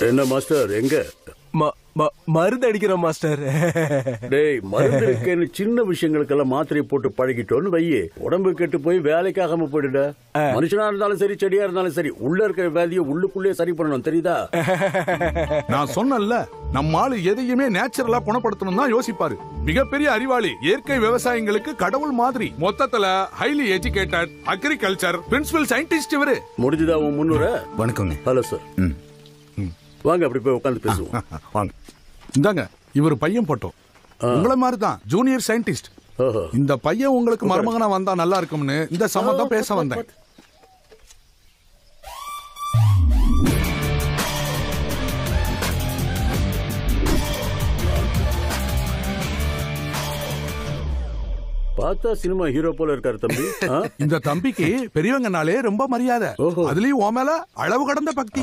என்ன மாஸ்டர்? எங்க? ம- ம- மருந்து அடிக்கிறோம் மாஸ்டர். டேய் மருந்து இருக்கேன்னு சின்ன விஷயங்களுக்கெல்லாம் மாத்திரை போட்டு பழகிட்டோன்னு வையே. உடம்பு கெட்டு போய் வேலைக்காகாம போயிடுட. மனுஷனா இருந்தாலும் சரி செடியா இருந்தாலும் சரி உள்ள இருக்கிற வேலையை உள்ளுக்குள்ளே சரி பண்ணணும் தெரியுதா? நான் சொன்னேன்ல நம்ம ஆளு எதையுமே நேச்சுரலா குணப்படுத்தணும் தான் யோசிப்பாரு. மிகப்பெரிய அறிவாளி இயற்கை விவசாயிங்களுக்கு கடவுள் மாதிரி. மொத்தத்துல highly educated agriculture principal scientist இவரு. முடிஞ்சுதா உன் முன்னுரை? வணக்கங்க. ஹலோ சார் வாங்க அப்படி போய் உட்காந்து பேசுவோம். வாங்க. இந்தாங்க இவர் பையன் போட்டோம். உங்களை மாதிரி தான் ஜூனியர் சயின்டிஸ்ட். இந்த பையன் உங்களுக்கு மருமகனா வந்தா நல்லா இருக்கும்னு இந்த சம்மந்தம் பேச வந்தேன். பார்த்தா சினிமா ஹீரோ போல இருக்காரு தம்பி? இந்த தம்பிக்கு பெரியவங்கனாலே ரொம்ப மரியாதை. அதுலயும் உன் மேல அளவு கடந்த பக்தி.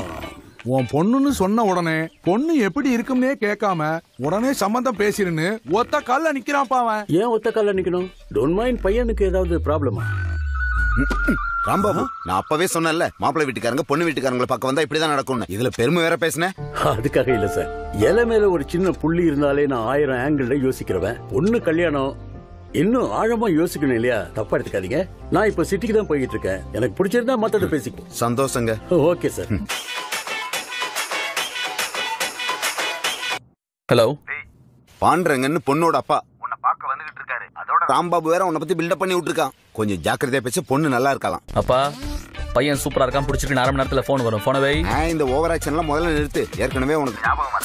உன் பொண்ணுன்னு சொன்ன உடனே பொண்ணு எப்படி இருக்கும்னே கேட்காம உடனே சம்பந்தம் பேசிருன்னு ஒத்த கால்ல நிக்கிறான் அவன். ஏன் ஒத்த கால நிக்கணும்? டோன்ட் மைண்ட் பையனுக்கு ஏதாவது ப்ராப்ளமா ராம்பாபு நான் அப்பவே சொன்னேன்ல மாப்பிள்ளை வீட்டுக்காரங்க பொண்ணு வீட்டுக்காரங்களை பக்கம் வந்தா இப்படிதான் நடக்கும்னு. இதுல பெருமை வேற பேசுனேன் அதுக்காக இல்ல சார். இலை மேல ஒரு சின்ன புள்ளி இருந்தாலே நான் ஆயிரம் ஆங்கிள் யோசிக்கிறவன். ஒண்ணு கல்யாணம் இன்னும் ஆழமா யோசிக்கணும் இல்லையா? தப்பா எடுத்துக்காதீங்க. நான் இப்ப சிட்டிக்கு தான் போயிட்டு இருக்கேன். எனக்கு பிடிச்சிருந்தா மத்தத பேசிக்குவோம் சந்தோஷங்க. ஓகே சார் ஹலோ பாண்டரங்கன்னு பொண்ணோட அப்பா. உன்னை பார்க்க வந்துகிட்டு இருக்காரு. அதோட ராம்பாபு வேற உன்னை பத்தி பில்டப் பண்ணி விட்டுருக்கான். கொஞ்சம் ஜாக்கிரதையா பேச பொண்ணு நல்லா இருக்கலாம். அப்பா பையன் சூப்பரா இருக்கான் பிடிச்சிருக்கு அரை மணி நேரத்துல போன் வரும். போன வை. ஆ, இந்த ஓவர் ஆக்ஷன்லாம் முதல்ல நிறுத்து. ஏற்கனவே உனக்கு ஞாபகம்.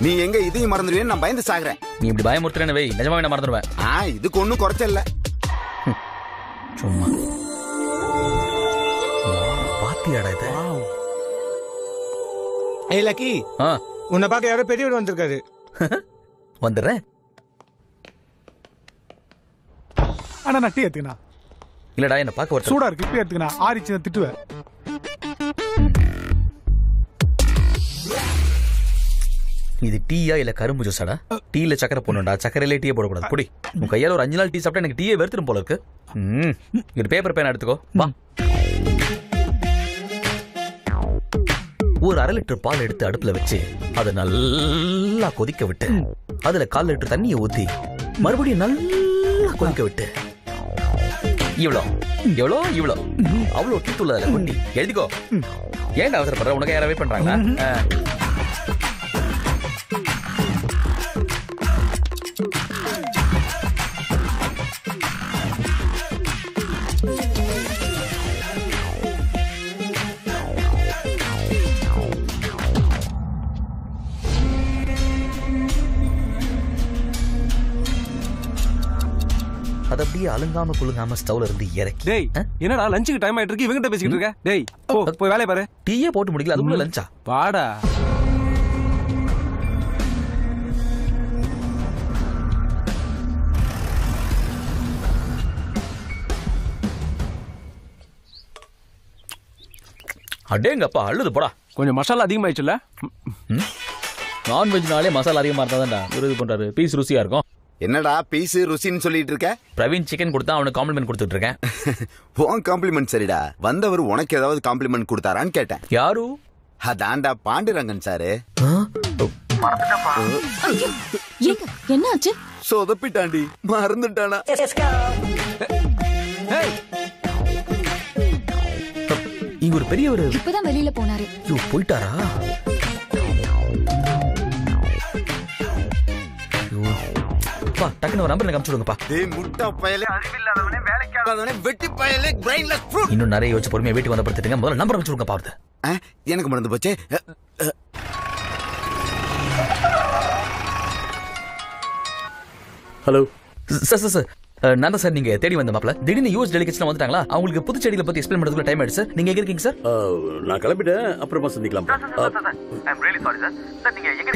நீ எங்க இதையும் மறந்துடுவேன்னு நான் பயந்து சாகுறேன். நீ இப்படி பயமுறுத்துறேன்னு வை. நிஜமாவே நான் மறந்துடுவேன். ஆ இதுக்கு ஒன்றும் குறைச்சல சும்மா. பாத்தியாடா இது. ஏய் லக்கி. ஆ. உன்னை பார்க்க யாரோ பெரியவர் வந்திருக்காரு. வந்துடுறேன். ஆனா நான் டீ எடுத்துக்கணா இல்லடா என்ன பார்க்க வரட்டும் சூடா இருக்கு இப்ப எடுத்துக்கணா ஆரிச்சு நான் திட்டுவேன் இது டீயா இல்ல கரும்பு ஜூஸாடா? டீல சக்கரை போடணும்டா. சக்கரையிலே டீயே போடக்கூடாது. குடி. உன் கையால ஒரு அஞ்சு நாள் டீ சாப்பிட்டா எனக்கு டீயே வெறுத்துடும் போல இருக்கு. ம். இது பேப்பர் பேனா எடுத்துக்கோ. வா. ஒரு அரை லிட்டர் பால் எடுத்து அடுப்புல வச்சு அதை நல்லா கொதிக்க விட்டு அதுல கால் லிட்டர் தண்ணியை ஊத்தி மறுபடியும் நல்லா கொதிக்க விட்டு. இவ்வளோ எவ்வளோ இவ்வளோ அவ்வளோ டீ குண்டி அதில் கொட்டி எழுதிக்கோ. ஏன்டா அவசரப்படுற? உனக்கு யாராவே பண்றாங்களா? அது அப்படியே அலுங்காம குலுங்காம ஸ்டவ்ல இருந்து இறக்கி. டேய்? என்னடா லஞ்சுக்கு டைம் ஆயிட்டு இருக்கு இவங்கிட்ட பேசிக்கிட்டு இருக்க? டேய் போ போய் வேலைய பாரு. டீயே போட்டு முடிக்கல அதுக்குள்ள லஞ்சா வாடா. அடேங்கப்பா அழுது போடா. கொஞ்சம் மசாலா அதிகமாயிடுச்சுல நான்வெஜ்னாலே மசாலா அதிகமா இருந்தா தான்டா. ஒரு இது பண்றாரு பீஸ் ருசியா இருக்கும். என்னடா பீஸு ருசின்னு சொல்லிட்டு இருக்க? பிரவீன் சிக்கன் கொடுத்தா அவனுக்கு காம்ப்ளிமெண்ட் கொடுத்துட்டு இருக்கேன் உன் காம்ப்ளிமெண்ட் சரிடா. வந்தவர் உனக்கு ஏதாவது காம்ப்ளிமெண்ட் கொடுத்தாரான்னு கேட்டேன். யாரு? அதான்டா பாண்டுரங்கன் சாரு. ஏங்க என்னாச்சு? சொதப்பிட்டாண்டி மறந்துட்டானா. இங்க ஒரு பெரிய ஒரு இப்பதான் வெளியில போனாரு. போயிட்டாரா? பா டக்குன்னு ஒரு நம்பர் எனக்கு அனுப்பிச்சு விடுங்கப்பா. டேய் முட்டா பயலே அறிவில்லாதவனே வேலைக்காகாதவனே வெட்டி பயலே பிரெயின்லெஸ் ஃப்ரூட் இன்னும் நிறைய யோசிச்சு பொறுமையா வீட்டுக்கு வந்து படுத்துட்டுங்க. முதல்ல நம்பர் அனுப்பிச்சு விடுங்க பாருது எனக்கு மறந்து போச்சே. Hello sir sir sir. நான் சார் நீங்க தேடி வந்த மாப்பிள. திடீர்னு யூஎஸ் டெலிகேட்ஸ்லாம் வந்துட்டாங்களா? அவங்களுக்கு புதுச்செடிகளை பத்தி எக்ஸ்பிளைன் பண்ணுறதுக்குள்ள டைம் ஆயிடுச்சு. நீங்க எங்க இருக்கீங்க சார்? நான் கிளம்பிட்டேன். அப்புறமா சந்திக்கலாம்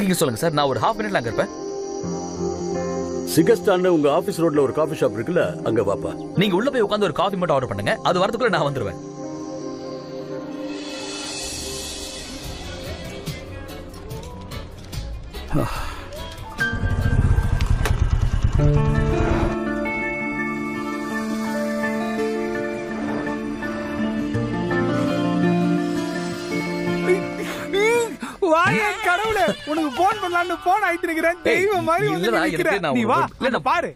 நீங்க சொல்லுங்க சார். நான் ஒரு ஹாஃப் மினிட்ல அங்க இருப்பேன். சிகஸ்டான் உங்க ஆபீஸ் ரோட்ல ஒரு காஃபி ஷாப் இருக்குல்ல அங்க வாப்பா. நீங்க உள்ள போய் உட்காந்து ஒரு காஃபி மட்டும் ஆர்டர் பண்ணுங்க. அது வரதுக்குள்ள நான் வந்துருவேன். உனக்கு போன் பண்ணலாம்னு போன் ஆயிட்டு நிக்கிறேன் தெய்வம் மாதிரி வந்து நீ வா இல்ல, பாரு?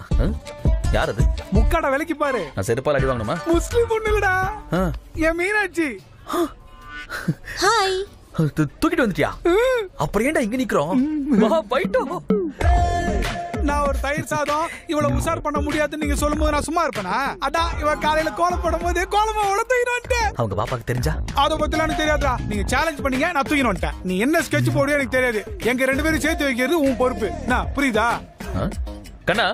யார் அது? முக்காட விலைக்கு பாரு. நான் செருப்பால் அடி வாங்கணுமா? முஸ்லிம் பொண்ணு இல்லடா. ஆ. என் மீனாட்சி. ஹாய். தூக்கிட்டு வந்துட்டியா? அப்புறம் ஏன்டா இங்க நிக்கிறோம்? வா போயிட்டோம் நான் ஒரு தயிர் சாதம் இவ்வளவு உஷார் பண்ண முடியாதுன்னு நீங்க சொல்லும்போது நான் சும்மா இருப்பேனா? அதான் இவ காலையில கோலம் போடும் போது கோலமாவோட தூக்கிட்டு வந்துட்டேன் அவங்க பாப்பாக்கு தெரிஞ்சா? அதை பத்திலாம் தெரியாதுடா. நீங்க சேலஞ்ச் பண்ணீங்க நான் தூக்கிட்டு வந்துட்டேன். நீ என்ன ஸ்கெட்ச் போடுவியோ எனக்கு தெரியாது. எங்க ரெண்டு பேரும் சேர்த்து வைக்கிறது உன் பொறுப்பு. நான் புரியுதா? கண்ணா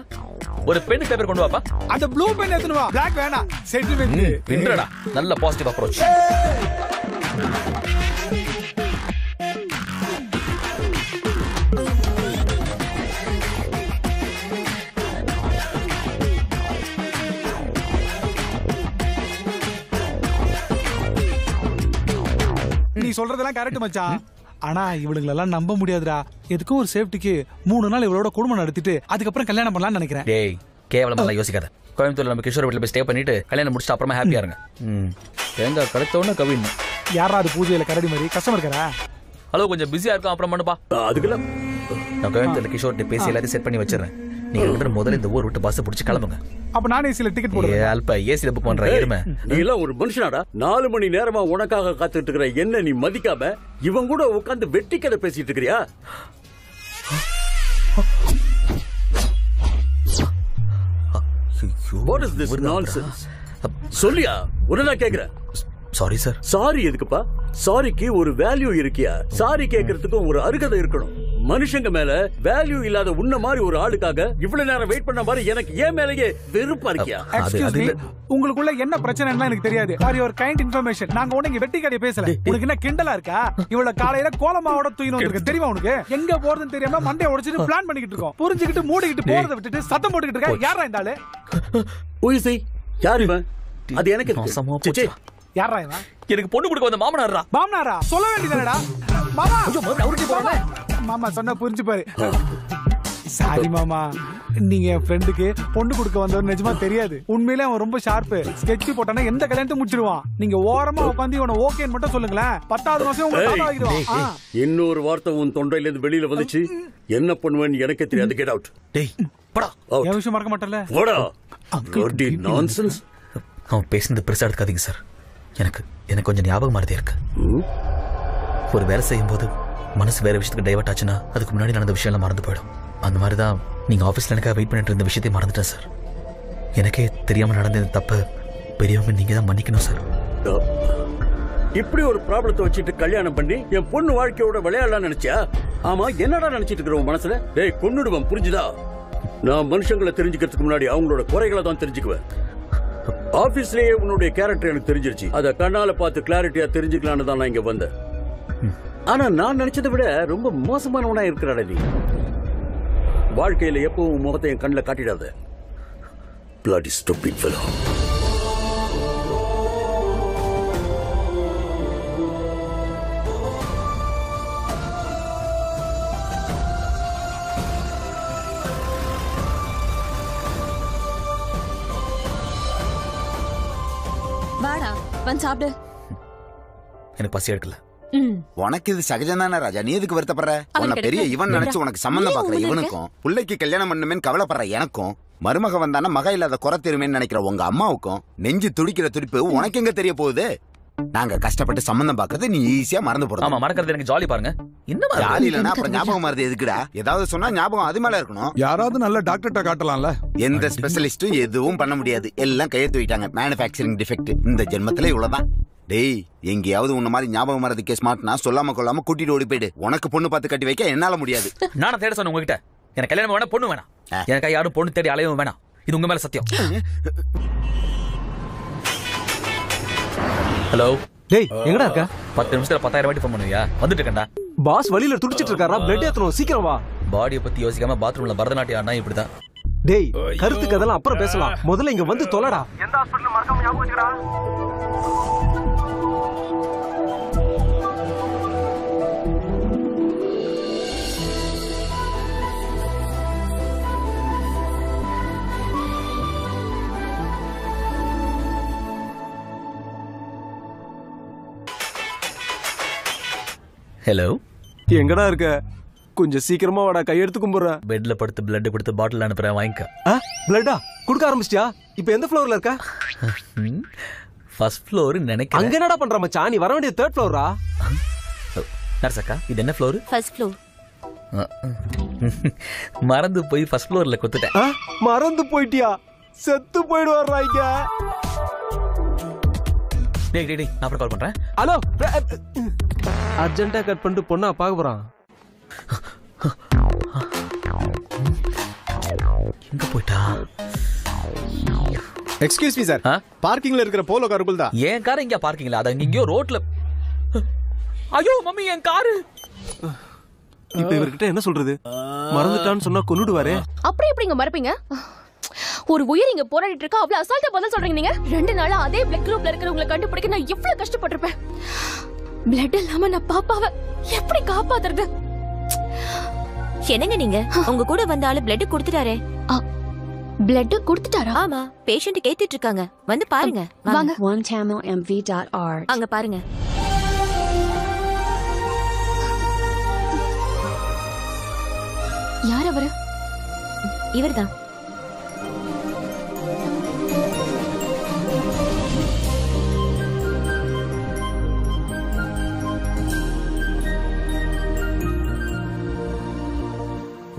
ஒரு பென் பேப்பர் கொண்டு வாப்பா. அந்த ப்ளூ பென் எடுத்துன்னு வா. பிளாக் வேணாம். செட்டில்மெண்ட் பின்றடா நல்ல பாசிட்டிவ் அப்ரோச் நீ சொல்றதெல்லாம் கரெக்ட் மச்சான். ஆனா இவளுங்களெல்லாம் நம்ப முடியாதுடா. எதுக்கும் ஒரு சேஃப்டிக்கு மூணு நாள் இவளோட குடும்பம் நடத்திட்டு அதுக்கப்புறம் கல்யாணம் பண்ணலாம்னு நினைக்கிறேன். டேய் கேவலமெல்லாம் யோசிக்காத. கோயம்புத்தூர்ல நம்ம கிஷோர் வீட்டில் போய் ஸ்டே பண்ணிட்டு கல்யாணம் முடிச்சுட்டு அப்புறமா ஹாப்பியா இருங்க. தேங்காய் கிடைச்ச கவின். யாரா அது பூஜையில கரடி மாதிரி? கஷ்டமா இருக்கறா ஹலோ கொஞ்சம் பிஸியா இருக்கும் அப்புறம் பண்ணுப்பா. அதுக்கெல்லாம் நான் கோயம்புத்தூர்ல கிஷோர்கிட்ட பேசி எல்லாத்தையும் செட் பண்ணி வச்சிடுறேன். நீங்க ரெண்டு பேரும் முதல்ல இந்த ஊர் விட்டு பஸ் பிடிச்சி கிளம்புங்க. அப்ப நானே சில டிக்கெட் போடுறேன். அல்ப ஏசில புக் பண்ற எருமை நீ எல்லாம் ஒரு மனுஷனாடா? நாலு மணி நேரமா உனக்காக காத்துட்டு இருக்கிற என்ன நீ மதிக்காம இவன் கூட உட்கார்ந்து வெட்டி கதை பேசிட்டு இருக்கிறியா? வாட் இஸ் திஸ் நான்சென்ஸ் சொல்லியா? உடனே கேக்குறேன் சாரி சார் சாரி எதுக்குப்பா? சாரிக்கு ஒரு வேல்யூ இருக்கியா? சாரி கேக்குறதுக்கும் ஒரு அருகதை இருக்கணும். மனுஷங்க மேல வேல்யூ இல்லாத உன்ன மாதிரி ஒரு ஆளுக்காக இவ்வளவு நேரம் வெயிட் பண்ண மாதிரி எனக்கு ஏன் மேலேயே வெறுப்பா இருக்கியா? எக்ஸ்கியூஸ் மீ உங்களுக்குள்ள என்ன பிரச்சனைன்னு எனக்கு தெரியாது. ஃபார் யுவர் கைண்ட் இன்ஃபர்மேஷன் நாங்க உனக்கு இங்க வெட்டி கதையை பேசல. உனக்கு என்ன கிண்டலா இருக்கா? இவ்வளவு காலையில கோலமாவோட தூக்கின்னு வந்திருக்க. தெரியுமா உனக்கு? எங்க போறதுன்னு தெரியாம மண்டைய உடைச்சிட்டு பிளான் பண்ணிக்கிட்டு இருக்கோம். புரிஞ்சுக்கிட்டு மூடிக்கிட்டு போறதை விட்டுட்டு சத்தம் போட்டுக்கிட்டு இருக்க. யாரா இந்த ஆளு? யார் இவன்? அது எனக்கு இருக்கு. யாரா இவன்? எனக்கு பொண்ணு கொடுக்க வந்த மாமனார்ரா மாமனாரா? சொல்ல வேண்டியதானடா மாமா! அவர்கிட்ட போறானே. மாமா சொன்னா புரிஞ்சு பாரு சாரி மாமா. நீங்க என் ஃப்ரெண்டுக்கு பொண்ணு கொடுக்க வந்தவர் நிஜமா தெரியாது. உண்மையிலே அவன் ரொம்ப ஷார்ப்பு ஸ்கெட்ச் போட்டானா எந்த கல்யாணத்தையும் முடிச்சிருவான். நீங்க ஓரமா உட்காந்து இவனை ஓகேன்னு மட்டும் சொல்லுங்களேன். பத்தாவது வருஷம் உங்களை ஏய், தாத்தா ஆக்கிடுவான் ஆ. இன்னொரு வார்த்தை உன் தொண்டையில இருந்து வெளியில வந்துச்சு. என்ன பண்ணுவேன்னு எனக்கே தெரியாது. கெட் அவுட் டேய் படா. என் விஷயம் மறக்க மாட்டேன்ல. போடா. Dirty nonsense. அவன் பேசுனது பெருசா எடுக்காதீங்க சார் எனக்கு எனக்கு கொஞ்சம் ஞாபகம் மறதி இருக்கு. ஒரு வேலை செய்யும் போது மனசு வேற விஷயத்துக்கு டைவர்ட் ஆச்சுன்னா அதுக்கு முன்னாடி நடந்த விஷயம் எல்லாம் மறந்து போயிடும். அந்த மாதிரி தான் நீங்க ஆபீஸ்ல எனக்காக வெயிட் பண்ணிட்டு இருந்த விஷயத்தை மறந்துட்டேன் சார் எனக்கே தெரியாம நடந்த இந்த தப்ப. பெரியவங்க நீங்க தான் மன்னிக்கணும் சார் இப்படி ஒரு ப்ராப்ளத்தை வச்சுட்டு கல்யாணம் பண்ணி என் பொண்ணு வாழ்க்கையோட விளையாடலாம் நினைச்சியா? ஆமா என்னடா நினைச்சிட்டு இருக்கிற மனசுல? டேய் கொன்னுடுவேன் புரிஞ்சுதா? நான் மனுஷங்களை தெரிஞ்சுக்கிறதுக்கு முன்னாடி அவங்களோட குறைகளை தான் தெரிஞ்சுக்குவேன். ஆபீஸ்லயே உன்னுடைய கேரக்டர் எனக்கு தெரிஞ்சிருச்சு. அத கண்ணால பார்த்து கிளாரிட்டியா தெரிஞ்சுக்கலான்னு தான் நான் இங்க வந்தேன். ஆனா நான் நினைச்சதை விட ரொம்ப மோசமானவனா இருக்கிறாடா நீ வாழ்க்கையில எப்பவும் முகத்தை என் கண்ணில் காட்டிடாத. Bloody stupid fellow. வாடா வந்து சாப்பிடு. எனக்கு பசி எடுக்கல உனக்கு இது சகஜம் தானே ராஜா? நீ எதுக்கு வருத்தப்படுற? உன்னை பெரிய இவன் நினைச்சு உனக்கு சம்மந்தம் ஏன் பாக்குற இவனுக்கும் பிள்ளைக்கு கல்யாணம் பண்ணுமேன்னு கவலைப்படுற எனக்கும் மருமக வந்தானா மக இல்லாத குறை தெரியுமேன்னு நினைக்கிற உங்க அம்மாவுக்கும் நெஞ்சு துடிக்கிற துடிப்பு உனக்கு எங்க தெரிய போகுது? நாங்க கஷ்டப்பட்டு சம்மந்தம் பாக்குறது நீ ஈஸியா மறந்து ஆமா போறோம் மறக்கிறது எனக்கு ஜாலி பாருங்க. இன்னும் ஜாலி இல்லைன்னா அப்புறம் ஞாபகம் மறந்து எதுக்குடா? ஏதாவது சொன்னா ஞாபகம் அது மேல இருக்கணும். யாராவது நல்ல டாக்டர்கிட்ட காட்டலாம்ல? எந்த ஸ்பெஷலிஸ்டும் எதுவும் பண்ண முடியாது. எல்லாம் கையை தூக்கிட்டாங்க மேனுஃபேக்சரிங் டிஃபெக்ட் இந்த ஜென்மத்துல இவ்வளவுதான். டேய் எங்கேயாவது உன்ன மாதிரி ஞாபகம் மறதி கேஸ் மாட்டினா சொல்லாம கொள்ளாம கூட்டிட்டு ஓடி போயிடு. உனக்கு பொண்ணு பார்த்து கட்டி வைக்க என்னால முடியாது. நானும் தேட சொன்னேன் உங்ககிட்ட. எனக்கு கல்யாணம் வேணாம் பொண்ணு வேணாம். எனக்கு யாரும் பொண்ணு தேடி அலையவும் வேணாம். இது உங்க மேல சத்தியம். ஹலோ டேய் எங்கடா இருக்க? பத்து நிமிஷத்துல பத்தாயிரம் வாட்டி ஃபோன் பண்ணுவியா? வந்துட்டு இருக்கேன்டா. பாஸ் வழியில துடிச்சிட்டு இருக்காரா? பிளட் ஏத்தணும் சீக்கிரம் வா. பாடியை பத்தி யோசிக்காம பாத்ரூம்ல பரதநாட்டியம் ஆடினா இப்படிதான். டேய் கருத்துக்கு அதெல்லாம் அப்புறம் பேசலாம். முதல்ல இங்க வந்து தொலைடா. ஹலோ எங்கடா இருக்க? கொஞ்சம் சீக்கிரமா வாடா கையெடுத்து கும்பிடுறேன் பெட்ல படுத்து பிளட் கொடுத்து பாட்டில் அனுப்புறேன் வாங்கிக்க. பிளட்டா குடுக்க ஆரம்பிச்சிட்டியா? இப்போ எந்த ஃப்ளோர்ல இருக்க? ஃபர்ஸ்ட் ஃப்ளோர் அங்க நினைக்கிறேன். என்னடா பண்ற மச்சான்? நீ வர வேண்டிய தேர்ட் ஃப்ளோரா நர்சக்கா இது என்ன ஃப்ளோர் ஃபர்ஸ்ட் ஃப்ளோர் மறந்து போய் ஃபர்ஸ்ட் ஃப்ளோர்ல குத்துட்டேன். மறந்து போயிட்டியா? செத்து போயிடுவாங்க டேய் டேய் நான் அப்புறம் கால் பண்றேன். ஹலோ அர்ஜென்ட்டா கட் பண்ணிட்டு பொண்ணா பார்க்க போறான். எங்க போயிட்டா? Excuse me sir? பார்க்கிங்ல இருக்கிற போலோ காருக்குள் தான் என் கார் இங்க பார்க்கிங்ல அத எங்கேயோ ரோட்ல ஐயோ மம்மி என் காரு இப்ப இவர்கிட்ட என்ன சொல்றது? மறந்துட்டான்னு சொன்னா கொன்னுடுவாரே. அப்படி எப்படிங்க மறப்பீங்க? ஒரு உயிர் இங்க போராடிட்டு இருக்கா? அவ்வளவு அசால்ட்டா பதில் சொல்றீங்க நீங்க. ரெண்டு நாளா அதே பிளட் குரூப்ல இருக்கிறவங்களை கண்டுபிடிக்க நான் எவ்வளவு கஷ்டப்பட்டிருப்பேன். பிளட் இல்லாம நான் பாப்பாவ எப்படி காப்பாத்துறது? என்னங்க நீங்க? உங்க கூட வந்த ஆளு பிளட் கொடுத்துட்டாரே. பிளட் கொடுத்துட்டாரா? ஆமா பேஷண்ட் கேட்டுட்டு இருக்காங்க. வந்து பாருங்க. வாங்க. OneTamilMV.org. அங்க பாருங்க. யார் அவரு? இவர்தான்.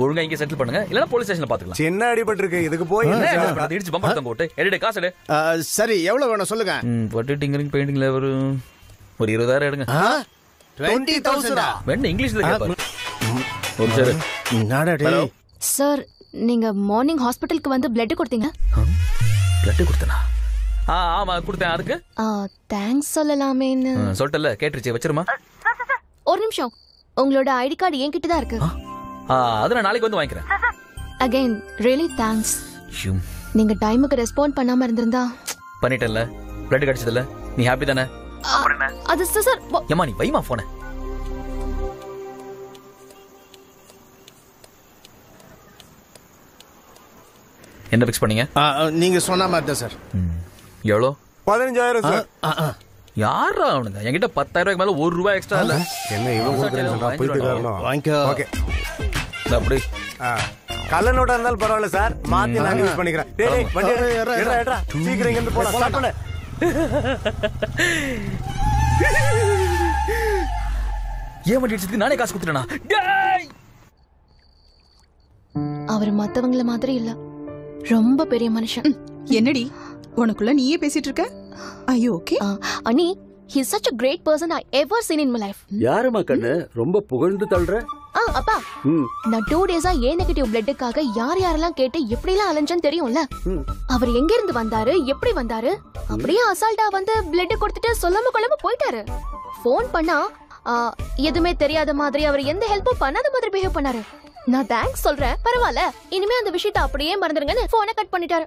ஒழுங்கா இங்க செட்டில் பண்ணுங்க. இல்லனா போலீஸ் ஸ்டேஷன்ல பாத்துக்கலாம். சின்ன அடிபட்டு இருக்கு இதுக்கு போய் என்ன அது இடிச்சு பம்பர் தங்க விட்டு எடுடே காசு எடு. சரி எவ்வளவு வேணும் சொல்லுங்க. ம், பட்டு டிங்கரிங் பெயிண்டிங்ல ஒரு ஒரு இருபதாயிரம் எடுங்க. டுவெண்ட்டி தௌசண்டா வேணும் இங்கிலீஷ்ல கேட்பாரு ஒரு சரி. Hello? சார் நீங்க மார்னிங் ஹாஸ்பிட்டலுக்கு வந்து பிளட் கொடுத்தீங்க? பிளட் கொடுத்தனா? ஆ ஆமா கொடுத்தேன். அதுக்கு? தேங்க்ஸ் சொல்லலாமேன்னு. சொல்லிட்டல கேட்டுருச்சு. வச்சிருமா? ஒரு நிமிஷம். உங்களோட ஐடி கார்டு என்கிட்ட தான் இருக்கு அது நான் நாளைக்கு வந்து வாங்கிக்கிறேன். அகைன் ரியலி தேங்க்ஸ் நீங்க டைமுக்கு ரெஸ்பாண்ட் பண்ணாம இருந்திருந்தா. பண்ணிட்டேன்ல. பிளட் கிடைச்சதுல. நீ ஹாப்பி தானே? அது சார் ஏமா நீ வைமா போன என்ன பிக்ஸ் பண்ணீங்க? நீங்க சொன்ன மாதிரி தான் சார் எவ்வளோ? பதினஞ்சாயிரம் சார் யாரா அவனுங்க? என்கிட்ட பத்தாயிரம் ரூபாய்க்கு மேல ஒரு ரூபாய் எக்ஸ்ட்ரா இல்ல. என்ன இவன் வாங்கிக்கோ. ஓகே அப்படி. நோட்டா இருந்தாலும் பரவாயில்ல சார். மாத்தி நான் யூஸ் பண்ணிக்கிறேன். டேய் வண்டி எடுடா சீக்கிரம் இங்க இருந்து போலாம். ஸ்டார்ட் பண்ணு ஏன் வண்டி அடிச்சதுக்கு நானே காசு கொடுத்துட்டேனா? டேய்! அவர் மத்தவங்கள மாதிரி இல்ல. ரொம்ப பெரிய மனுஷன். என்னடி? உனக்குள்ள நீயே பேசிட்டு இருக்க? ஐயோ ஓகே அண்ணி he such a great person i ever seen in my life. யாருமா கண்ணு? ரொம்ப புகழ்ந்து தள்ளுற? ஆ அப்பா. ம். நான் டூ டேஸா ஏ நெகட்டிவ் பிளட்டுக்காக யார் யாரெல்லாம் கேட்டு எப்படி எல்லாம் அலைஞ்சேன்னு தெரியும்ல? ம். அவர் எங்க இருந்து வந்தாரு? எப்படி வந்தாரு? அப்படியே அசால்ட்டா வந்து பிளட் கொடுத்துட்டு சொல்லாம கொள்ளாம போயிட்டாரு. ஃபோன் பண்ணா எதுவுமே தெரியாத மாதிரி அவர் எந்த ஹெல்ப்பும் பண்ணாத மாதிரி பிஹேவ் பண்ணாரு. நான் தேங்க்ஸ் சொல்றேன் பரவாயில்ல. இனிமே அந்த விஷயத்தை அப்படியே மறந்துருங்கன்னு போனை கட் பண்ணிட்டாரு?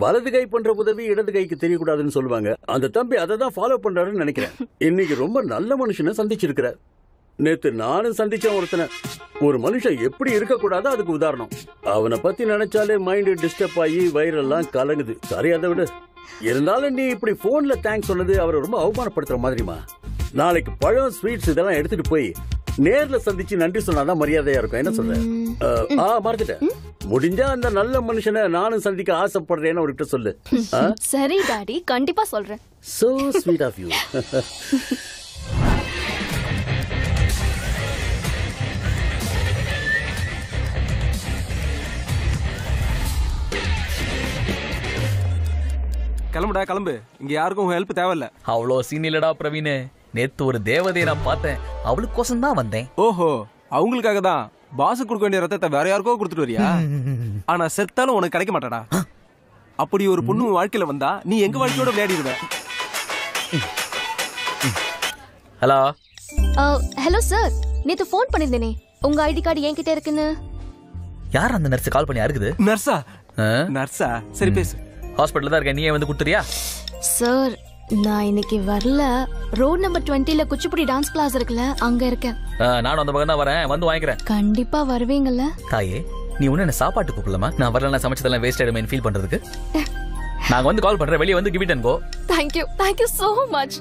வலது கை பண்ற உதவி இடது கைக்கு தெரியக்கூடாதுன்னு சொல்லுவாங்க. அந்த தம்பி அதை தான் ஃபாலோ பண்றாருன்னு நினைக்கிறேன். இன்னைக்கு ரொம்ப நல்ல மனுஷனை சந்திச்சிருக்கிற நேத்து நானும் சந்திச்சேன் ஒருத்தனை. ஒரு மனுஷன் எப்படி இருக்கக்கூடாதோ அதுக்கு உதாரணம். அவனை பத்தி நினைச்சாலே மைண்டு டிஸ்டர்ப் ஆகி வயிறெல்லாம் கலங்குது. சரி அதை விட. இருந்தாலும் நீ இப்படி போன்ல தேங்க்ஸ் சொன்னது அவரை ரொம்ப அவமானப்படுத்துற மாதிரிமா நாளைக்கு பழம் ஸ்வீட்ஸ் இதெல்லாம் எடுத்துட்டு போய் நேர்ல சந்திச்சு நன்றி சொன்னாதான் மரியாதையா இருக்கும். என்ன சொல்ற? ஆ மறந்துட்டேன் முடிஞ்சா அந்த நல்ல மனுஷனை நானும் சந்திக்க ஆசைப்படுறேன்னு அவர்கிட்ட சொல்லு. சரி டாடி. கண்டிப்பா சொல்றேன். சோ ஸ்வீட் ஆஃப் யூ கிளம்புடா கிளம்பு. இங்க யாருக்கும் ஹெல்ப் தேவையில்ல. அவ்வளோ சீன் இல்லடா பிரவீனு. நேத்து ஒரு தேவதையை நான் பார்த்தேன். அவளுக்கோசம் தான் வந்தேன். ஓஹோ அவங்களுக்காக தான் பாசு கொடுக்க வேண்டிய ரத்தத்தை வேற யாருக்கோ கொடுத்துட்டு வரியா? ஆனா செத்தாலும் உனக்கு கிடைக்க மாட்டாடா. அப்படி ஒரு பொண்ணு வாழ்க்கையில வந்தா நீ எங்க வாழ்க்கையோட விளையாடிடுவ? ஹலோ? Hello sir. நேத்து ஃபோன் பண்ணிருந்தேனே. உங்க ஐடி கார்டு என்கிட்ட இருக்குன்னு. யார் அந்த நர்ஸ் கால் பண்ணி? அறுக்குது நர்ஸா நர்ஸா சரி பேசு. ஹாஸ்பிட்டல் தான் இருக்கேன். நீயே வந்து கொடுத்துறியா? சார் நான் இன்னைக்கு வரல. ரோட் நம்பர் டுவெண்ட்டில குச்சிப்புடி டான்ஸ் கிளாஸ் இருக்குல்ல அங்க இருக்கேன். நானும் அந்த பக்கம் தான் வரேன். வந்து வாங்கிக்கிறேன். கண்டிப்பா வருவீங்கல்ல? தாயே நீ ஒண்ணு என்ன சாப்பாட்டு கூப்பிடலாமா? நான் வரல சமைச்சதெல்லாம் வேஸ்ட் ஆயிடுமே ஃபீல் பண்றதுக்கு. நாங்க வந்து கால் பண்றேன். வெளியே வந்து give it and go thank you thank you so much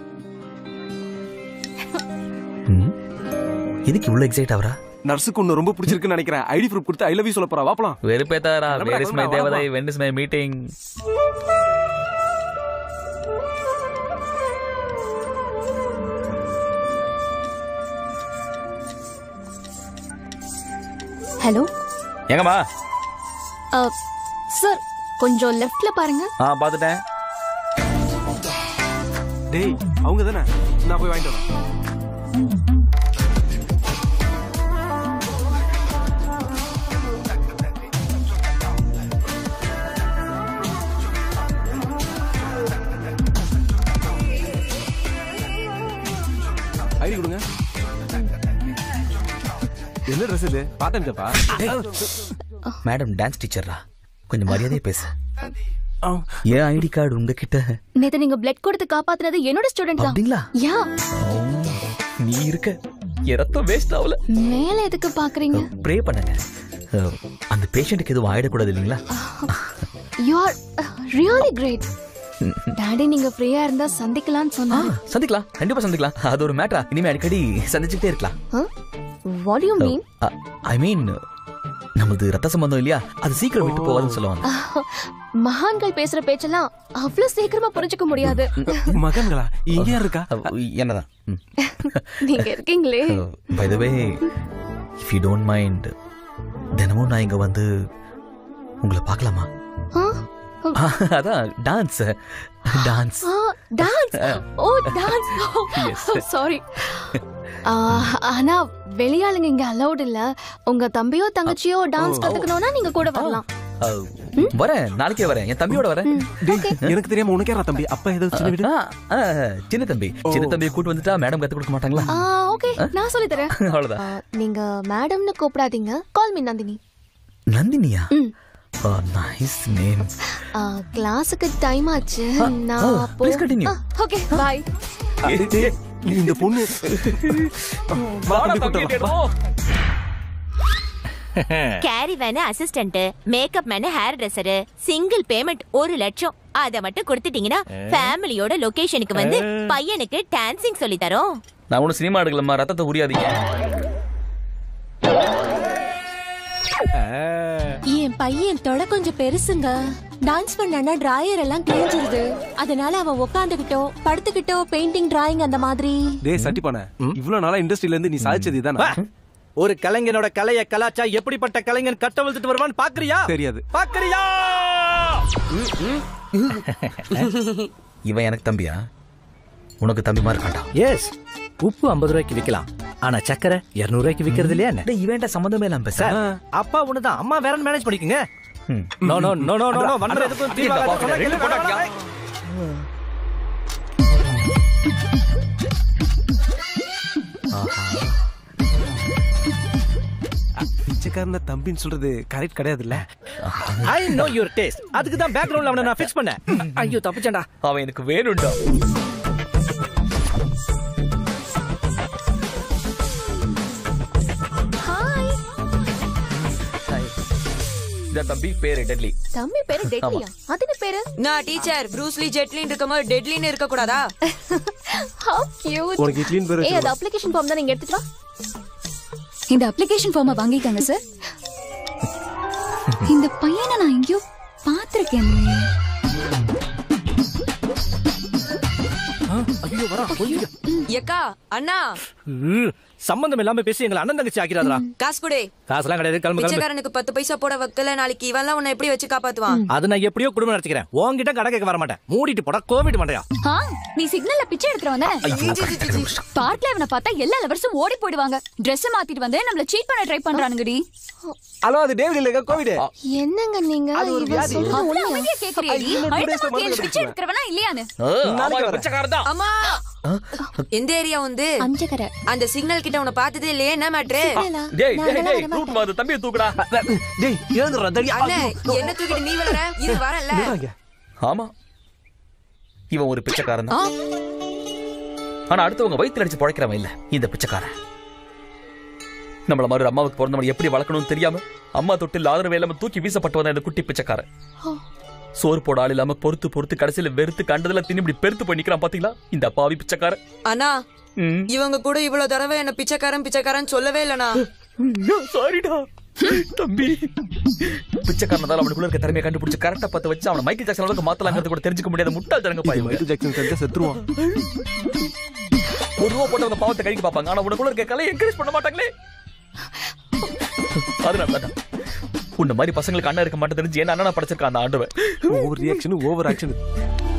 இதுக்கு இவ்வளவு எக்ஸைட் ஆவரா நர்ஸுக்கு ஒன்னு ரொம்ப பிடிச்சிருக்குன்னு நினைக்கிறேன். ஐடி ப்ரூஃப் கொடுத்து ஐ லவ் யூ சொல்ல போறா. வாப்பலாம் வெறுப்பேத்தாரா வேர் இஸ் மை தேவதை. When is my meeting hello? எங்கம்மா? சார் கொஞ்சம் லெஃப்ட்ல பாருங்க. ஆ பார்த்துட்டேன் டேய் அவங்க தானே? நான் போய் வாங்கிட்டு வரேன். என்ன ட்ரெஸ் இது? பார்த்தேன்ப்பா மேடம் டான்ஸ் டீச்சரா கொஞ்சம் மரியாதையா பேசு. ஏன் ஐடி கார்டு உங்ககிட்ட? நேத்து நீங்க பிளட் கொடுத்து காப்பாத்துனது என்னோட ஸ்டூடெண்ட் தான். அப்படிங்களா? யா. நீ இருக்க. ரத்தம் வேஸ்ட் ஆகல. மேல எதுக்கு பாக்குறீங்க? ப்ரே பண்ணுங்க. அந்த பேஷண்ட்டுக்கு எதுவும் ஆயிடக்கூடாது இல்லைங்களா? You are really great daddy நீங்க ஃப்ரீயா இருந்தா சந்திக்கலாம்னு சொன்னாங்க சந்திக்கலாம். கண்டிப்பா சந்திக்கலாம். அது ஒரு மேட்டரா இனிமே அடிக்கடி சந்திச்சுக்கிட்டே இருக்கலாம். வாட் யூ மீன் ஐ மீன் நமது ரத்த சம்பந்தம் இல்லையா? அது சீக்கிரம் விட்டு போகாதுன்னு சொல்லுவாங்க. மகான்கள் பேசுற பேச்செல்லாம் அவ்வளவு சீக்கிரமா புரிஞ்சுக்க முடியாது. மகன்களா? இங்க யார் இருக்கா? என்னதான்? நீங்க இருக்கீங்களே. By the way if you don't mind தினமும் நான் இங்க வந்து உங்களை பார்க்கலாமா? அதான் டான்ஸ் டான்ஸ் ஆ, டான்ஸ் ஓ டான்ஸ். சாரி ஆனா வெளியாளுங்க இங்க அலௌட் இல்ல. உங்க தம்பியோ தங்கச்சியோ டான்ஸ் கத்துக்கணும்னா நீங்க கூட வரலாம். வரேன். நாளைக்கே வரேன். என் தம்பியோட வரேன். எனக்கு தெரியாம உனக்கு யாரா தம்பி. அப்பா ஏதோ சின்ன வீடு? ஆ, ஆ, சின்ன தம்பி. சின்ன தம்பியை கூட்டு வந்துட்டா மேடம் கத்து கொடுக்க மாட்டாங்களா? ஆ ஓகே நான் சொல்லி தரேன். அவ்வளவுதான். நீங்க மேடம்னு கூப்பிடாதீங்க. Call me Nandini. நந்தினியா. Nice name ஆ, கிளாஸுக்கு டைம் ஆச்சு. நான். ஓகே பாய் இந்த பொண்ணு. Caravan assistant makeup man hair dresser single payment ஒரு லட்சம். அத மட்டும் கொடுத்துட்டீங்கன்னா ஃபேமிலியோட லொகேஷனுக்கு வந்து பையனுக்கு டான்சிங் சொல்லி தரோம். நான் ஒன்றும் சினிமா எடுக்கலம்மா. ரத்தத்தை உரியாதீங்க. என் பையன் தொட கொஞ்சம் பெருசுங்க. டான்ஸ் பண்ணனா டிராயர் எல்லாம் கிழிஞ்சிருது. அதனால அவன் உட்காந்துக்கிட்டோ படுத்துக்கிட்டோ பெயிண்டிங் டிராயிங் அந்த மாதிரி. டேய் சட்டி பண்ண இவ்வளவு நாளா இண்டஸ்ட்ரியில இருந்து நீ சாதிச்சது இதானா? ஒரு கலைஞனோட கலைய கலாச்சா எப்படிப்பட்ட கலைஞன் கட்டவிழ்த்துட்டு வருவான்னு பாக்குறியா? தெரியாது. பாக்குறியா? இவன் எனக்கு தம்பியா? உனக்கு தம்பி மாதிரி காட்டான் எஸ் உப்பு ஐம்பது ரூபாய்க்கு விக்கலாம். ஆனா சக்கரை இருநூறு ரூபாய்க்கு விக்கிறது இல்லையா என்ன? டேய் இவன்ட்ட சம்மந்தமே இல்லாம பேச சார் அப்பா ஒண்ணுதான். அம்மா வேற மேனேஜ் பண்ணிக்கங்க? No no no no no wonder எதுக்கும். பிச்சைக்காரன தம்பின்னு சொல்றது கரெக்ட் கிடையாதுல்ல? ஐ நோ யுவர் டேஸ்ட் அதுக்கு தான் பேக்ரவுண்ட்ல அவனை நான் ஃபிக்ஸ் பண்ணேன். ஐயோ தப்பிச்சேன்டா. அவன் எனக்கு வேணும்டா. இந்த தம்பி பேரு டெட்லி. தம்பி பேரு டெட்லியா? அது என்ன பேரு? நான் டீச்சர் ப்ரூஸ்லி ஜெட்லின் இருக்கும்போது டெட்லின்னு இருக்க கூடாதா? ஹவ் கியூட் உனக்கு இட்லின்னு பேர் ஏய் அது அப்ளிகேஷன் ஃபார்ம் தான் நீங்க எடுத்துட்டு வா. இந்த அப்ளிகேஷன் ஃபார்மை வாங்கிக்கங்க சார் இந்த பையனை நான் எங்கேயோ பார்த்திருக்கேன். ஐயோ வரா கொஞ்சம் எக்கா அண்ணா. சம்பந்தம் இல்லாம பேசி எங்களை அண்ணன் தங்கச்சி ஆக்கிறாதா காசு கொடு. காசுலாம் கிடையாது கிளம்பு கிளம்பு. பிச்சைக்காரனுக்கு பத்து பைசா போட வைக்கல நாளைக்கு இவன்லாம் உன்னை எப்படி வச்சு காப்பாத்துவான்? அது நான் எப்படியோ குடும்பம் நடத்திக்கிறேன். உன்கிட்ட கடை கேட்க வர மாட்டேன். மூடிட்டு போட கோவிட் மாட்டேயா நீ சிக்னல்ல பிச்சை எடுத்துட்டு வந்த? பார்க்ல இவனை பார்த்தா எல்லா லவர்ஸும் ஓடி போயிடுவாங்க. Dress மாத்திட்டு வந்து நம்மள சீட் பண்ண ட்ரை பண்றானுங்கடி. ஹலோ அது டேவிட் இல்ல கோவிட். என்னங்க நீங்க? இவன் days ல அழுத்தமா கேளு மருந்து பிச்சை எடுக்கிறவனா இல்லையான்னு? அம்மா எந்த ஏரியா வந்து அஞ்சக்கரை. அந்த சிக்னல் கிட்ட உன்னை பார்த்ததே இல்லையே என்ன மேட்ரு டேய் டேய் டேய் ரூட் மாது தம்பியை தூக்குடா. டேய் எழுந்துறா தடி. அண்ணே என்ன தூக்கிட்டு நீ விளைற இது வரல. ஆமா. இவன் ஒரு பிச்சைக்காரன் தான். ஆனா அடுத்தவங்க வயித்துல அடிச்சு பழைக்கிறவன் இல்ல. இந்த பிச்சைக்காரன். நம்மள மாதிரி அம்மாவுக்கு பிறந்தவன் எப்படி வளர்க்கணும்னு தெரியாம அம்மா தொட்டில் ஆதரவு இல்லாம தூக்கி வீசப்பட்டு வந்த இந்த குட்டி பிச்சைக்காரன். சோறு போட ஆள் இல்லாம பொறுத்து பொறுத்து கடைசியில வெறுத்து கண்டதுல தின்னு இப்படி பெருத்து போய் நிக்கிறான் பாத்தீங்களா? இந்த பாவி பிச்சைக்காரன். அண்ணா ம். இவங்க கூட இவ்வளவு தடவை என்ன பிச்சைக்காரன் பிச்சைக்காரன் சொல்லவே இல்லனா சாரிடா தம்பி. பிச்சைக்காரனால அவனுக்குள்ள இருக்க திறமையை கண்டுபிடிச்சு கரெக்டா பத்த வச்சு அவனை மைக்கேல் ஜாக்சன் அளவுக்கு மாத்தலாங்கிறது கூட தெரிஞ்சுக்க முடியாத முட்டாள் ஜனங்க பாய் மைக்கேல் ஜாக்சன் தெரிஞ்சா செத்துருவான். ஒரு ரூபா போட்டவங்க பாவத்தை கழிக்க பார்ப்பாங்க. ஆனா உனக்குள்ள இருக்க கலையை என்கரேஜ் பண்ண மாட்டாங்களே. அதனால தான் உன்ன மாதிரி பசங்களுக்கு அண்ணன் இருக்க மாட்டேன் தெரிஞ்சு என்ன அண்ணனா படைச்சிருக்கான் அந்த ஆண்டவன்? ஓவர் ரியாக்ஷன் ஓவர் ஆக்ஷன்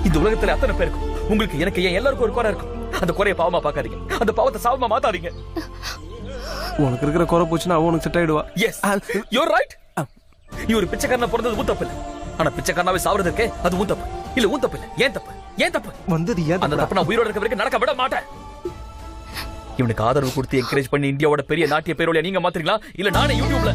இந்த உலகத்துல அத்தனை பேருக்கும். உங்களுக்கு எனக்கு ஏன் எல்லாருக்கும் ஒரு குறை இருக்கும். அந்த குறைய பாவமா பார்க்காதீங்க. அந்த பாவத்தை சாவமா மாத்தாதீங்க. உனக்கு இருக்கிற குறை போச்சுன்னா உனக்கு செட் ஆயிடுவா. எஸ் யூர் ரைட் இவர் பிச்சைக்காரனா பிறந்தது உன் தப்பு இல்ல. ஆனா பிச்சைக்காரனாவே சாவறது இருக்கே அது உன் தப்பு. இல்ல உன் தப்பு இல்ல. ஏன் தப்பு? ஏன் தப்பு? வந்தது ஏன் அந்த தப்பு நான் உயிரோட இருக்க வரைக்கும் நடக்க விட மாட்டேன். இவனுக்கு ஆதரவு கொடுத்து என்கரேஜ் பண்ணி இந்தியாவோட பெரிய நாட்டிய பேரோலியா நீங்க மாத்துறீங்களா? இல்ல நானே யூடியூப்ல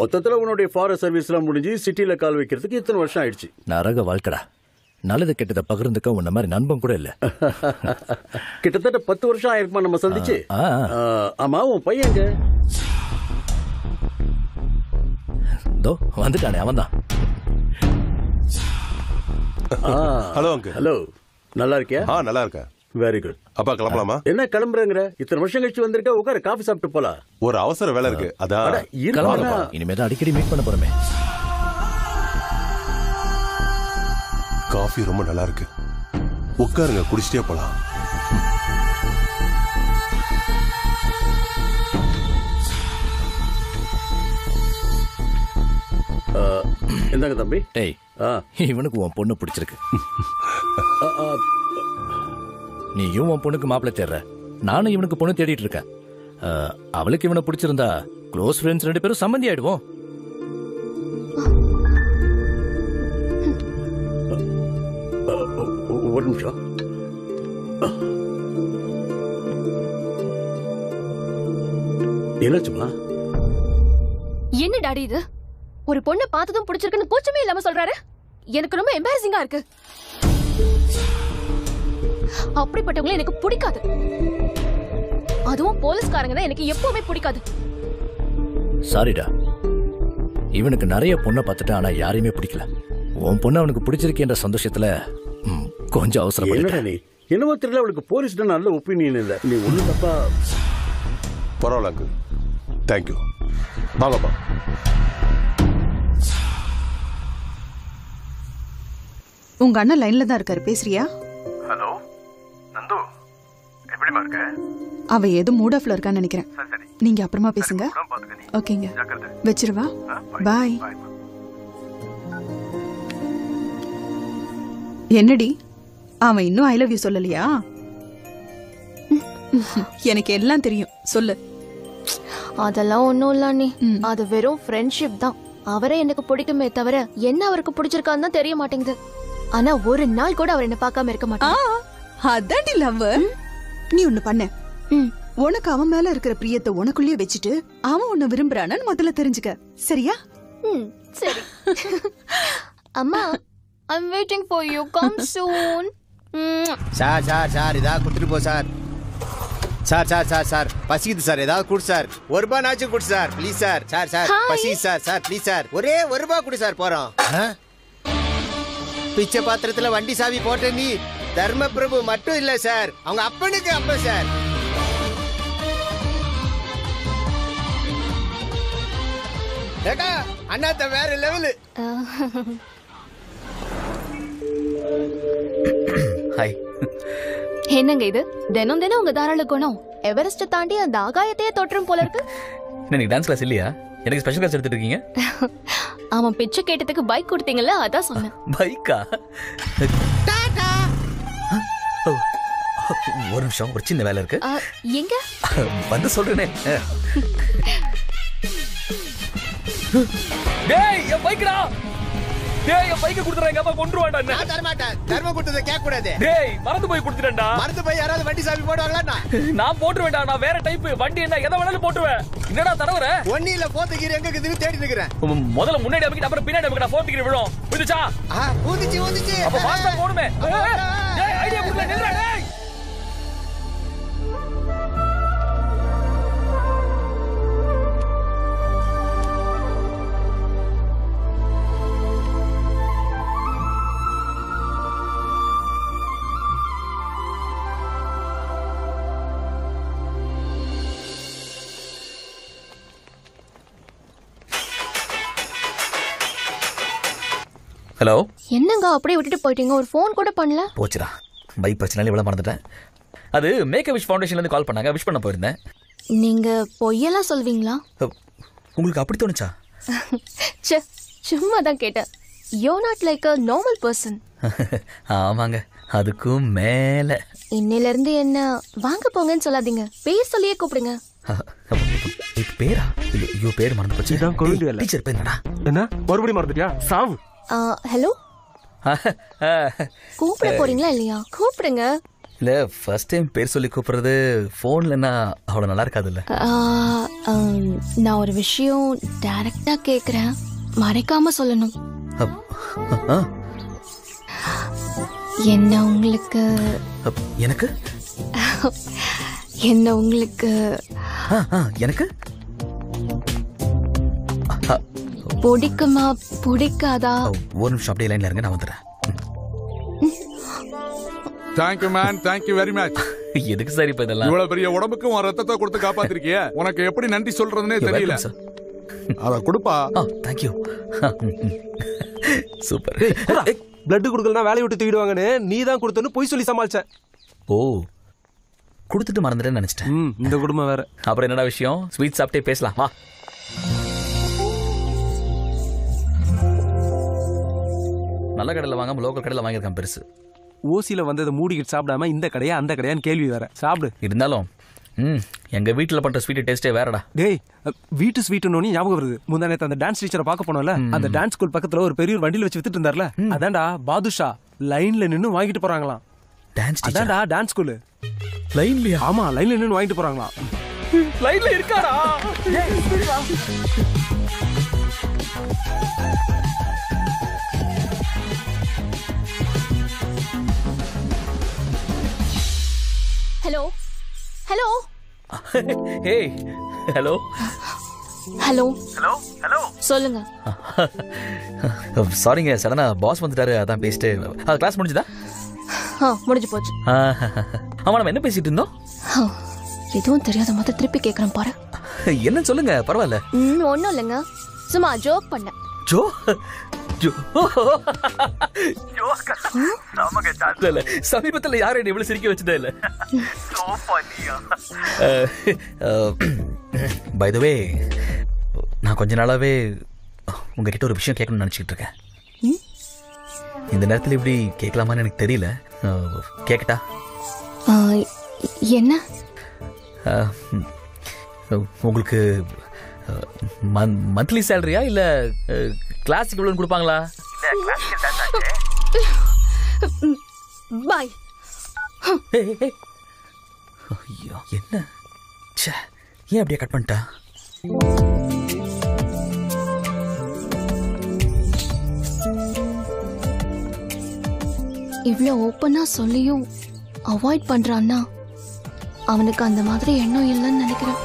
மொத்தத்துல உன்னுடைய ஃபாரஸ்ட் சர்வீஸ்லாம் முடிஞ்சு சிட்டில கால் வைக்கிறதுக்கு இத்தனை வருஷம் ஆயிடுச்சு. நரக வாழ்க்கடா. நல்லது கெட்டதை பகிர்ந்துக்க உன்ன மாதிரி நண்பன் கூட இல்ல. கிட்டத்தட்ட பத்து வருஷம் ஆயிருக்குமா நம்ம சந்திச்சு? ஆ, ஆ. ஆ, ஆமா உன் பையங்க தோ வந்துட்டானே அவன்தான். ஹலோ அங்கிள் ஹலோ நல்லா இருக்கியா? ஆ நல்லா இருக்கேன். வெரி குட் அப்பா கிளம்பலாமா? என்ன கிளம்புறேங்கிற? இத்தனை வருஷம் கழிச்சு வந்திருக்க உட்கார காஃபி சாப்பிட்டு போலாம். ஒரு அவசர வேலை இருக்கு. அதான். இனிமே தான் அடிக்கடி மீட் பண்ண போறோமே. காஃபி ரொம்ப நல்லா இருக்கு. உட்காருங்க குடிச்சிட்டே போலாம். இந்தாங்க தம்பி. டேய் இவனுக்கு உன் பொண்ணு பிடிச்சிருக்கு. நீயும் உன் பொண்ணுக்கு மாப்பிள்ளை தேடுற. நானும் இவனுக்கு பொண்ணு தேடிட்டு இருக்கேன். அவளுக்கு இவனை பிடிச்சிருந்தா க்ளோஸ் ஃப்ரெண்ட்ஸ் ரெண்டு பேரும் சம்மந்தி ஆயிடுவோம். ஒரு நிமிஷம். என்னாச்சுமா என்ன டாடி இது? ஒரு பொண்ணை பார்த்ததும் பிடிச்சிருக்குன்னு கூச்சமே இல்லாம சொல்றாரு. எனக்கு ரொம்ப எம்பாரசிங்கா இருக்கு. அப்படிப்பட்டவங்களை எனக்கு பிடிக்காது. அதுவும் போலீஸ்காரங்க தான் எனக்கு எப்பவுமே பிடிக்காது. சாரிடா. இவனுக்கு நிறைய பொண்ணை பார்த்துட்டான் ஆனா யாரையுமே பிடிக்கல. உன் பொண்ணு அவனுக்கு பிடிச்சிருக்கேன்ற சந்தோஷத்துல ம், கொஞ்சம் அவசரம் என்னடா நீ? என்னவோ தெரியல அவளுக்கு போலீஸ்ட நல்ல ஒப்பீனியன் இல்ல. நீ ஒண்ணு தப்பா பரவாயில்ல அங்கு தேங்க்யூ வாங்கப்பா உங்க அண்ணன் லைன்ல தான் இருக்காரு. பேசுறியா? ஹலோ நந்து எப்படிமா இருக்க அவ ஏதோ மூட் ஆஃப்ல இருக்கான்னு நினைக்கிறேன். நீங்க அப்புறமா பேசுங்க. நீ. ஓகேங்க. வச்சிருவா? பாய் என்னடி? அவன் இன்னும் ஐ லவ் யூ சொல்லலையா? எனக்கு எல்லாம் தெரியும். சொல்லு. அதெல்லாம் ஒண்ணும் இல்ல அண்ணி. அது வெறும் ஃப்ரெண்ட்ஷிப் தான். அவரே எனக்கு பிடிக்குமே தவிர என்ன அவருக்கு பிடிச்சிருக்கான்னு தான் தெரிய மாட்டேங்குது. ஆனா ஒரு நாள் கூட அவர் என்ன பார்க்காம இருக்க மாட்டாங்க அதாண்டி லவ் நீ ஒண்ணு பண்ண. உனக்கு அவன் மேல இருக்கிற பிரியத்தை உனக்குள்ளேயே வச்சுட்டு அவன் உன்னை விரும்புறான்னு முதல்ல தெரிஞ்சுக்க. சரியா? சரி. அம்மா I'm waiting for you come soon sir sir sir ஏதாவது கொடுத்துட்டு போ sir. Sir sir sir sir. பசிக்குது சார். ஏதாவது கொடு சார். ஒரு ரூபாய் நாச்சும் கொடு sir. Please sir. Sir sir. பசி சார். Sir please sir. ஒரே ஒரு ரூபாய் கொடு சார். போறோம்? பிச்சை பாத்திரத்துல வண்டி சாவி போட்ட நீ. தர்ம பிரபு மட்டும் இல்ல சார். அவங்க அப்பனுக்கு அப்ப சார். ஏக்கா அண்ணாத்த வேற லெவலு ஹாய் என்னங்க இது? தினம் தினம் உங்க தாராள குணம். எவரெஸ்ட் தாண்டி அந்த ஆகாயத்தையே தொற்றும் போல இருக்கு. எனக்கு டான்ஸ் கிளாஸ் இல்லையா? எனக்கு ஸ்பெஷல் கிளாஸ் எடுத்துட்டு இருக்கீங்க? அவன் பிச்சை கேட்டதுக்கு பைக் கொடுத்தீங்கல்ல அதான் சொன்னேன். பைக்கா ஒரு நிமிஷம் ஒரு சின்ன வேலை இருக்கு. எங்க? வந்து சொல்றேனே. டேய் என் பைக்டா டேய் என் பைக்க குடுத்துறேன் எங்க அப்பா கொன்றுவான்டா என்ன? நான் தர மாட்டேன் கொடுத்ததை கேட்க கூடாது டேய் மறந்து போய் குடுத்துட்டேன்டா. மறந்து போய் யாராவது வண்டி சாவி போடுவாங்களா நான் போட்டுருவேன்டா நான் வேற டைப் வண்டி என்ன எதை வேணாலும் போட்டுருவேன். என்னடா தடவற ஒண்ணு இல்ல போத்துக்கீர் எங்க இருக்குதுன்னு தேடி நிக்கிறேன் முதல்ல முன்னாடி அமைக்கிட்டு அப்புறம் பின்னாடி அமைக்கிட்டு போட்டு டிகிரி விழும். புரிஞ்சுச்சா? ஊதிச்சு ஊதிச்சு. அப்ப ஃபாஸ்டா போடுமே டேய் ஐடியா கொடுக்கல நில்றா டேய். ஹலோ என்னங்க அப்படியே விட்டுட்டு போயிட்டீங்க? ஒரு ஃபோன் கூட பண்ணல? போச்சுடா. பைக் பிரச்சனையில இவ்வளோ மறந்துட்டேன். அது மேக் விஷ் ஃபவுண்டேஷன்லேருந்து கால் பண்ணாங்க. விஷ் பண்ண போயிருந்தேன். நீங்க பொய்யெல்லாம் சொல்வீங்களா? உங்களுக்கு அப்படி தோணுச்சா? ச்சே சும்மா தான் கேட்டேன். You not like a normal person ஆமாங்க அதுக்கும் மேலே. இன்னையில இருந்து என்ன வாங்க போங்கன்னு சொல்லாதீங்க. பேர் சொல்லியே கூப்பிடுங்க. பேரா? ஐயோ, பேர் மறந்து போச்சு. இதான் கொழுந்து. டீச்சர் பேர் என்னடா? என்ன? மறுபடியும் மறந்துட்டியா? சாவு. ஹலோ? கூப்பிட போறீங்களா இல்லையா? கூப்பிடுங்க. இல்லை ஃபர்ஸ்ட் டைம் பேர் சொல்லி கூப்பிடுறது ஃபோன்லன்னா அவ்வளோ நல்லா இருக்காதுல்ல? நான் ஒரு விஷயம் டைரக்டா கேக்குறேன். மறைக்காம சொல்லணும். என்ன உங்களுக்கு? எனக்கு? என்ன உங்களுக்கு? எனக்கு? பிடிக்குமா பிடிக்காதா? ஒரு நிமிஷம் அப்படியே லைன்ல இருங்க நான் வந்துடுறேன். Thank you man thank you very much எதுக்கு சார் இப்போ இதெல்லாம்? இவ்வளவு பெரிய உடம்புக்கு உன் ரத்தத்தை கொடுத்து காப்பாத்திருக்கிய? உனக்கு எப்படி நன்றி சொல்றதுனே தெரியல. அத கொடுப்பா. தேங்க்யூ சூப்பர் பிளட் கொடுக்கலனா வேலையை விட்டு தூக்கிடுவாங்கன்னு நீ தான் கொடுத்தன்னு பொய் சொல்லி சமாளிச்ச ஓ கொடுத்துட்டு மறந்துட்டேன்னு நினைச்சிட்டேன். இந்த குடும்பம் வேற. அப்புறம் என்னடா விஷயம்? ஸ்வீட் சாப்பிட்டே பேசலாம். வா. நல்ல கடையில் வாங்காம லோக்கல் கடையில் வாங்கியிருக்கான் பெருசு. ஓசியில வந்ததை மூடிக்கிட்டு சாப்பிடாம இந்த கடையா அந்த கடையான்னு கேள்வி வேற. சாப்பிடு. இருந்தாலும் ம் எங்க வீட்டில் பண்ற ஸ்வீட் டேஸ்டே வேறடா. டேய் வீட்டு ஸ்வீட்டுன்னு ஞாபகம் வருது. முந்தா நேத்து அந்த டான்ஸ் டீச்சரை பார்க்க போனோம்ல அந்த டான்ஸ் ஸ்கூல் பக்கத்துல ஒரு பெரிய வண்டியில வச்சு வித்துட்டு இருந்தார்ல அதான்டா பாதுஷா லைன்ல நின்னு வாங்கிட்டு போறாங்களாம். டான்ஸ் அதான்டா டான்ஸ் ஸ்கூல் லைன்லயா ஆமா லைன்ல நின்னு வாங்கிட்டு போறாங்களாம். லைன்ல இருக்காரா ஹலோ ஹலோ ஏய் ஹலோ ஹலோ ஹலோ ஹலோ சொல்லுங்க. சாரிங்க சடனா பாஸ் வந்துட்டாரு அதான் பேசிட்டு கிளாஸ் முடிஞ்சுதா? ஆ முடிஞ்சு போச்சு. ஆமா நம்ம என்ன பேசிட்டு இருந்தோம்? எதுவும் தெரியாத மாதிரி திருப்பி கேக்குறேன் பாரு. என்னன்னு சொல்லுங்க பரவாயில்ல. ம் ஒன்றும் இல்லைங்க. சும்மா ஜோக் பண்ணேன். ஜோ சமீபத்துல யாரும் என்ன இவ்வளவு சிரிக்க வச்சதே இல்ல. பை த வே நான் கொஞ்ச நாளாவே உங்ககிட்ட ஒரு விஷயம் கேட்கணும்னு நினைச்சிட்டு இருக்கேன். இந்த நேரத்துல இப்படி கேட்கலாமான்னு எனக்கு தெரியல. ஆ, என்ன? உங்களுக்கு மந்த்லி சேலரியா இல்ல கிளாஸுக்கு இவ்வளவு கொடுப்பாங்களா? பாய் ஐயோ என்ன? ச்சே ஏன் அப்படியே கட் பண்ணிட்டா? இவ்வளோ ஓப்பனா சொல்லியும் அவாய்ட் பண்றான்னா அவனுக்கு அந்த மாதிரி எண்ணம் இல்லைன்னு நினைக்கிறேன்.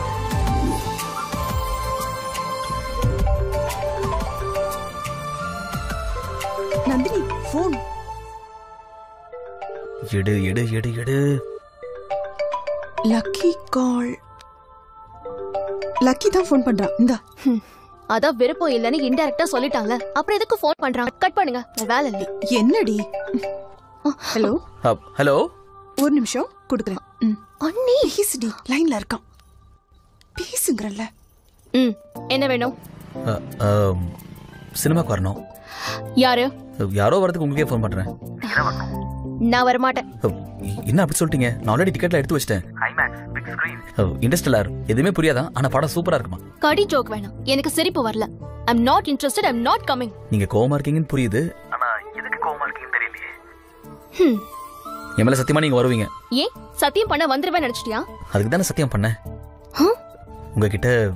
எடு எடு எடு எடு. லக்கி கால் லக்கி தான் ஃபோன் பண்றான். இந்தா. அதான் விருப்பம் இல்லைன்னு இன்டெரக்டா சொல்லிட்டாங்கல்ல அப்புறம் எதுக்கு ஃபோன் பண்றான்? கட் பண்ணுங்க. வேலை இல்லை. என்னடி? ஹலோ ஹலோ ஒரு நிமிஷம் கொடுக்குறேன். அண்ணி. பேசுடி. லைன்ல இருக்கான். பேசுங்கறல்ல. ம். என்ன வேணும்? சினிமாக்கு வரணும். யாரு? யாரோ வரதுக்கு உங்களுக்கே ஃபோன் பண்றேன். நான் வரமாட்டேன். என்ன அப்படி சொல்லிட்டீங்க? நான் ஆல்ரெடி டிக்கெட்ல எடுத்து வச்சிட்டேன். ஐமேக்ஸ் பிக் ஸ்கிரீன் இண்டஸ்ட்ரியலார் எதுவுமே புரியாதான் ஆனா படம் சூப்பரா இருக்குமா? கடி ஜோக் வேணாம். எனக்கு சிரிப்பு வரல. I'm not interested I'm not coming நீங்க கோவமா இருக்கீங்கன்னு புரியுது. ஆனா எதுக்கு கோவமா இருக்கீங்கன்னு தெரியலையே? ஹம். என் மேல சத்தியமா நீங்க வருவீங்க. ஏன்? சத்தியம் பண்ண வந்துருவேன் நினைச்சிட்டியா? அதுக்கு தானே சத்தியம் பண்ணேன். உங்ககிட்ட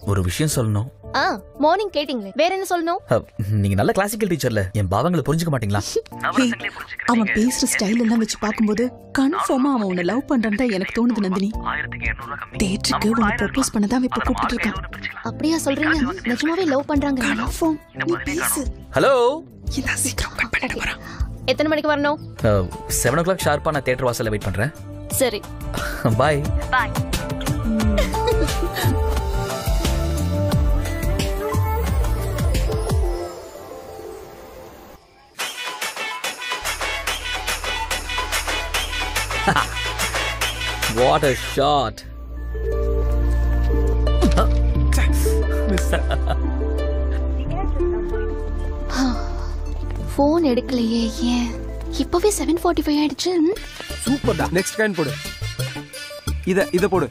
ஒரு விஷயம் சொல்லணும். ஆ மார்னிங் கேட்டிங்களே. வேற என்ன சொல்லணும்? நீங்க நல்ல கிளாசிக்கல் டீச்சர்ல என் பாவங்களை புரிஞ்சுக்க மாட்டீங்களா? அவன் பேசுற ஸ்டைல் எல்லாம் வச்சு பார்க்கும்போது கன்ஃபார்மா அவன் உன்னை லவ் பண்றான் தான் எனக்கு தோணுது நந்தினி. தேட்டருக்கு உன்னை ப்ரப்போஸ் பண்ணதான் இப்ப கூப்பிட்டு இருக்கான். அப்படியா சொல்றீங்க? நிஜமாவே லவ் பண்றாங்க. கன்ஃபார்ம் நீ பேசு. ஹலோ இதான் சீக்கிரம் கட் பண்ணிட போறான். எத்தனை மணிக்கு வரணும்? செவன் ஓ கிளாக் ஷார்ப்பா நான் தேட்டர் வாசல்ல வெயிட் பண்றேன். சரி. Bye bye what a shot phone எடுக்கலையே ஏன்? இப்பவே செவன் ஃபார்ட்டி ஃபைவ் ஆயிடுச்சு ம்? சூப்பர் தான் நெக்ஸ்ட் காயின் போடு. இத இத போடு.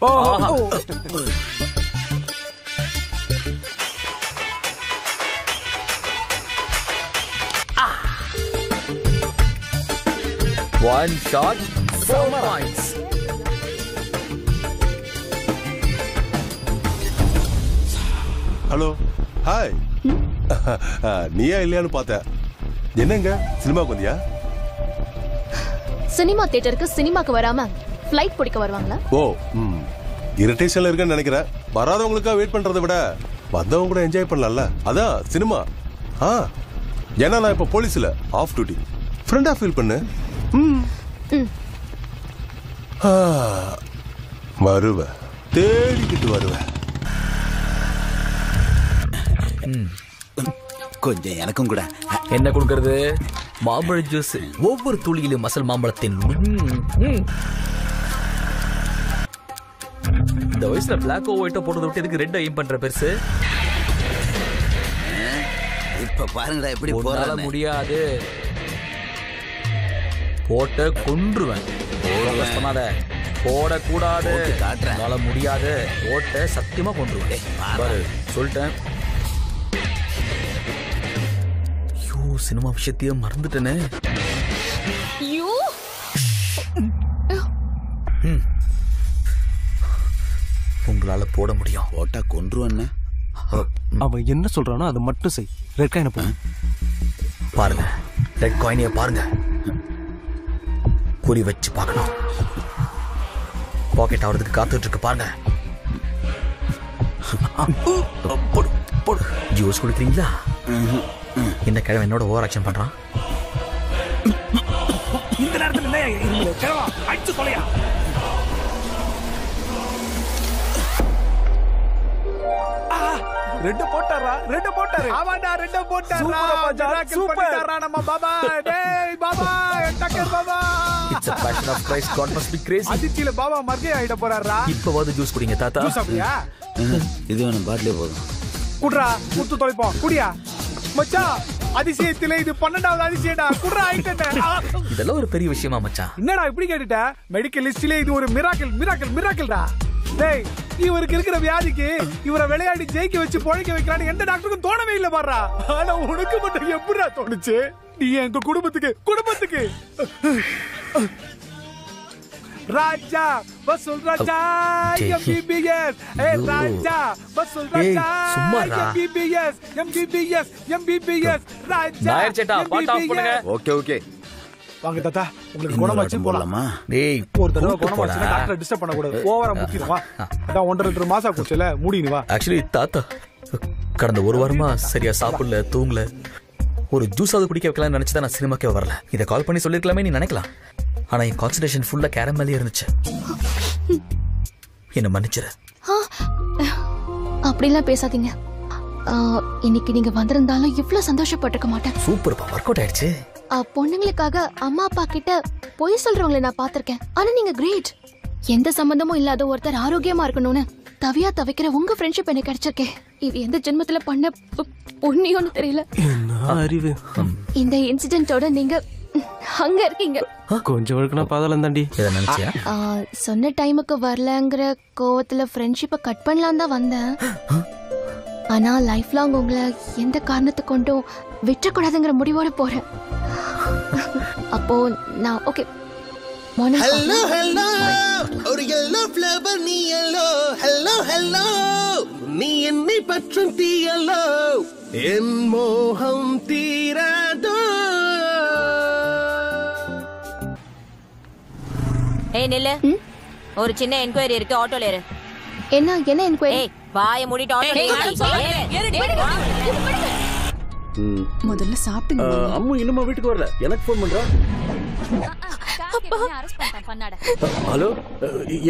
ஓ ஆஹா. One shot, four points. Hello hi. நீயா இல்லையான்னு பார்த்தேன். என்னங்க சினிமாக்கு வந்தியா? சினிமா தியேட்டருக்கு சினிமாக்கு வராம ஃப்ளைட் பிடிக்க வருவாங்களா? ஓ ம். இரிட்டேஷன்ல இருக்கேன்னு நினைக்கிறேன். வராதவங்களுக்கா வெயிட் பண்றதை விட வந்தவங்க கூட என்ஜாய் பண்ணலாம்ல. அதான் சினிமா. ஆ ஏன்னா நான் இப்போ போலீஸ்ல ஆஃப் டியூட்டி ஃப்ரெண்டா ஃபீல் பண்ணு. ம். ஆ, வருவேன் தேடிக்கிட்டு வருவேன் கொஞ்சம் எனக்கும் கூட. என்ன கொடுக்கறது? மாம்பழ ஜூஸ் ஒவ்வொரு துளியிலும் மசல் மாம்பழத்தின். இந்த வயசுல பிளாக் ஒயிட்டோ போட்டதை விட்டு எதுக்கு ரெட் ஐம் பண்ற பெருசு? இப்ப பாருங்கடா எப்படி போறான்னு. முடியாது. போட்ட கொன்றுவேன். சொன்னாத. போடக்கூடாது. காட்டுறேன். முடியாது. போட்ட சத்தியமா கொன்றுவேன். சொல்லிட்டேன். சினிமா விஷயத்தையே மறந்துட்டேனே. ஐயோ. உங்களால போட முடியும். போட்டா கொன்றுவன்னு. அவன் என்ன சொல்றானோ அதை மட்டும் செய். ரெட் காயினை போடு பாருங்க. ரெட் காயினிய பாருங்க. குறி வச்சு பார்க்கணும். பாக்கெட் ஆகிறதுக்கு காத்துட்டு இருக்கு பாருங்க போடு போடு. ஜூஸ் குடிக்கிறீங்களா? என்ன கிழமை என்னோட ஓவர் ஆக்ஷன் பண்றான். இந்த நேரத்துல இருங்க கிழவா அடிச்சு கொலையா ரெண்டு போட்டாரா? ஆமாடா. பண்ணிட்டாரா நம்ம பாபா? டேய் பாபா டக்கர் Baba. It's a passion of Christ. God must be crazy. அதிர்ச்சியில பாபா மர்கே ஆயிட போறாரா? இப்பவாவது ஜூஸ் குடிங்க தாத்தா. ஜூஸ் அப்படியா இது வேணும் பாட்டிலே போதும். குடுறா குடுத்து தொலைப்போம். குடியா? மச்சான் அதிசயத்திலே இது பன்னெண்டாவது அதிசயடா. குடுறா ஆயிட்டேன் இதெல்லாம் ஒரு பெரிய விஷயமா மச்சான் என்னடா இப்படி கேட்டுட்ட? மெடிக்கல் லிஸ்ட்லயே இது ஒரு மிராக்கிள் மிராக்கிள் மிராக்கிள்டா டேய் இவருக்கு இருக்கிற வியாதிக்கு இவரை விளையாடி ஜெயிக்க வச்சு பொழைக்க வைக்கலான்னு எந்த டாக்டருக்கும் தோணவே இல்ல பாடுறா ஆனா உனக்கு மட்டும் எப்படிடா தோணுச்சு? நீ எங்க குடும்பத்துக்கு குடும்பத்துக்கு. ராஜா வசூல் ராஜா. எம்பிபிஎஸ் ஏ. ராஜா வசூல் Raja. MBBS MBBS MBBS Raja Nair சேட்டா, பாட்டு off பண்ணுங்க. Okay okay. வாங்க தாத்தா உங்களுக்கு குணமாச்சு போலாம். டேய் ஒரு தடவை போடா. டாக்டரை டிஸ்டர்ப் பண்ணக்கூடாது. ஓவரா முத்திடும் வா அதான் ஒன்றரை ரெண்டு மாசம் குடிச்சல மூடினு வா ஆக்சுவலி தாத்தா கடந்த ஒரு வாரமா சரியா சாப்பிடல தூங்கல. ஒரு ஜூஸாவது குடிக்க வைக்கலாம்னு நினைச்சு தான் நான் சினிமாக்கே வரல. இதை கால் பண்ணி சொல்லிருக்கலாமே நீ நினைக்கலாம். ஆனா என் கான்சன்ட்ரேஷன் ஃபுல்லா கேரமேலே இருந்துச்சு. என்ன மன்னிச்சிரு. அப்படிலாம் பேசாதீங்க. இன்னைக்கு நீங்க வந்திருந்தாலும் இவ்ளோ சந்தோஷப்பட்டிருக்க மாட்டேன். சூப்பர்ப்பா ஒர்க் அவுட் ஆயிடுச்சு. பொண்ணுங்களுக்காக அம்மா அப்பா கிட்ட பொய் சொல்றவங்களை நான் பார்த்திருக்கேன். ஆனா நீங்க கிரேட் எந்த சம்பந்தமும் இல்லாத ஒருத்தர் ஆரோக்கியமா இருக்கணும்னு தவியா தவிக்கிற உங்க ஃப்ரெண்ட்ஷிப் எனக்கு கிடைச்சிருக்கே. இது எந்த ஜென்மத்துல பண்ண புண்ணியம்னு தெரியல. இந்த இன்சிடென்ட்டோட நீங்க அங்க இருக்கீங்க. கொஞ்சம் வழுக்குனா பாதலம் தாண்டி. இதை நினைச்சியா? சொன்ன டைமுக்கு வரலங்கிற கோவத்துல ஃப்ரெண்ட்ஷிப்பை கட் பண்ணலாம் தான் வந்தேன். ஆனா லைஃப் லாங் உங்களை எந்த காரணத்தை கொண்டும் விட்டுறக்கூடாதுங்கிற முடிவோட போறேன். அப்போ நான் ஓகே ஹலோ ஹலோ ஒரு எல்லோ ஃபிளவர் நீ எல்லோ ஹலோ ஹலோ நீ என்னை பற்றும் தீயலோ. என் மோகம் தீராதோ. ஏய் நில்லு. ஒரு சின்ன என்கொயரி இருக்கு ஆட்டோல ஏறு. என்ன என்ன என்கொயரி ஏய் வாயை மூடிட்டு ஆட்டோல. முதல்ல சாப்பிடுங்க. அம்மு இன்னுமா வீட்டுக்கு வரல? எனக்கு ஃபோன் பண்றா? ஹலோ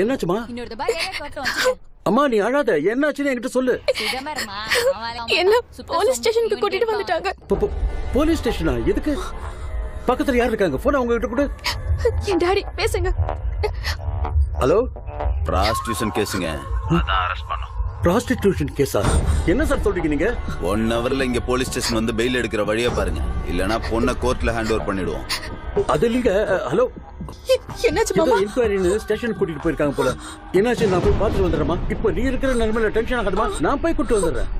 என்னாச்சுமா? அம்மா நீ அழாத. என்னாச்சுன்னு என்கிட்ட சொல்லு. என்ன? போலீஸ் ஸ்டேஷனுக்கு கூட்டிட்டு வந்துட்டாங்க. போலீஸ் ஸ்டேஷனா? எதுக்கு? பக்கத்துல யார் இருக்காங்க? போன் அவங்க கிட்ட கொடு. என் டாடி பேசுங்க. ஹலோ? ப்ராஸ்டியூஷன் கேஸுங்க அதான் அரெஸ்ட் பண்ணோம். ப்ராஸ்டிடியூஷன் கேஸா என்ன சார் சொல்றீங்க நீங்க ஒன் ஹவர்ல இங்க போலீஸ் ஸ்டேஷன் வந்து பெயில் எடுக்கிற வழியை பாருங்க. இல்லனா பொண்ணை கோர்ட்ல ஹேண்ட் ஓவர் பண்ணிடுவோம். அது இல்லைங்க ஹலோ? என்னாச்சு மாமா? இன்கொயரின்னு ஸ்டேஷன் கூட்டிட்டு போயிருக்காங்க போல. என்னாச்சு? நான் போய் பார்த்துட்டு வந்துடுறேமா இப்போ நீ இருக்கிற நிலைமையில டென்ஷன் ஆகாதமா? நான் போய் கூட்டு வந்துடுறேன்.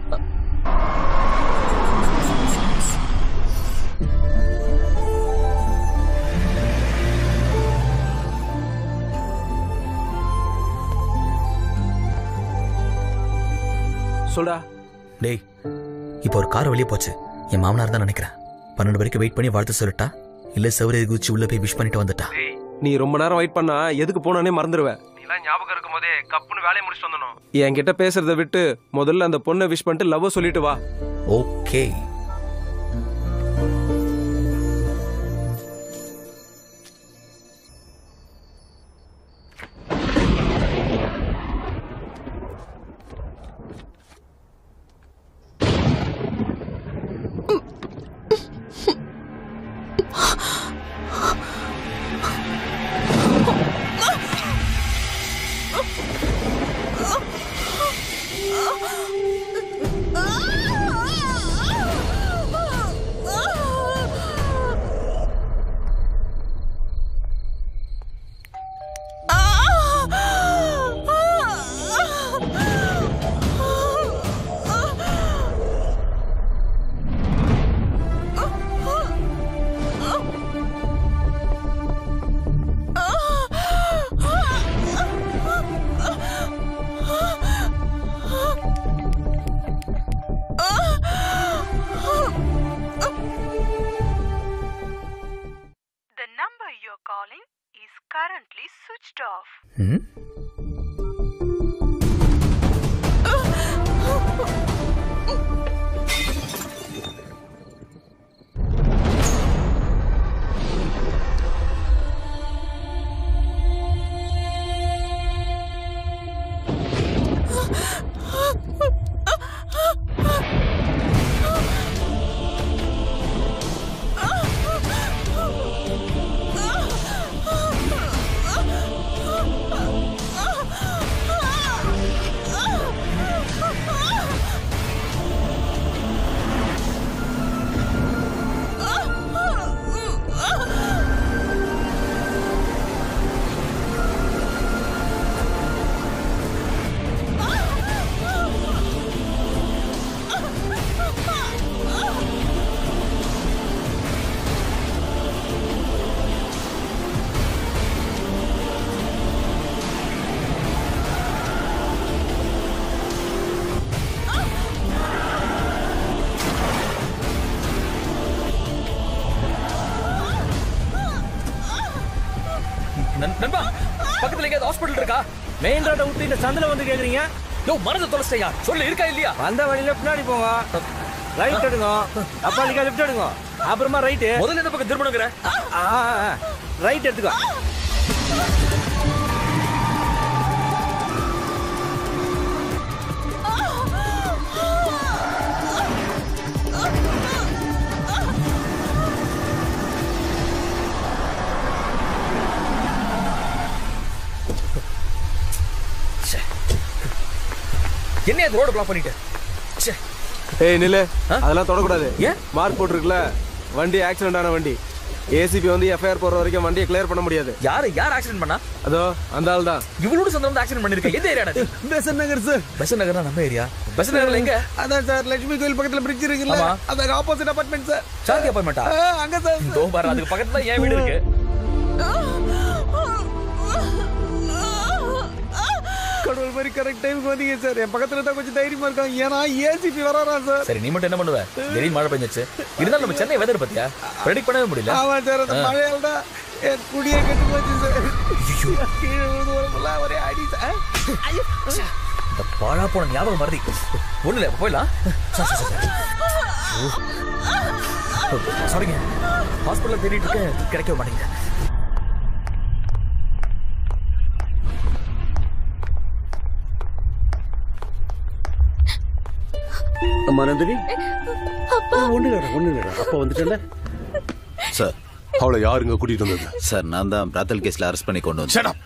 சொல்டா டேய் இப்போ ஒரு கார் வெளியே போச்சு. என் மாமனார் தான் நினைக்கிறேன். பன்னெண்டு வரைக்கும் வெயிட் பண்ணி வாழ்த்து சொல்லட்டா. இல்ல சௌரிய குதிச்சு உள்ள போய் விஷ் பண்ணிட்டு வந்துட்டா. நீ ரொம்ப நேரம் வெயிட் பண்ணா எதுக்கு போனானே மறந்துடுவேன் நீலாம் ஞாபகம் இருக்கும் போதே கப்புன்னு வேலையை முடிச்சுட்டு வந்துடணும். என்கிட்ட பேசுறத விட்டு முதல்ல அந்த பொண்ணை விஷ் பண்ணிட்டு லவ் சொல்லிட்டு வா. ஓகே மெயின் ரோட விட்டு இந்த சந்தில வந்து கேக்குறீங்க? யோ மனதை தொலைச்சியா சொல்லு இருக்கா இல்லையா? வந்த வழியில பின்னாடி போங்க. ரைட் எடுங்க. அப்பாலிக்கா லெஃப்ட் எடுங்க. அப்புறமா ரைட்டு முதல்ல இந்த பக்கம் திரும்பணுங்கிற? ரைட் எடுத்துக்கோ. என்ன இந்த ரோட பிளாக் பண்ணிட்டு. ஏய் நில்லு. அதெல்லாம் தொடக்கூடாது. ஏன்? மார்க் போட்டிருக்குல வண்டி ஆக்சிடென்ட் ஆன வண்டி. ஏசிபி வந்து எஃப்ஐஆர் போற வரைக்கும் வண்டியை கிளியர் பண்ண முடியாது. யாரு? யார் ஆக்சிடென்ட் பண்ணா? அதோ அந்த ஆள் தான். இவளோட சொந்தம் வந்து ஆக்சிடென்ட் பண்ணிருக்க. எந்த ஏரியா பெசன் நகர் சார். பெசன் நகர் நம்ம ஏரியா. பெசன் நகர்ல எங்க? அதான் சார் லட்சுமி கோயில் பக்கத்துல பிரிட்ஜ் இருக்குல்ல. அதுக்கு ஆப்போசிட் அபார்ட்மெண்ட் சார். சாந்தி அப்பார்ட்மெண்டா ஆ, அங்க சார். இதோ பாரு அதுக்கு பக்கத்துல என் வீடு இருக்கு? கடவுள் மாதிரி கரெக்ட் டைமுக்கு வந்தீங்க சார் என் பக்கத்துல தான் கொஞ்சம் தைரியமா இருக்காங்க. ஏன்னா ஏசிபி வராரா சார் சரி நீ மட்டும் என்ன பண்ணுவ? திடீர்னு மழை பெஞ்சிச்சு. இருந்தாலும் நம்ம சென்னை வெதர் பத்தியா? ப்ரெடிக்ட் பண்ணவே முடியல. ஆமா சார் அந்த. மழையால தான் என் குடியே கெட்டு போச்சு சார் கீழே விழுந்து ஒரே அடி சார் ஐயோ. இந்த பாழா போன ஞாபகம் மறதி. ஒண்ணு போயிடலாம். Sir, sir, sir, sir. சாரிங்க ஹாஸ்பிட்டல் தேடிட்டு இருக்கேன். கிடைக்கவே மாட்டேங்குது. அம்மா நந்தினி. ஒண்ணு இல்லடா ஒண்ணு இல்லடா அப்பா வந்துட்டல சார் அவளை யாருங்க கூட்டிட்டு வந்தது? சார் நான் தான் பிராத்தல் கேஸ்ல அரெஸ்ட் பண்ணி கொண்டு வந்தேன்.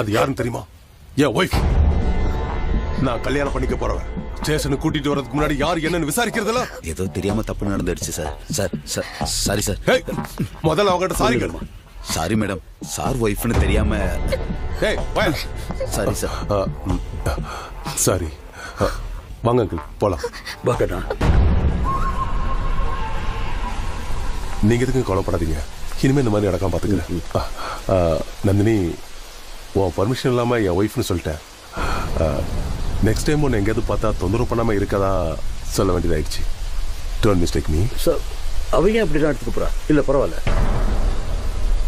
அது யாருன்னு தெரியுமா? என் ஒய்ஃப் நான் கல்யாணம் பண்ணிக்க போறவன். ஸ்டேஷனுக்கு கூட்டிட்டு வரதுக்கு முன்னாடி யார் என்னன்னு விசாரிக்கிறதுல? ஏதோ தெரியாம தப்பு நடந்துடுச்சு sir. Sir sir sorry. Sir முதல்ல அவங்ககிட்ட சாரி கேளுமா சாரி மேடம். சார் ஒய்ஃப்னு தெரியாம. ஏய் சாரி சார் சாரி வாங்க அங்கிள் போலாம். பாக்கண்ணா நீங்க எதுக்கும் கவலைப்படாதீங்க. இனிமே இந்த மாதிரி நடக்காம ஆ, நந்தினி உன் பர்மிஷன் இல்லாம என் ஒய்ஃப்னு சொல்லிட்டேன். நெக்ஸ்ட் டைம் உன்னை எங்கேயாவது பார்த்தா தொந்தரவு பண்ணாம இருக்கதா சொல்ல வேண்டியதாயிடுச்சு. டோன்ட் மிஸ்டேக் மீ சார் அவங்க அப்படி தான் எடுத்துக்க இல்ல பரவாயில்ல.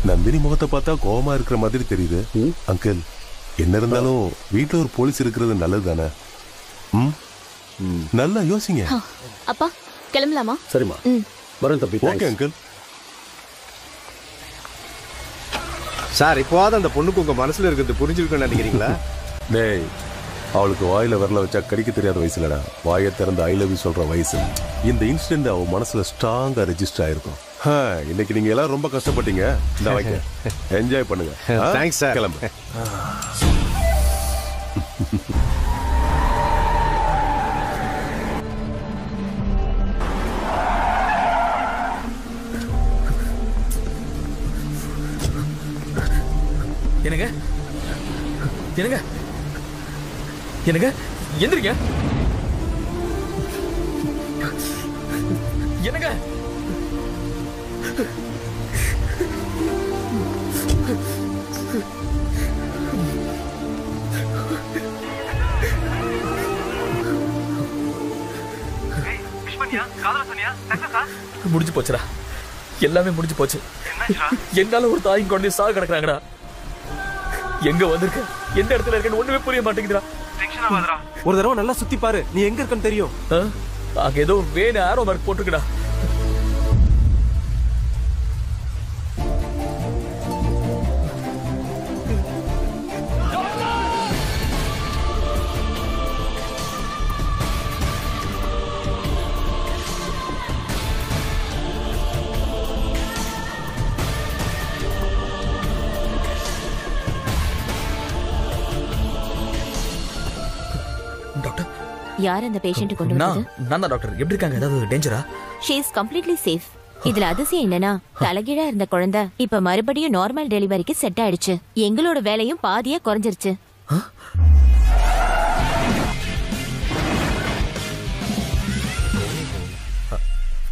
நந்தினி முகத்தை பார்த்தா கோவமா இருக்கிற மாதிரி தெரியுது. அங்கிள் என்ன இருந்தாலும் வீட்டுல ஒரு போலீஸ் இருக்கிறது நல்லது தானே ம்? நல்லா யோசிங்க. அப்பா கிளம்பலாமா? சரிம்மா. வரேன் தம்பி ஓகே அங்கிள் சார் இப்போவாது அந்த பொண்ணுக்கு உங்க மனசுல இருக்கிறது புரிஞ்சிருக்குன்னு நினைக்கிறீங்களா? டேய் அவளுக்கு வாயில விரல வச்சா கடிக்க தெரியாத வயசுலடா. வாயை திறந்து ஐ லவ் யூ சொல்ற வயசு. இந்த இன்சிடென்ட் அவ மனசுல ஸ்ட்ராங்கா ரெஜிஸ்டர் ஆயிருக்கும். ஹா, இன்னைக்கு நீங்க எல்லாரும் ரொம்ப கஷ்டப்பட்டீங்க. இந்த வைக்க. என்ஜாய் பண்ணுங்க? Thanks, sir. கிளம்பு. என்னங்க? என்னங்க? எந்திரிங்க. என்னங்க? முடிஞ்சு போச்சுடா. எல்லாமே முடிஞ்சு போச்சு. என்னால ஒரு தாயும் குழந்தையும் சாக கிடக்குறாங்கடா. எங்க வந்திருக்க? எந்த இடத்துல இருக்கேன்னு ஒண்ணுமே புரிய மாட்டேங்குதுடா. ஒரு தடவை நல்லா சுத்தி பாரு. நீ எங்க இருக்கன்னு தெரியும்? அங்க ஏதோ வேணு ஆரோ மார்க் போட்டிருக்குடா. யார் அந்த பேஷண்ட் கொண்டு வந்தது? நான் தான் டாக்டர் எப்படி இருக்காங்க? ஏதாவது டேஞ்சரா ஷீ இஸ் கம்ப்ளீட்லி சேஃப் இதுல அதிசயம் என்னன்னா தலைகீழா இருந்த குழந்தை இப்ப மறுபடியும் நார்மல் டெலிவரிக்கு செட் ஆயிடுச்சு. எங்களோட வேலையும் பாதியா குறைஞ்சிருச்சு.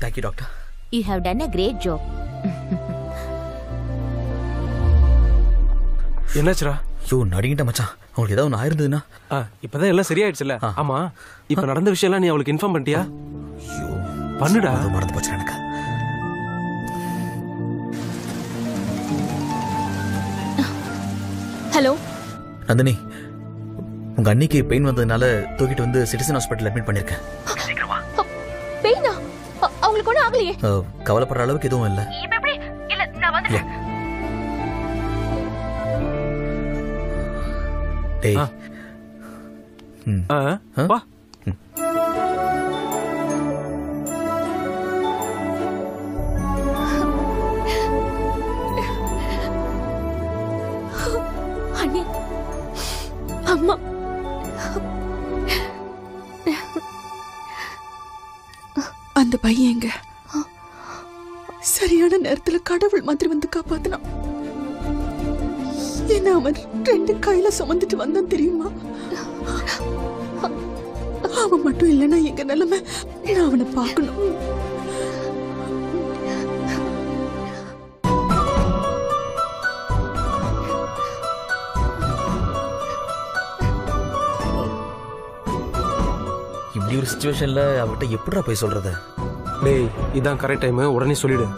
Thank you doctor you have done a great job என்னாச்சுடா? ஐயோ நடிகிட்ட மச்சான். உங்களுக்கு ஏதாவது ஒன்று ஆயிருந்ததுன்னா? ஆ, இப்பதான் எல்லாம் சரியாயிடுச்சுல ஆமா இப்ப நடந்த விஷயம் எல்லாம் நீ அவளுக்கு இன்ஃபார்ம் பண்ணிட்டியா? பண்ணுடா. மறந்து போச்சு எனக்கு? ஹலோ. நந்தினி உங்க அன்னிக்கு பெயின் வந்ததுனால தூக்கிட்டு வந்து சிட்டிசன் ஹாஸ்பிட்டல் அட்மிட் பண்ணிருக்கேன். பெயினா அவங்களுக்கு ஒண்ணும் ஆகலையே. கவலைப்படுற அளவுக்கு எதுவும் இல்லை. டேய். ம். வா. அண்ணி அம்மா. அந்த பையன் எங்க? சரியான நேரத்துல கடவுள் மாதிரி வந்து காப்பாத்தினான். ஏன்னா அவன் ரெண்டு கையில சுமந்துட்டு வந்தான் தெரியுமா? அவன் மட்டும் இல்லைன்னா எங்க நிலைமை? நான் அவனை பார்க்கணும். இப்படி ஒரு சுச்சுவேஷன்ல அவர்கிட்ட எப்படிடா போய் சொல்றது? டேய் இதான் கரெக்ட் டைம் உடனே சொல்லிடு.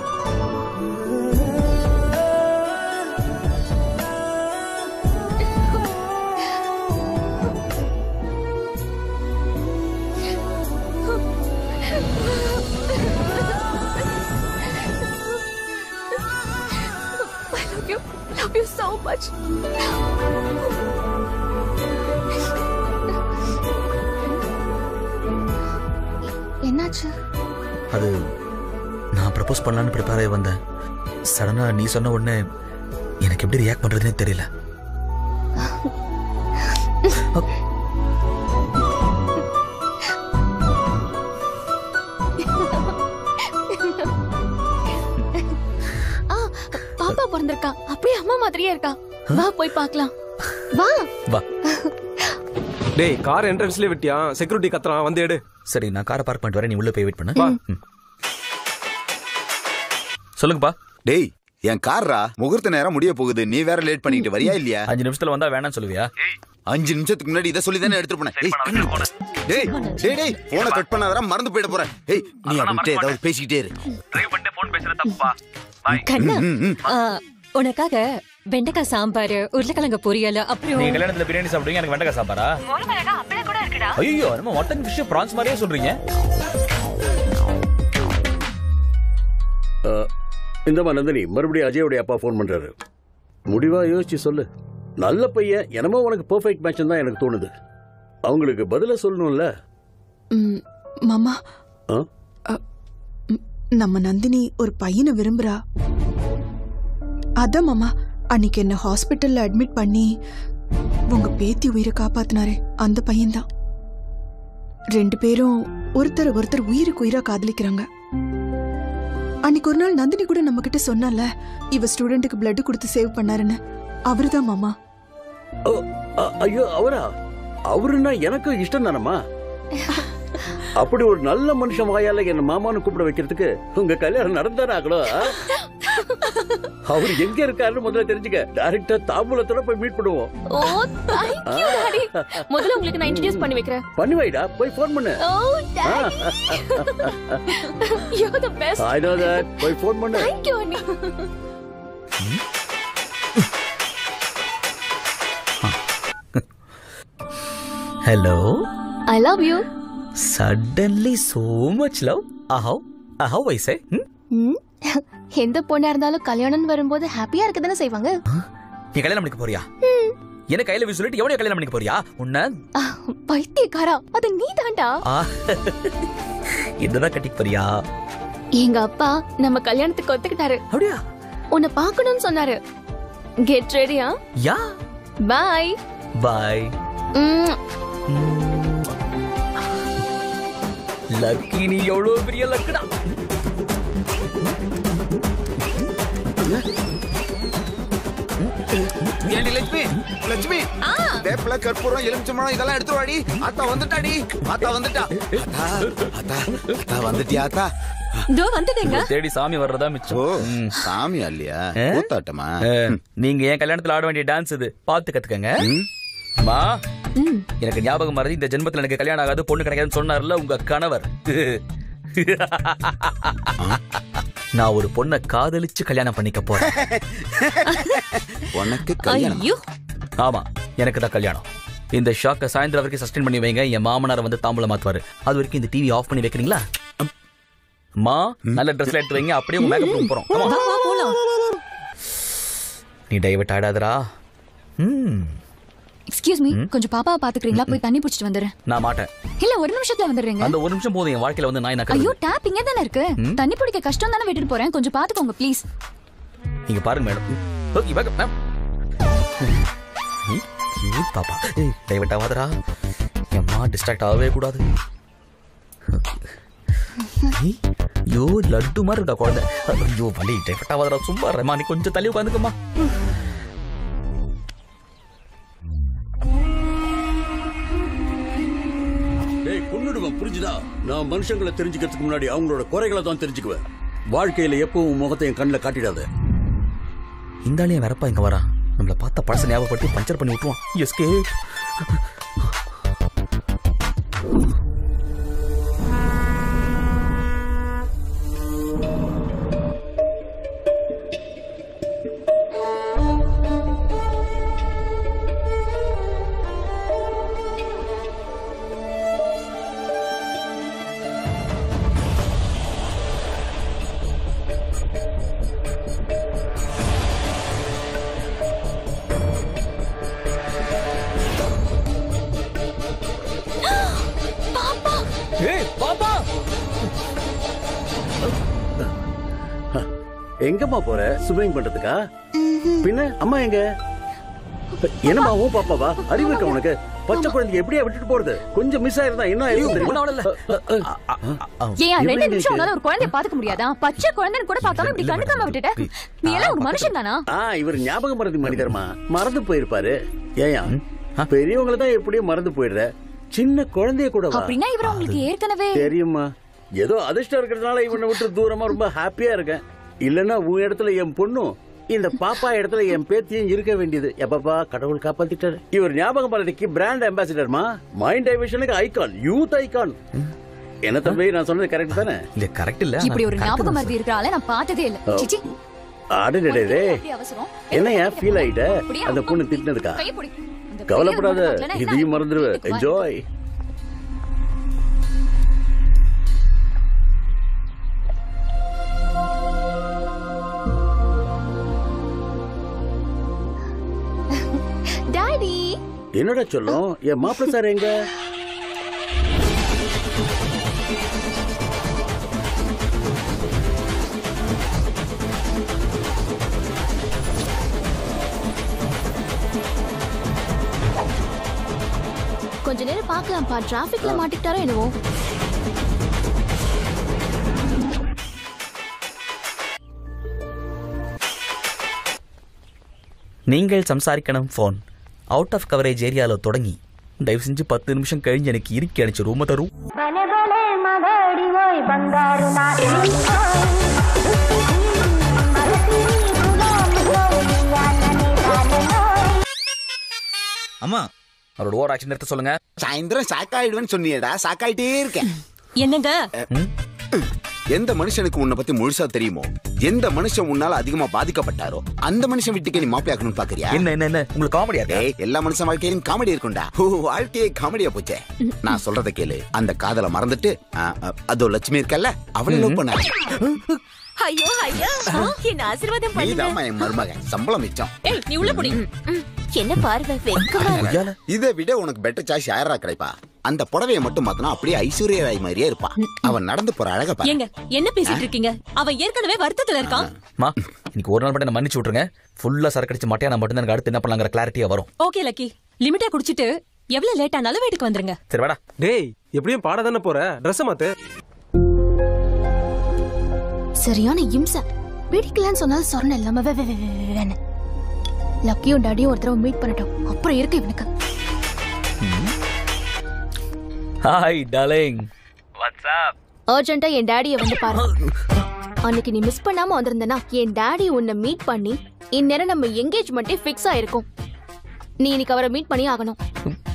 ப்ரப்போஸ் பண்ணலான்னு ப்ரிப்பேர் ஆகி வந்தேன். சடனா நீ சொன்ன உடனே எனக்கு எப்படி ரியாக்ட் பண்றதுனே தெரியல. ஆ, பாப்பா பிறந்திருக்கா. அப்படியே அம்மா மாதிரியே இருக்கா. வா போய் பார்க்கலாம். வா. வா. டேய் கார் என்ட்ரன்ஸ்லயே விட்டியா? செக்யூரிட்டி கத்துறான். வந்து எடு. சரி நான் காரை பார்க் பண்ணிட்டு வரேன். நீ உள்ள போய் வெயிட் பண்ணு. சொல்லுங்கப்பா. டேய் என் கார்ரா முகூர்த்த நேரம் முடிய போகுது. நீ வேற லேட் பண்ணிட்டு வரியா இல்லையா? அஞ்சு நிமிஷத்துல வந்தா வேணாம்னு சொல்லுவியா? அஞ்சு நிமிஷத்துக்கு முன்னாடி இதை சொல்லி தானே எடுத்துட்டு போனேன். டேய் டேய் டேய் போனை கட் பண்ணாதடா மறந்து போயிட போறேன். ஏய் நீ அப்படின்ட்டு ஏதாவது பேசிக்கிட்டே இரு. டிரைவ் பண்ணிட்டு போன் பேசுற பாய் கண்ணா ம், ம். ஆ, உனக்காக வெண்டைக்காய் சாம்பார் உருளைக்கிழங்கு பொரியல் அப்புறம் நீங்க கல்யாணத்துல பிரியாணி சாப்பிடுவீங்க எனக்கு வெண்டைக்காய் சாப்பாரா அப்பளம் கூட இருக்குடா. ஐயோ நம்ம மட்டன் ஃபிஷ் பிரான்ஸ் மாதிரியே சொல்றீங்க. அஹ், இந்தம்மா நந்தினி மறுபடியும் அஜயோடைய அப்பா ஃபோன் பண்றாரு. முடிவா யோசிச்சு சொல்லு. நல்ல பையன் என்னமோ உனக்கு பெர்ஃபெக்ட் மேட்ச் தான் எனக்கு தோணுது. அவங்களுக்கு பதில சொல்லணும்ல? மாமா. ஆ? நம்ம நந்தினி ஒரு பையனை விரும்புறா. அதான் மாமா அன்னைக்கு என்ன ஹாஸ்பிட்டல்ல அட்மிட் பண்ணி உங்க பேத்தி உயிரை காப்பாத்தினாரே அந்த பையன்தான். ரெண்டு பேரும் ஒருத்தர் ஒருத்தர் உயிருக்கு உயிரா காதலிக்கிறாங்க. அன்னைக்கு ஒரு நாள் நந்தினி கூட நம்ம கிட்ட சொன்னால இவ ஸ்டூடெண்ட்டுக்கு பிளட் கொடுத்து சேவ் பண்ணாருன்னு. அவருதான் மாமா. ஐயோ அவரா? அவருன்னா எனக்கு இஷ்டம் தானம்மா அப்படி ஒரு நல்ல மனுஷன் வாயால என்ன மாமான்னு கூப்பிட வைக்கிறதுக்கு உங்க கல்யாணம் ஆகணும் ஆ? அவர் எங்க இருக்காருன்னு முதல்ல தெரிஞ்சுக்க. டைரக்டா தாம்பூலத்தோட போய் மீட் பண்ணுவோம். ஓ தேங்க்யூ டாடி முதல்ல உங்களுக்கு நான் இன்ட்ரோடியூஸ் பண்ணி வைக்கிறேன். பண்ணி வைடா போய் ஃபோன் பண்ணு. ஓ daddy you the best I know that. போய் ஃபோன் பண்ணு. தேங்க்யூ அண்ணி hello I love you suddenly so much love அஹவ் அஹவ் வைசே எந்த பொண்ணா இருந்தாலும் கல்யாணம் வரும்போது ஹாப்பியா இருக்க தானே செய்வாங்க நீ கல்யாணம் பண்ணிக்க போறியா? என்ன கையில வி சொல்லிட்டு எவனைய கல்யாணம் பண்ணிக்க போறியா? உன்ன? பைத்தியக்காரா. அது நீ தாண்டா இதுதான் கட்டிக்க போறியா? எங்க அப்பா நம்ம கல்யாணத்துக்கு ஒத்துக்கிட்டாரு. அப்படியா? உன்னை பார்க்கணும்னு சொன்னாரு. கெட் ரெடியா யா? பாய் பாய் லக்கி நீ எவ்வளவு பெரிய லக்குடா? ஏண்டி லட்சுமி? லட்சுமி? வேப்பில கற்பூரம் எலுமிச்சம்பழம் இதெல்லாம் எடுத்து வாடி ஆத்தா வந்துட்டாடி. ஆத்தா வந்துட்டா. ஆத்தா ஆத்தா ஆத்தா வந்துட்டியா ஆத்தா? இதோ வந்துட்டேங்க. தேடி சாமி வர்றதா மிச்சம். ஓ சாமியா இல்லையா? கூத்தாட்டமா நீங்க என் கல்யாணத்துல ஆட வேண்டிய டான்ஸ் இது. பார்த்து கத்துக்கங்க. மா எனக்கு ஞாபகம் மறதி இந்த ஜென்மத்துல எனக்கு கல்யாணம் ஆகாது பொண்ணு கிடைக்காதுன்னு சொன்னார்ல உங்க கணவர். நான் ஒரு பொண்ணை காதலிச்சு கல்யாணம் பண்ணிக்க போறேன். உனக்கு ஐயோ. ஆமா எனக்கு தான் கல்யாணம். இந்த ஷாக்கை சாயந்தரம் வரைக்கும் சஸ்டெயின் பண்ணி வைங்க என் மாமனார் வந்து தாம்பூலம் மாத்துவாரு. அது வரைக்கும் இந்த டிவி ஆஃப் பண்ணி வைக்கிறீங்களா? மா நல்ல ட்ரெஸ்ல எடுத்து வைங்க அப்படியே உங்க மேக்கப் ரூம் போறோம். நீ டைவர்ட் ஆடாதடா. ம். Excuse me? கொஞ்சம் பாப்பாவை பாத்துக்கிறீங்களா? போய் தண்ணி பிடிச்சிட்டு வந்துடுறேன். நான் மாட்டேன். இல்ல ஒரு நிமிஷத்துல வந்துடுறீங்க. அந்த ஒரு நிமிஷம் போதும் என் வாழ்க்கையில வந்து நான் என்ன ஐயோ டேப் இங்கே தானே இருக்கு. தண்ணி பிடிக்க கஷ்டம் தானே விட்டுட்டு போறேன். கொஞ்சம் பாத்துக்கோங்க ப்ளீஸ் நீங்க பாருங்க மேடம். ஓகே பாக்க மேம். கியூட் பாப்பா. டைவர்ட் ஆகாதடா எம்மா டிஸ்ட்ராக்ட் ஆகவே கூடாது. ஐயோ லட்டு மாதிரி இருக்கா குழந்தை. ஐயோ வலி டைவர்ட் ஆகாதடா சும்மா ரமா நீ கொஞ்சம் தள்ளி உட்காந்துக்கம்மா. டேய் புரிஞ்சுதா? நான் மனுஷங்களை தெரிஞ்சுக்கிறதுக்கு முன்னாடி அவங்களோட குறைகளை தான் தெரிஞ்சுக்குவேன். வாழ்க்கையில எப்பவும் முகத்தை என் கண்ணில் காட்டிடாத. இந்த ஆளு வரப்பா இங்க வரா. நம்மள பார்த்த பழச ஞாபகப்படுத்தி பஞ்சர் பண்ணி விட்டுருவான். எஸ்கே ஸ்விமிங் பண்றதுக்கா? பின்ன அம்மா எங்க? என்னம்மா உன் பாப்பாவா? அறிவு இருக்க உனக்கு? பச்சை குழந்தைக்கு எப்படியா விட்டுட்டு போறது? கொஞ்சம் மிஸ் ஆயிருந்தா என்ன ஏன் ரெண்டு நிமிஷம்? உன்னால ஒரு குழந்தைய பாத்துக்க முடியாதா? பச்சை குழந்தைன்னு கூட பார்க்காம இப்படி கண்டுக்காம விட்டுட்ட? நீ எல்லாம் ஒரு மனுஷன் தானா? ஆ இவர் ஞாபக மறதி மனிதர்மா? மறந்து போயிருப்பாரு. ஏயா பெரியவங்கள தான் எப்படியும் மறந்து போயிடுற. சின்ன குழந்தைய கூட. அப்படின்னா இவர் உங்களுக்கு ஏற்கனவே தெரியுமா ஏதோ அதிர்ஷ்டம் இருக்கிறதுனால இவனை விட்டு தூரமா ரொம்ப ஹாப்பியா இருக்கேன். இல்லன்னா உன் இடத்துல என் பொண்ணும் இந்த பாப்பா இடத்துல என் பேத்தியும் இருக்க வேண்டியது. எப்பப்பா கடவுள் காப்பாத்திட்டாரு. இவர் ஞாபக மறதிக்கு பிராண்ட் அம்பாசிடர்மா மைண்ட் டைவர்ஷனுக்கு ஐகான் யூத் ஐகான் என்ன தம்பி நான் சொன்னது கரெக்ட் தானே? இல்ல கரெக்ட் இல்ல. இப்படி ஒரு ஞாபக மருதி இருக்கிற ஆளை நான் பார்த்ததே இல்ல. சிச்சி. அவசரம்? என்னையா ஃபீல் ஆயிட்ட? அந்த பொண்ணு திட்டினதுக்கா? கவலைப்படாத இதையும் மறந்துடுவேன். என்ஜாய் டாடி என்னடா சொல்லும்? என் மாப்பிள்ள சார் எங்க? கொஞ்ச நேரம் பார்க்கலாம்ப்பா. டிராஃபிக்ல மாட்டிக்கிட்டாரோ என்னவோ. நீங்கள் சம்சாரிக்கணும் ஃபோன் அவுட் ஆஃப் கவரேஜ் ஏரியால தொடங்கி தயவு செஞ்சு பத்து நிமிஷம் கழிஞ்சு எனக்கு இறுக்கி அடிச்சு ரூம தரும் அம்மா அவரோட ஓவர் ஆக்ஷன் நிறுத்த சொல்லுங்க. சாயந்தரம் சாக்காயிடுவேன்னு சொன்னியடா சாக்காயிட்டே இருக்கேன். என்னங்க? எந்த மனுஷனுக்கு உன்னை பத்தி முழுசா தெரியுமோ? எந்த மனுஷன் உன்னால அதிகமா பாதிக்கப்பட்டாரோ அந்த மனுஷன் வீட்டுக்கு நீ மாப்பிளையாக்கணும்னு பாக்குறியா? என்ன என்ன என்ன? உங்களுக்கு காமெடியா எல்லா மனுஷன் வாழ்க்கையிலும் காமெடி இருக்கும்டா. ஓ வாழ்க்கையே காமெடியா போச்சே. நான் சொல்றத கேளு. அந்த காதலை மறந்துட்டு அதோ லட்சுமி இருக்கல்ல அவளை லவ் பண்ண. ஐயோ ஐயோ என்ன ஆசீர்வாதம் பண்ணுங்க என் மருமகன். சம்பளம் மிச்சம். ஏய் நீ உள்ள போடி. என்ன பார்வை? வெக்கமா இருக்கு. இதை விட உனக்கு பெட்டர் சாய்ஸ் யாரா கிடைப்பா? அந்த புடவைய மட்டும் மாத்தினா அப்படியே ஐஸ்வர்யா ராய் மாதிரியே இருப்பா. அவன் நடந்து போற அழக பாரு. ஏங்க என்ன பேசிட்டு இருக்கீங்க? அவன் ஏற்கனவே வருத்தத்துல இருக்கான். மா இன்னைக்கு ஒரு நாள் மட்டும் என்ன மன்னிச்சு விட்டுருங்க. ஃபுல்லா சரக்கடிச்சு மாட்டியா நான் மட்டும் எனக்கு அடுத்து என்ன பண்ணலாங்கிற கிளாரிட்டியா வரும். ஓகே லக்கி லிமிட்டா குடிச்சிட்டு எவ்வளவு லேட் ஆனாலும் வீட்டுக்கு வந்துருங்க. சரி வாடா. டேய் எப்படியும் பாட தானே போற? ட்ரெஸ் மாத்து. சரியான இம்சை. பிடிக்கலன்னு சொன்னா சொரண இல்லாம. லக்கியும் டாடியும் ஒரு தடவை மீட் பண்ணட்டும். அப்புறம் இருக்கு இவனுக்கு. ஹாய் டார்லிங் அர்ஜென்ட்டா என் டாடியை வந்து பாரு. அன்னைக்கு நீ மிஸ் பண்ணாம வந்திருந்தனா என் டாடி உன்னை மீட் பண்ணி இந்நேரம் நம்ம என்கேஜ்மெண்ட்டே ஃபிக்ஸ் ஆயிருக்கும். நீ இன்னைக்கு அவரை மீட் பண்ணி ஆகணும்.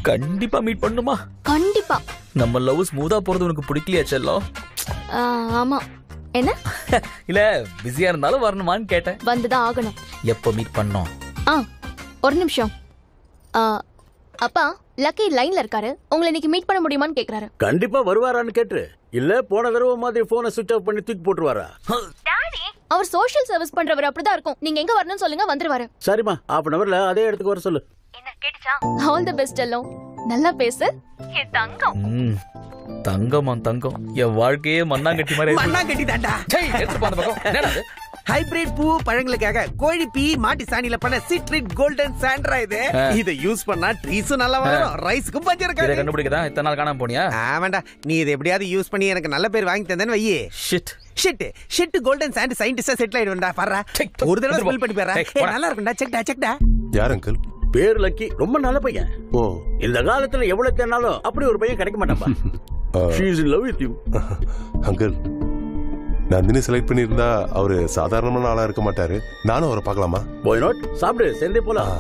கண்டிப்பா மீட் பண்ணுமா? கண்டிப்பா. நம்ம லவ் ஸ்மூதா போறது உனக்கு பிடிக்கலையா செல்லம் ஆ, ஆமா. என்ன? இல்ல பிஸியா இருந்தாலும் வரணுமான்னு கேட்டேன். வந்துதான் ஆகணும். எப்போ மீட் பண்ணோம்? ஆ ஒரு நிமிஷம். ஆ, அப்பா லக்கி லைன்ல இருக்காரு. உங்களை இன்னைக்கு மீட் பண்ண முடியுமான்னு கேக்குறாரு. கண்டிப்பா வருவாரான்னு கேட்டு இல்ல போன தடவை மாதிரி போனை சுவிட்ச் ஆஃப் பண்ணி தூக்கி போட்டுருவாரா? அவர் சோஷியல் சர்வீஸ் பண்றவர் அப்படிதான் இருக்கும். நீங்க எங்க வரணும்னு சொல்லுங்க வந்துருவாரு. சரிம்மா ஹாஃப் அன் அவர்ல அதே இடத்துக்கு வர சொல்லு. ஆல் தி பெஸ்ட் எல்லாம் நல்லா பேசு. தங்கம். ம், தங்கமா தங்கம். என் வாழ்க்கையே மண்ணாங்கட்டி மாதிரி. மண்ணாங்கட்டி தாண்டா சை, எடுத்துட்டு போ அந்த பக்கம். என்னடா? ஹைபிரிட் பூ பழங்களுக்காக கோழி பீ மாட்டு சாணியில பண்ண சிட்ரிட் கோல்டன் சாண்ட்ரா இது. இத யூஸ் பண்ணா ட்ரீஸும் நல்லா வளரும். ரைஸ்க்கும் பஞ்சம் இதை இருக்காது கண்டுபிடிக்கதா? இத்தனை நாள் காணாம போனியா? ஆமாண்டா நீ இதை எப்படியாவது யூஸ் பண்ணி எனக்கு நல்ல பேர் வாங்கி தந்தேன்னு வையே. Shit shit shit golden sand சயின்டிஸ்டா settle ஆயிடுவேன்டா. பாரு ஒரு தடவை ஸ்மெல் பண்ணி போடா. நல்லா இருக்கும்டா. செக்டா செக்டா யார் அங்கிள் பேர் லக்கி. ரொம்ப நல்ல பையன். ஓ. இந்த காலத்துல எவ்வளவு தேனாலும் அப்படி ஒரு பையன் கிடைக்க மாட்டான்பா She is in love with you. Uncle Nandini select பண்ணியிருந்தா அவரு சாதாரணமான ஆளா இருக்க மாட்டாரு. நானும் அவரை பார்க்கலாமா? போய் நோட் சாப்பிடு சேர்ந்தே போலாம்.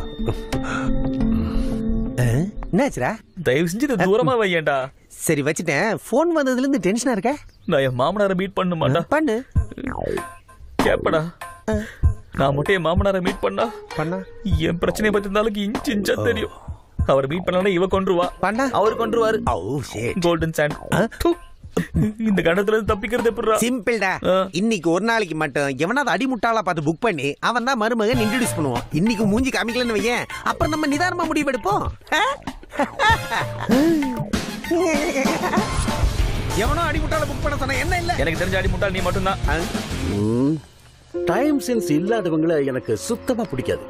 என்னாச்சுடா? தயவு செஞ்சு இதை தூரமா வையேன்டா. சரி வச்சுட்டேன். ஃபோன் வந்ததுல இருந்து டென்ஷனா இருக்க? நான் என் மாமனாரை மீட் பண்ண மாட்டா பண்ணு. கேப்படா. நான் மட்டும் என் மாமனாரை மீட் பண்ணா பண்ணா. என் பிரச்சனையை பத்தி இந்த ஆளுக்கு இன்ச் இன்ச்சா தெரியும். அவர் மீட் பண்ணா இவ கொன்றுவா. பண்ணா. அவர் கொன்றுவாரு. ஓ ஷேட் கோல்டன் சாண்ட் இந்த கண்டத்துல இருந்து தப்பிக்கிறது எப்படிடா? சிம்பிள்டா இன்னைக்கு ஒரு நாளைக்கு மட்டும் எவனாவது அடிமுட்டாளா பார்த்து புக் பண்ணி அவன் தான் மருமகன் இன்ட்ரடியூஸ் பண்ணுவான். இன்னைக்கு மூஞ்சி காமிக்கலன்னு வையேன். அப்புறம் நம்ம நிதானமா முடிவெடுப்போம்? எவனோ அடிமுட்டாள புக் பண்ண சொன்ன என்ன இல்ல? எனக்கு தெரிஞ்ச அடி முட்டாள் நீ மட்டும்தான். டைம் சென்ஸ் இல்லாதவங்கள எனக்கு சுத்தமா பிடிக்காது.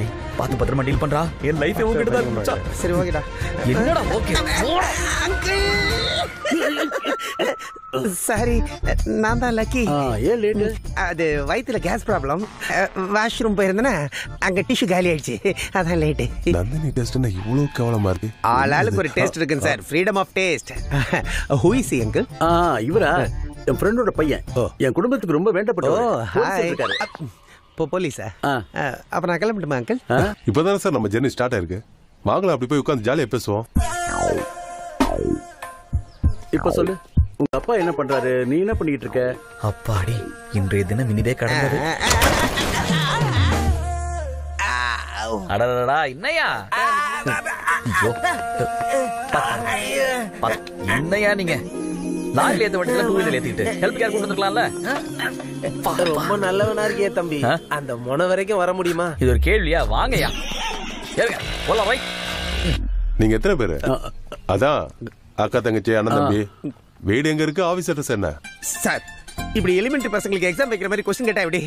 ஏய் பார்த்து பத்திரமா டீல் பண்றா. என் லைஃப் உங்ககிட்ட தான் இருந்துச்சா? சரி ஓகேடா. என்னடா ஓகே? சாரி நான் தான் லக்கி ஏன் லேட்டு அது வயித்துல கேஸ் ப்ராப்ளம் வாஷ்ரூம் போயிருந்தேனா அங்க டிஷ்யூ காலி ஆயிடுச்சு. அதான் லேட்டு நந்தினி டெஸ்ட் என்ன இவ்வளவு கேவலமா இருக்கு? ஆள் ஆளுக்கு ஒரு டேஸ்ட் இருக்குங்க sir freedom of taste who is uncle ஆ இவரா? என் ஃப்ரெண்டோட பையன். என் குடும்பத்துக்கு ரொம்ப வேண்டப்பட்டவர். இருக்காரு. இப்போ போலீஸா? அப்ப நான் கிளம்பட்டுமா அங்கிள் இப்பதானே சார் நம்ம ஜெர்னி ஸ்டார்ட் ஆயிருக்கு. வாங்கலாம் அப்படி போய் உட்காந்து ஜாலியா பேசுவோம். இப்ப சொல்லு உங்க அப்பா என்ன பண்றாரு? நீ என்ன பண்ணிட்டு இருக்க? அப்பாடி இன்றைய தினம் இனிதே கடந்தது. அடடடா என்னையா என்னையா நீங்க? லாரில ஏத்த வண்டியில டூ வீலர் ஏத்திட்டு ஹெல்ப் கேர் கொண்டு வந்துக்கலாம்ல ரொம்ப நல்லவனா இருக்கியே தம்பி. அந்த முனை வரைக்கும் வர முடியுமா? இது ஒரு கேள்வியா? வாங்கய்யா. ஏறுங்க. போலாம் வை நீங்க எத்தனை பேரு? அதான் அக்கா தங்கச்சி அண்ணன் தம்பி. வீடு எங்க இருக்கு? ஆபீஸ் அட்ரஸ் என்ன? சார் இப்படி எலிமெண்டரி பசங்களுக்கு எக்ஸாம் வைக்கிற மாதிரி கொஸ்டின் கேட்டா எப்படி?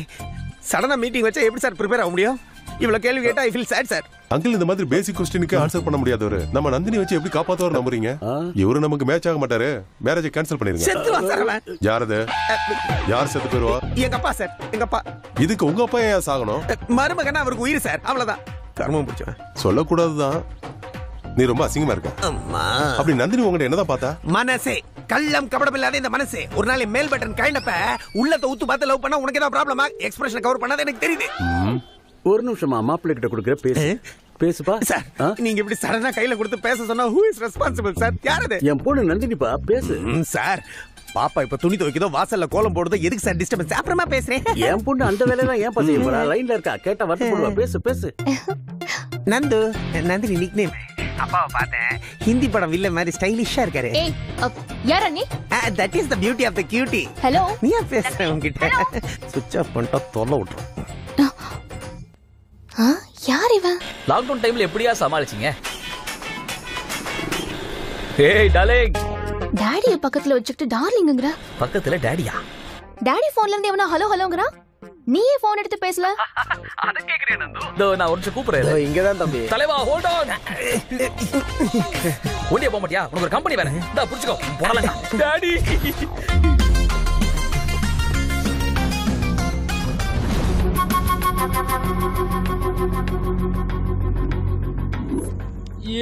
சடனா மீட்டிங் வச்சா எப்படி சார் ப்ரிப்பேர் ஆக முடியும்? இவ்வளவு கேள்வி கேட்டா I feel sad sir uncle இந்த மாதிரி பேசிக் கொஸ்டினுக்கு ஆன்சர் பண்ண முடியாதவரு. நம்ம நந்தினி வச்சு எப்படி காப்பாத்துவார் நம்புறீங்க? இவரு நமக்கு மேட்ச் ஆக மாட்டாரு. மேரேஜை கேன்சல் செத்துவா சார் பண்ணிருங்க அவன். யார் செத்து போயிருவா? எங்க அப்பா சார் எங்க அப்பா. இதுக்கு உங்க அப்பா ஏன் சாகணும்? மருமகனா அவருக்கு உயிர் சார் அவ்வளவுதான். கர்மம் பிடிச்சவன் சொல்லக்கூடாதுதான். நீ ரொம்ப அசிங்கமா இருக்க. அம்மா. அப்படி நந்தினி உங்ககிட்ட என்னதான் பார்த்தா? மனசே. கள்ளம் கபடம் இல்லாத இந்த மனசே. ஒரு நாள் மேல் பட்டன் கழண்டப்ப உள்ளத்தை ஊத்து பார்த்து லவ் பண்ணா உனக்கு ஏதாவது ப்ராப்ளமா எக்ஸ்பிரஷன் கவர் பண்ணாத எனக்கு தெரியுது. ஒரு நிமிஷமா மாப்பிள்ளை கிட்ட கொடுக்குற பேசு. பேசுப்பா. சார் நீங்க இப்படி சடனா கையில கொடுத்து பேச சொன்னா ஹூ இஸ் ரெஸ்பான்சிபிள் சார் யார் அது? என் பொண்ணு நந்தினிப்பா பேசு. சார். பாப்பா இப்ப துணி துவைக்குதோ வாசல்ல கோலம் போடுதோ எதுக்கு சார் டிஸ்டர்பன்ஸ் அப்புறமா பேசுறேன். என் பொண்ணு அந்த வேலையெல்லாம் ஏன் போறா? லைன்ல இருக்கா? கேட்டா வருத்தப்படுவா பேசு பேசு. நந்து நந்தினி நிக் நேம் அப்பாவை பார்த்தேன். ஹிந்தி படம் வில்ல மாதிரி ஸ்டைலிஷா இருக்காரு. யாரா நீ that is the beauty of the cutie hello நீ பேசுற உன்கிட்ட? சுவிட்ச் ஆஃப் பண்ணிட்டா தொல்லை விட்டுரும். யார் இவன்? லாக்டவுன் டைம்ல எப்படியா சமாளிச்சீங்க? ஏய் டார்லிங் டாடிய பக்கத்துல வச்சுக்கிட்டு டார்லிங்ங்கற பக்கத்துல டாடியா டாடி போன்ல இருந்து எவனா ஹலோ ஹலோங்கறான் நீயே போன் எடுத்து பேசல. இதோ நான் ஒரு நிமிஷம் கூப்பிடுறேன் இங்கதான் தம்பி. தலைவா ஹோல்ட் ஆன் ஓடியா போக மாட்டியா? உனக்கு ஒரு கம்பெனி வேற. இந்தா புடிச்சுக்கோ. போடலாம் டாடி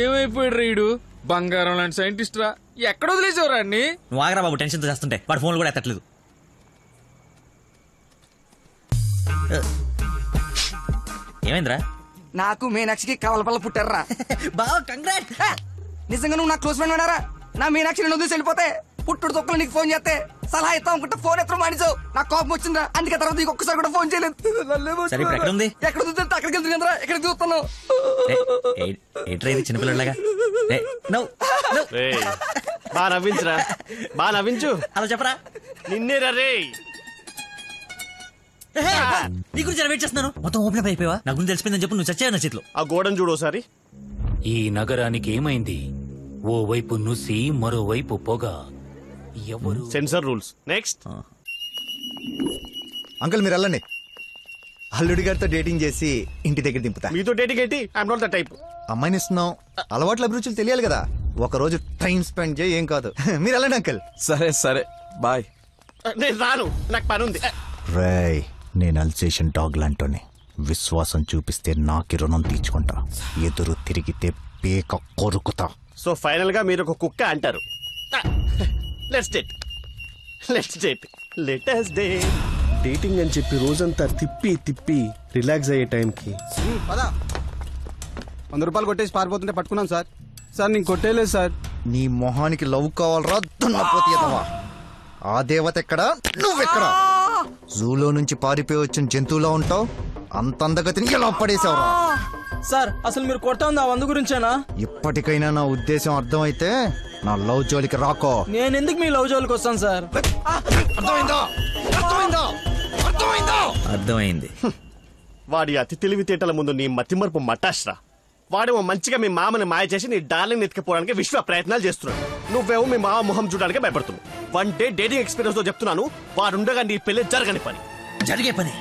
ఏమైపోయాడు రీడు? బంగారం లాంటి సైంటిస్ట్ రా. ఎక్కడ వదిలేసేవరా అన్ని? నువ్వు ఆగరా బాబు టెన్షన్తో చేస్తుంటే. వాడు ఫోన్లు కూడా ఎత్తట్లేదు. ఏమైందిరా? నాకు మీనాక్షికి కవలపల్ల పుట్టారా బావ కంగ్రాట్ నిజంగా నువ్వు నా క్లోజ్ ఫ్రెండ్ ఉన్నారా నా మీనాక్షి నేను వదిలేసి వెళ్ళిపోతే? పుట్టుడు తొక్కలు నీకు ఫోన్ చేస్తే సలహా ఇస్తాం అనుకుంటే ఫోన్ ఎత్తడం మానేసావు. నాకు కోపం వచ్చిందా అందుకే తర్వాత నీకు ఒక్కసారి కూడా ఫోన్ చేయలేదు. నన్నేమో సరే, ఇప్పుడు ఎక్కడ ఉంది? ఎక్కడ చూస్తే అక్కడికి వెళ్తుంది ఎక్కడ చూస్తున్నావు? ఏంట్రా ఇది చిన్నపిల్లలాగా? బా నవ్వించురా. బా నవ్వించు. అలా చెప్పరా? నిన్నేరా రే నీ గురించి వెయిట్ చేస్తున్నాను. మొత్తం ఓపెన్ అప్ అయిపోయావా? నా గురించి తెలిసిపోయిందని చెప్పు నువ్వు చచ్చావు నా చేతిలో. ఆ గోడను చూడు ఒకసారి ఈ నగరానికి ఏమైంది? ఓవైపు నుసి మరోవైపు పొగ. ఎవరు? Sensor rules. నెక్స్ట్. అంకుల్ మీరు వెళ్ళండి. అల్లుడి గారితో డేటింగ్ చేసి ఇంటి దగ్గర దింపుతా. మీతో డేటింగ్ ఏంటి? ఐఎమ్ నాట్ ద టైప్ అమ్మాయిని ఇస్తున్నాం. అలవాట్ల అభిరుచులు తెలియాలి కదా. ఒక రోజు టైం స్పెండ్ చేయి ఏం కాదు. మీరు వెళ్ళండి అంకుల్. సరే సరే. బాయ్ నేను రాను. నాకు పని ఉంది రేయ్ నేను అల్సేషన్ డాగ్ లాంటోని. విశ్వాసం చూపిస్తే నాకి రుణం తీర్చుకుంటా. ఎదురు తిరిగితే పేక కొరుకుతా. సో ఫైనల్గా మీరు ఒక కుక్క అంటారు. Let's date let's date let us day dating అని చెప్పి రోజంతా తిప్పి తిప్పి రిలాక్స్ అయ్యే టైంకి. పదా. వంద రూపాయలు కొట్టేసి పారిపోతుంటే పట్టుకున్నాం సార్. సార్ నేను కొట్టేయలేదు సార్. నీ మొహానికి లవ్ కావాలరా దున్నపోతు ఎదవా ఆ దేవత ఎక్కడ? నువ్వెక్కడ? జూలో నుంచి పారిపోయి వచ్చిన జంతువులా ఉంటావు? అంత అందగతిని ఎలా పడేసావురా సార్ అసలు మీరు కొడతా ఉంది ఆ వంద గురించేనా? ఇప్పటికైనా నా ఉద్దేశం అర్థమైతే నా లవ్ జోలికి రాకో. నేను ఎందుకు మీ లవ్ జోలికి వస్తాను సార్? అర్థమైందా? అర్థమైందా? అర్థమైందా? అర్థమైంది. వాడి అతి తెలివితేటల ముందు నీ మతిమరుపు మటాష్రా వాడేమో మంచిగా మీ మామని మాయ చేసి నీ డార్లింగ్ ఎత్తుకుపోవడానికి విశ్వ ప్రయత్నాలు చేస్తున్నాడు. నువ్వేమో మీ మామ మొహం చూడడానికి భయపడుతున్నావు. వన్ డే డేటింగ్ ఎక్స్పీరియన్స్తో చెప్తున్నాను వాడుండగా నీ పెళ్ళి జరగని పని. జరిగే పని.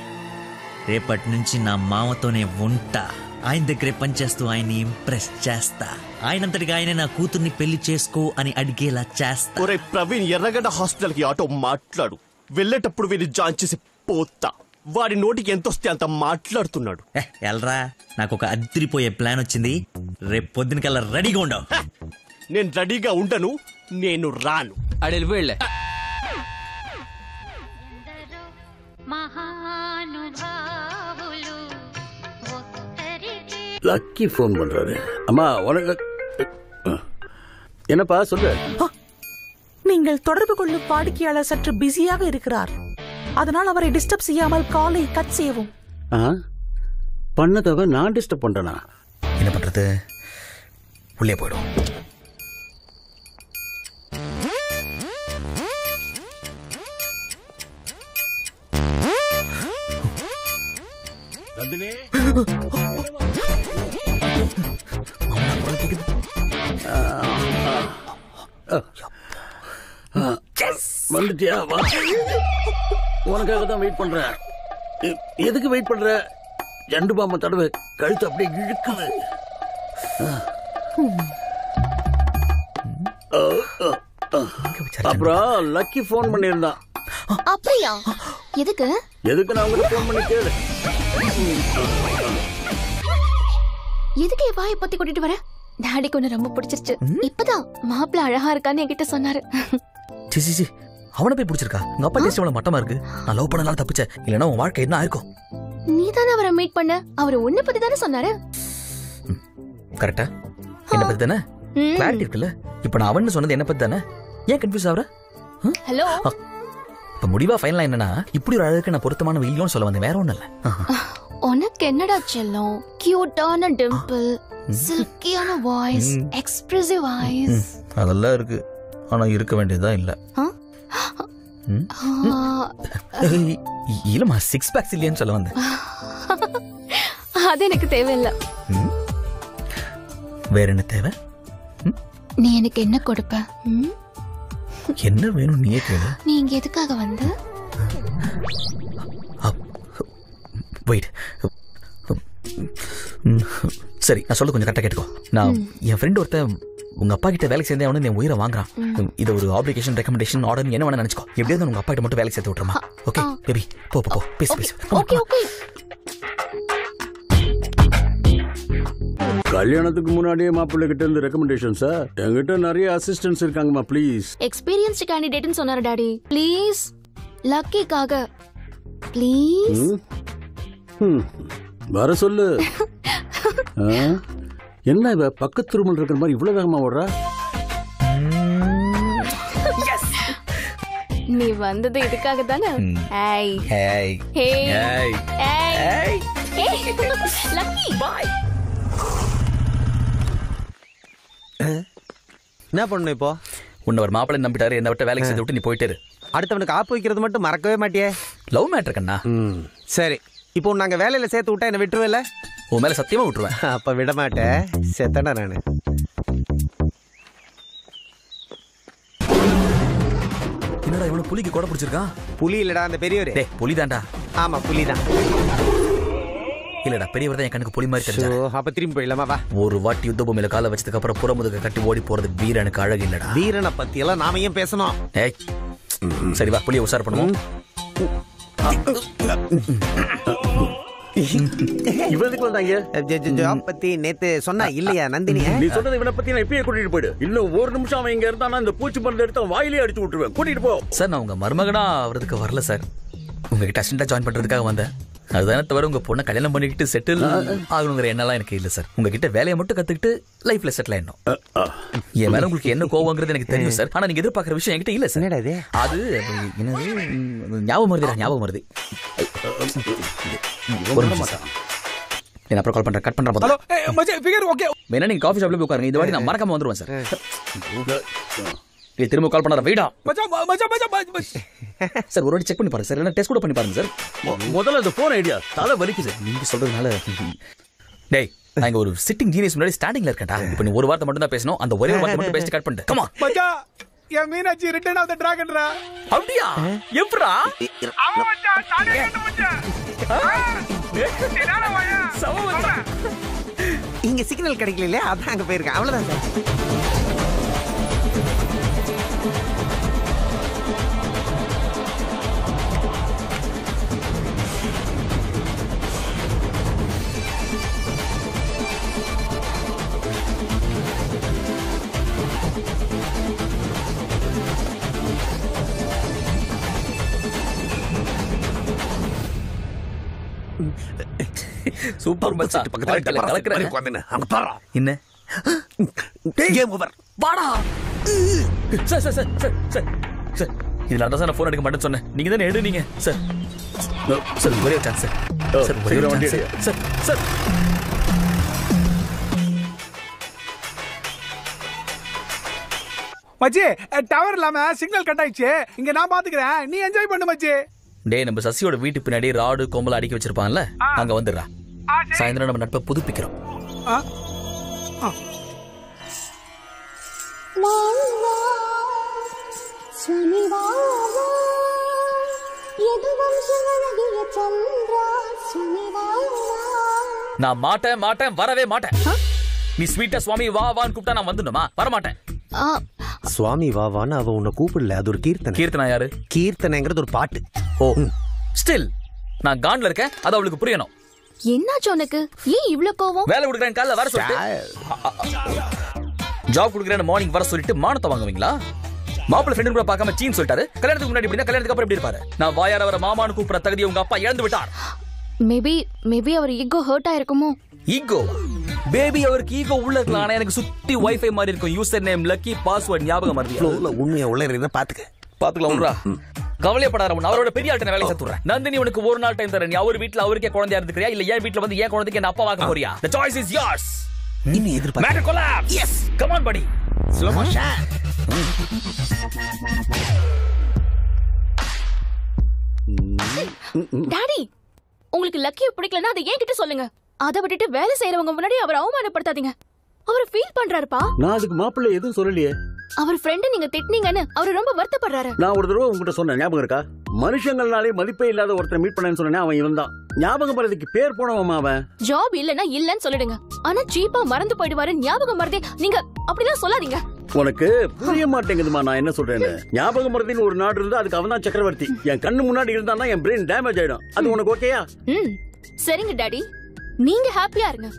రేపటి నుంచి నా మామతోనే ఉంటా. ఆయన దగ్గరే పనిచేస్తూ ఆయన్ని ఇంప్రెస్ చేస్తా. ఆయనంతటిగా ఆయన నా కూతుర్ని పెళ్ళి చేసుకో అని అడిగేలా చేస్తా. ఒరే ప్రవీణ్ ఎర్రగడ్డ హాస్పిటల్కి ఆటో మాట్లాడు. వెళ్ళేటప్పుడు వీడిని జాయిన్ చేసి పోతా. వాడి నోటికి ఎంత వస్తే అంత మాట్లాడుతున్నాడు. ఎల్రా నాకు ఒక అదిరిపోయే ప్లాన్ వచ్చింది. రేపు పొద్దున కల్లా రెడీగా ఉండవు. నేను రెడీగా ఉండను నేను రాను ఆడు వెళ్ళిపోయిలే லக்கி ஃபோன் பண்றாரு அம்மா உனக்கு என்னப்பா சொல்லு நீங்கள் தொடர்பு கொள்ளும் வாடிக்கையாளர் சற்று பிஸியாக இருக்கிறார் அதனால் அவரை டிஸ்டர்ப் செய்யாமல் காலை கட் செய்யவும் ஆ பண்ணதவ நான் டிஸ்டர்ப் பண்றேனா என்ன பண்றது உள்ளே போயிடும் நந்தினி வந்துட்டியா? வா. உனக்காக தான் வெயிட் பண்றேன். எதுக்கு வெயிட் பண்ற? ஜண்டு பாம்பு தடவை கழுத்து அப்படியே இழுக்குது. அப்புறம் லக்கி ஃபோன் பண்ணியிருந்தான் அப்படியா? எதுக்கு? எதுக்கு நான் உங்களுக்கு ஃபோன் பண்ணி கேளு. எதுக்கு என் வாயை பத்தி கூட்டிட்டு வர? டாடிக்கு ஒண்ணு ரொம்ப பிடிச்சிருச்சு. இப்பதான் மாப்பிள்ள அழகா இருக்கான்னு என்கிட்ட சொன்னாரு. சி சி சி. அவனை போய் பிடிச்சிருக்கா? உங்க அப்பா டேஸ்ட் எவ்வளவு மட்டமா இருக்கு? நான் லவ் பண்ணனால தப்பிச்சேன். இல்லைன்னா உன் வாழ்க்கை என்ன ஆயிருக்கும்? நீ தானே அவரை மீட் பண்ண? அவர் உன்னை பத்தி தானே சொன்னாரு கரெக்டா என்ன பத்தி தானே. கிளாரிட்டி இருக்குல்ல? இப்ப நான் அவன்னு சொன்னது என்ன பத்தி தானே ஏன் கன்ஃபியூஸ் ஆகுற? ஹலோ இப்ப முடிவா ஃபைனலா என்னன்னா இப்படி ஒரு அழகுக்கு நான் பொருத்தமான இல்லையோன்னு சொல்ல வந்தேன். வேற ஒண்ணும் இல்ல. உனக்கு என்னடா செல்லம்? கியூட்டான டிம்பிள் சில்கியான வாய்ஸ். எக்ஸ்பிரசிவ் ம், அதெல்லாம் இருக்கு. ஆனா இருக்க வேண்டியதுதான் இல்ல. இல்லம்மா சிக்ஸ் பேக்ஸ் இல்லையான்னு சொல்ல வந்தேன். அது எனக்கு தேவையில்ல. வேற என்ன தேவை? நீ எனக்கு என்ன கொடுப்ப? என்ன வேணும் நீயே கேளு. நீ இங்க எதுக்காக வந்த? வெயிட் சரி நான் சொல்ல கொஞ்சம் கரெக்டாக கேட்டுக்கோ. நான். என் ஃப்ரெண்ட் ஒருத்தன் உங்க அப்பா கிட்ட வேலைக்கு சேர்ந்தே அவனு என் உயிரை வாங்குறான். இது ஒரு ஆப்ளிகேஷன் ரெக்கமெண்டேஷன் ஆர்டர் என்ன வேணா நினைச்சுக்கோ. எப்படியாவது உங்க அப்பா கிட்ட மட்டும் வேலைக்கு சேர்த்து விட்டுருமா. ஓகே பேபி போ போ போ. பேசு பேசு. கல்யாணத்துக்கு முன்னாடியே மாப்பிள்ளை கிட்ட இருந்து ரெக்கமெண்டேஷன் சார் என்கிட்ட நிறைய அசிஸ்டன்ஸ் இருக்காங்கம்மா ப்ளீஸ் எக்ஸ்பீரியன்ஸ்டு கேண்டிடேட்னு சொன்னாரு டாடி ப்ளீஸ் லக்கிக்காக ப்ளீஸ் வர சொல்லு. ஆ? என்ன இவ? பக்கத்து ரூமில் இருக்கிற மாதிரி இவ்வளவு வேகமா ஓடுறா? நீ வந்தது இதுக்காக தானே ஹேய் ஹே ஏய் ஏய் ஏய் லக்கி பாய் என்ன பண்ணணும் இப்போ? உன்னை ஒரு மாப்பிள்ளை நம்பிட்டாரு என்ன விட்டு வேலைக்கு சேர்த்து விட்டு நீ போயிட்டே அடுத்தவனுக்கு ஆப்பு வைக்கிறது மட்டும் மறக்கவே மாட்டியே. லவ் மேட்டர் கண்ணா. சரி. இப்போ நாங்க வேலையில சேர்த்து விட்டா என்ன விட்டுருவேல உன் மேல சத்தியமா விட்டுருவேன். அப்ப விட மாட்டேன். செத்தனா நானு? என்னடா இவனு புலிக்கு கொடை பிடிச்சிருக்கான்? புலி இல்லடா அந்த பெரியவர். டேய் புலி தான்டா ஆமா புலி தான் இல்லடா பெரியவர் தான் என் கண்ணுக்கு புலி மாதிரி தெரிஞ்சா அப்ப திரும்பி போயிடலாமா? வா. ஒரு வாட்டி யுத்த பூமியில காலை வச்சதுக்கு அப்புறம் புறமுதுக கட்டி ஓடி போறது வீரனுக்கு அழகு இல்லடா. வீரனை பத்தி எல்லாம் நாம ஏன் பேசணும்? ஏய் சரி வா புலியை உஷார் பண்ணுவோம். இவனுக்கு வந்தாங்க ஜாப் பத்தி நேத்து சொன்னா இல்லையா நந்தினி? நீ சொன்னது இவனை பத்தி நான் இப்பயே கூட்டிட்டு போயிடு. இன்னும் ஒரு நிமிஷம் அவன் இங்க இருந்தானா இந்த பூச்சி மருந்து எடுத்து வாயிலே அடிச்சு விட்டுருவேன். கூட்டிட்டு போ. சார் நான் உங்க மருமகனா அவரதுக்கு வரல சார். உங்ககிட்ட அசிஸ்டண்டா ஜாயின் பண்றதுக்காக வந்தேன். அதுதானே தவிர உங்க பொண்ணை கல்யாணம் பண்ணிக்கிட்டு செட்டில் ஆகணுங்கிற எண்ணெல்லாம் எனக்கு இல்ல சார். உங்ககிட்ட வேலையை மட்டும் கத்துக்கிட்டு லைஃப்ல செட்டில் ஆயிடணும். என் மேல உங்களுக்கு என்ன கோவங்கிறது எனக்கு தெரியும் சார். ஆனா நீங்க எதிர்பார்க்குற விஷயம் என்கிட்ட இல்ல சார். அது என்னது? ஞாபகம் வருது ஞாபகம் வருது. ஒரு நிமிஷம் சார். நான் அப்புறம் கால் பண்றேன். கட் பண்றேன் ஹலோ முதல்ல. மச்சான் ஃபிகர் ஓகே வேணா நீங்க காஃபி ஷாப்ல போய் உட்காருங்க. இந்த வாட்டி நான் மறக்காம வந்துருவேன் சார். ஏய், திரும்ப கால் பண்ணாத வெயிடா மச்சான் மச்சான் மச்சான் சார் ஒரு வாட்டி செக் பண்ணி பாருங்க சார். இல்லைன்னா டெஸ்ட் கூட பண்ணி பாருங்க சார். முதல்ல அந்த போன் ஐடியா தலை வலிக்குது. நீங்க சொல்றதுனால டேய் நான் இங்க ஒரு சிட்டிங் ஜீனியஸ் முன்னாடி ஸ்டாண்டிங்ல இருக்கேன்டா. இப்போ நீ ஒரு வார்த்தை மட்டும் தான் பேசணும். அந்த ஒரே ஒரு வார்த்தை மட்டும் பேசிட்டு கட் பண்ணிட்டு கமா மச்சான் என் மீனாட்சி ரிட்டர்ன் ஆஃப் த டிராகன்ரா அப்படியா? எப்படா மச்சான் மச்சான். இங்க சிக்னல் கிடைக்கல இல்லையா? அதான் அங்க போயிருக்கேன். அவ்வளவுதான் சார். சூப்பர் மச்சான் பக்கத்துல கலக்குற. மாதிரி உட்கார்ந்துன்னு. அங்க பாரா. என்ன? கேம் ஓவர் வாடா. Sir sir sir sir sir sir இதுல தான் சார் நான் ஃபோன் எடுக்க மாட்டேன்னு சொன்னேன். நீங்க தானே எடுனீங்க சார் சார் ஒரே சான்ஸ் சார் சார் ஒரே வண்டி சார் சார் மச்சி டவர் இல்லாம சிக்னல் கட் ஆயிடுச்சு. இங்க நான் பாத்துக்கிறேன். நீ என்ஜாய் பண்ணு மச்சி. டேய் நம்ம சசியோட வீட்டு பின்னாடி ராடு கோம்பல அடிக்க வச்சிருப்பான்ல? அங்க வந்துடுறா. சாயந்தரம் நம்ம நட்பை புதுப்பிக்கிறோம். நான் மாட்டேன் மாட்டேன் வரவே மாட்டேன். நீ ஸ்வீட்டா சுவாமி வா வான்னு கூப்பிட்டா நான் வந்துடணுமா? வர மாட்டேன் சுவாமி வாவான்னு அவ உன்னை கூப்பிடல. அது ஒரு கீர்த்தனை. கீர்த்தனா யாரு? கீர்த்தனைங்கிறது ஒரு பாட்டு. ஓ. ஸ்டில் நான் கான்ல இருக்கேன் அது அவளுக்கு புரியணும். என்னாச்சு உனக்கு? ஏன் இவ்ளோ கோவம்? வேலை கொடுக்குறேன் காலைல வர சொல்லிட்டு. ஜாப் கொடுக்குறேன் மார்னிங் வர சொல்லிட்டு மானத்தை வாங்குவீங்களா? மாப்பிள்ளை ஃப்ரெண்டு கூட பார்க்காம சீன் சொல்லிட்டாரு. கல்யாணத்துக்கு முன்னாடி இப்படின்னா கல்யாணத்துக்கு அப்புறம் எப்படி இருப்பாரு? நான் வாயார வர மாமான்னு கூப்பிட தகுதி உங்க அப்பா இழந்து விட்டார். மேபி மேபி அவர் ஈகோ ஹர்ட் ஆயிருக்குமோ? ஈகோ பேபி அவருக்கு ஈகோ உள்ள இருக்கலாம். ஆனா எனக்கு சுத்தி வைஃபை மாதிரி இருக்கும். யூசர் நேம் லக்கி பாஸ்வேர்ட் ஞாபகம் மறந்து உண்மையை உள்ள இருந்தா பாத்துக்க பாத்துக்கலாம் கவலைப்படாத உன் அவரோட பெரிய ஆள்கிட்ட வேலை செத்துறேன் நந்தினி உனக்கு ஒரு நாள் டைம் தரேன். நீ அவர் வீட்ல அவருக்கே குழந்தையா இருந்துக்கிறியா? இல்ல என் வீட்ல வந்து என் குழந்தைக்கு என்ன அப்பா வாக்க போறியா? எதிர்பார்க்க matter collapse yes come on படி ஸ்லோ மோஷன் டாடி உங்களுக்கு லக்கிய பிடிக்கலன்னா அதை ஏன் கிட்ட சொல்லுங்க. அதை விட்டுட்டு வேலை செய்யறவங்க முன்னாடி அவர் அவமானப்படுத்தாதீங்க. அவர் ஃபீல் பண்றாருப்பா. நான் அதுக்கு மாப்பிள்ளை எதுவும் சொல்லலையே. அவர் ஃப்ரெண்ட் நீங்க திட்டுனீங்கன்னு அவர் ரொம்ப வருத்தப்படுறாரு. நான் ஒரு தடவை உங்ககிட்ட சொன்னேன் ஞாபகம் இருக்கா? மனுஷங்கள்னாலே மதிப்பே இல்லாத ஒருத்தரை மீட் பண்ணேன்னு சொன்னேன் அவன் இவன் தான் ஞாபகம் பறதுக்கு பேர் போனவன் அவன். ஜாப் இல்லனா இல்லன்னு சொல்லிடுங்க. ஆனா சீப்பா மறந்து போயிடுவாரு ஞாபகம் மறதே நீங்க அப்படிலாம் சொல்லாதீங்க. உனக்கு புரிய மாட்டேங்குதுமா நான் என்ன சொல்றேன்னு. ஞாபகம் மறதின்னு ஒரு நாடு இருந்தா அதுக்கு அவன் தான் சக்கரவர்த்தி. என் கண்ணு முன்னாடி இருந்தான்னா என் பிரெயின் டேமேஜ் ஆயிடும். அது உனக்கு ஓகேயா ம் சரிங்க டாடி. நீங்க ஹாப்பியா இருங்க.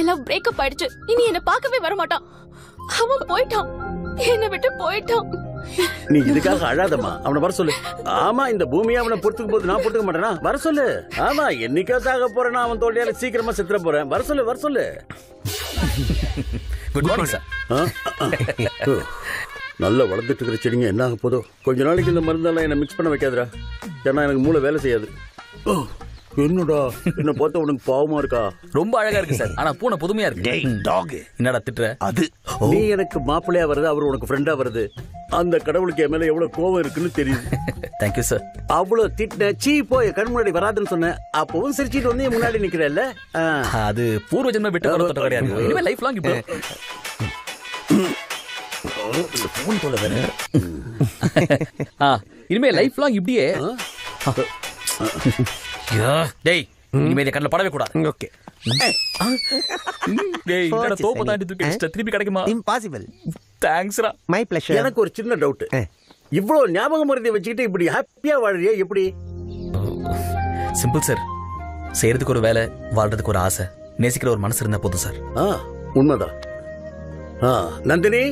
எல்லாம் பிரேக்கப் ஆயிடுச்சு. இனி என்ன பார்க்கவே வர மாட்டான் அவன் போயிட்டான். என்னை விட்டு போயிட்டான் நீ இதுக்காக அழாதம்மா. அவனை வர சொல்லு. ஆமா இந்த பூமியை அவனை பொறுத்துக்கும் போது நான் பொறுத்துக்க மாட்டேனா? வர சொல்லு. ஆமா என்னைக்காக போறேன்னா அவன் தோல்வியால சீக்கிரமா செத்துற போறேன். வர சொல்லு வர சொல்லு. குட் மார்னிங் சார் நல்லா வளர்ந்துட்டு இருக்கிற செடிங்க என்ன ஆக போதோ? கொஞ்ச நாளைக்கு இந்த மருந்தெல்லாம் என்ன மிக்ஸ் பண்ண வைக்காதடா. ஏன்னா எனக்கு மூளை வேலை செய்யாது. ஓ, என்னடா? என்ன பார்த்தா உனக்கு பாவமா இருக்கா? ரொம்ப அழகா இருக்கு சார். ஆனா பூனை புதுமையா இருக்கு. டாக். என்னடா திட்டுற? அது நீ எனக்கு மாப்பிள்ளையா வருது அவர் உனக்கு ஃப்ரெண்டா வருது அந்த கடவுளுக்கு என் மேல எவ்வளவு கோவம் இருக்குன்னு தெரியுது. தேங்க்யூ சார் அவ்வளவு திட்டின சீ போய் கண் முன்னாடி வராதுன்னு சொன்னேன். அப்பவும் சிரிச்சிட்டு வந்து முன்னாடி நிக்கிறல்ல? அது பூர்வ ஜென்ம விட்டு கிடையாது. இனிமே லைஃப் லாங் இப்போ. போன் தொலை வேற. ஆ, இனிமே லைஃப் லாங் இப்படியே டேய் இனிமே இதை கண்ணில் படவே கூடாது. ஓகே. டேய் என்னடா தோப்பு தாண்டி தூக்கி அடிச்சிட்ட. திருப்பி கிடைக்குமா? இம்பாசிபிள் தேங்க்ஸ்ரா மை பிளஷர் எனக்கு ஒரு சின்ன டவுட் இவ்வளவு ஞாபகம் மருந்தை வச்சுக்கிட்டு இப்படி ஹாப்பியா வாழறியா எப்படி? சிம்பிள் சார் செய்யறதுக்கு ஒரு வேலை வாழ்றதுக்கு ஒரு ஆசை. நேசிக்கிற ஒரு மனசு இருந்தா போதும் சார் ஆ உண்மைதான் ஆ நந்தினி?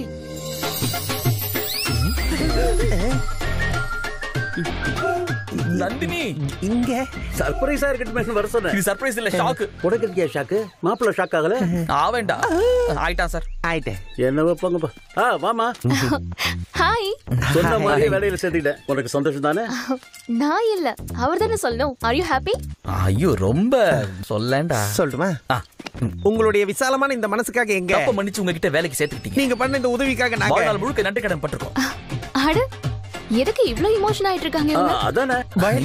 நந்தினி! இங்க? சர்ப்ரைஸா இருக்கட்டுமே வர சொன்னேன். இது சர்ப்ரைஸ் இல்ல ஷாக் உனக்கு ஷாக்கு மாப்பிள்ள ஷாக் ஆகல? ஆவேண்டா ஆயிட்டான் சார். ஆயிட்டேன். என்ன வைப்பாங்கப்பா ஆ வாமா ஹாய் சொன்ன மாதிரி வேலையில சேர்த்துக்கிட்டேன். உனக்கு சந்தோஷம் தானே? நான் இல்ல. அவர் தானே சொல்லணும். ஆர் யூ ஹாப்பி ஐயோ ரொம்ப சொல்லேன்டா சொல்லட்டுமா? உங்களுடைய விசாலமான இந்த மனசுக்காக எங்க? தப்ப மன்னிச்சு உங்ககிட்ட வேலைக்கு சேர்த்துக்கிட்டீங்க. நீங்க பண்ண இந்த உதவிக்காக நாங்க வாழ்நாள் முழுக்க நன்றி கடன் பட்டிருக்கோம். அட எதுக்கு இவ்ளோ இமோஷன் ஆயிட்டு இருக்காங்க அதானே.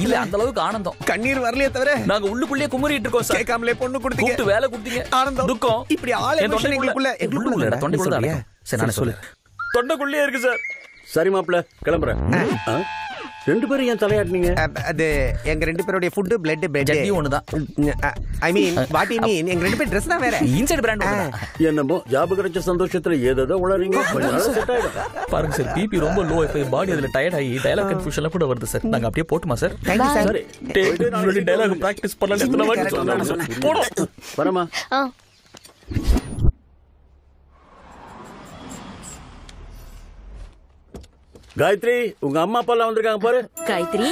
இல்ல அந்த அளவுக்கு ஆனந்தம். கண்ணீர் வரலையே தவிர நாங்க உள்ளுக்குள்ளேயே குமரிட்டு இருக்கோம் சார். கேட்காமலே பொண்ணு கொடுத்தீங்க. வேலை கொடுத்தீங்க. ஆனந்தம். துக்கம். இப்படி ஆள் எங்களுக்குள்ள எங்களுக்குள்ள தொண்டைக்குள்ள. சரி நானே சொல்லு. தொண்டைக்குள்ளேயே இருக்கு சார். சரி மாப்பிள்ள கிளம்புறேன்? ரெண்டு பேரும் ஏன் தலையாட்டினீங்க? அது எங்க ரெண்டு பேருடைய ஃபுட் பிளட் பிரெட் ஜட்டி ஒண்ணுதான். ஐ மீன் வாட் யூ மீன் எங்க ரெண்டு பேர் ட்ரெஸ் தான் வேற. இன்சைட் பிராண்ட் என்னமோ ஜாப் கிடைச்ச சந்தோஷத்துல ஏதோ உளறீங்க. பாருங்க சார் பிபி ரொம்ப லோ இப்போ பாடி அதுல டயர்ட் ஆகி டயலாக் கன்ஃபியூஷன்லாம் கூட வருது சார் நாங்க அப்படியே போட்டுமா சார் டேக் டயலாக் பிராக்டிஸ் பண்ணலாம் எத்தனை வாட்டி வரமா? காயத்ரி உங்க அம்மா அப்பா எல்லாம் வந்திருக்காங்க பாரு. காயத்ரி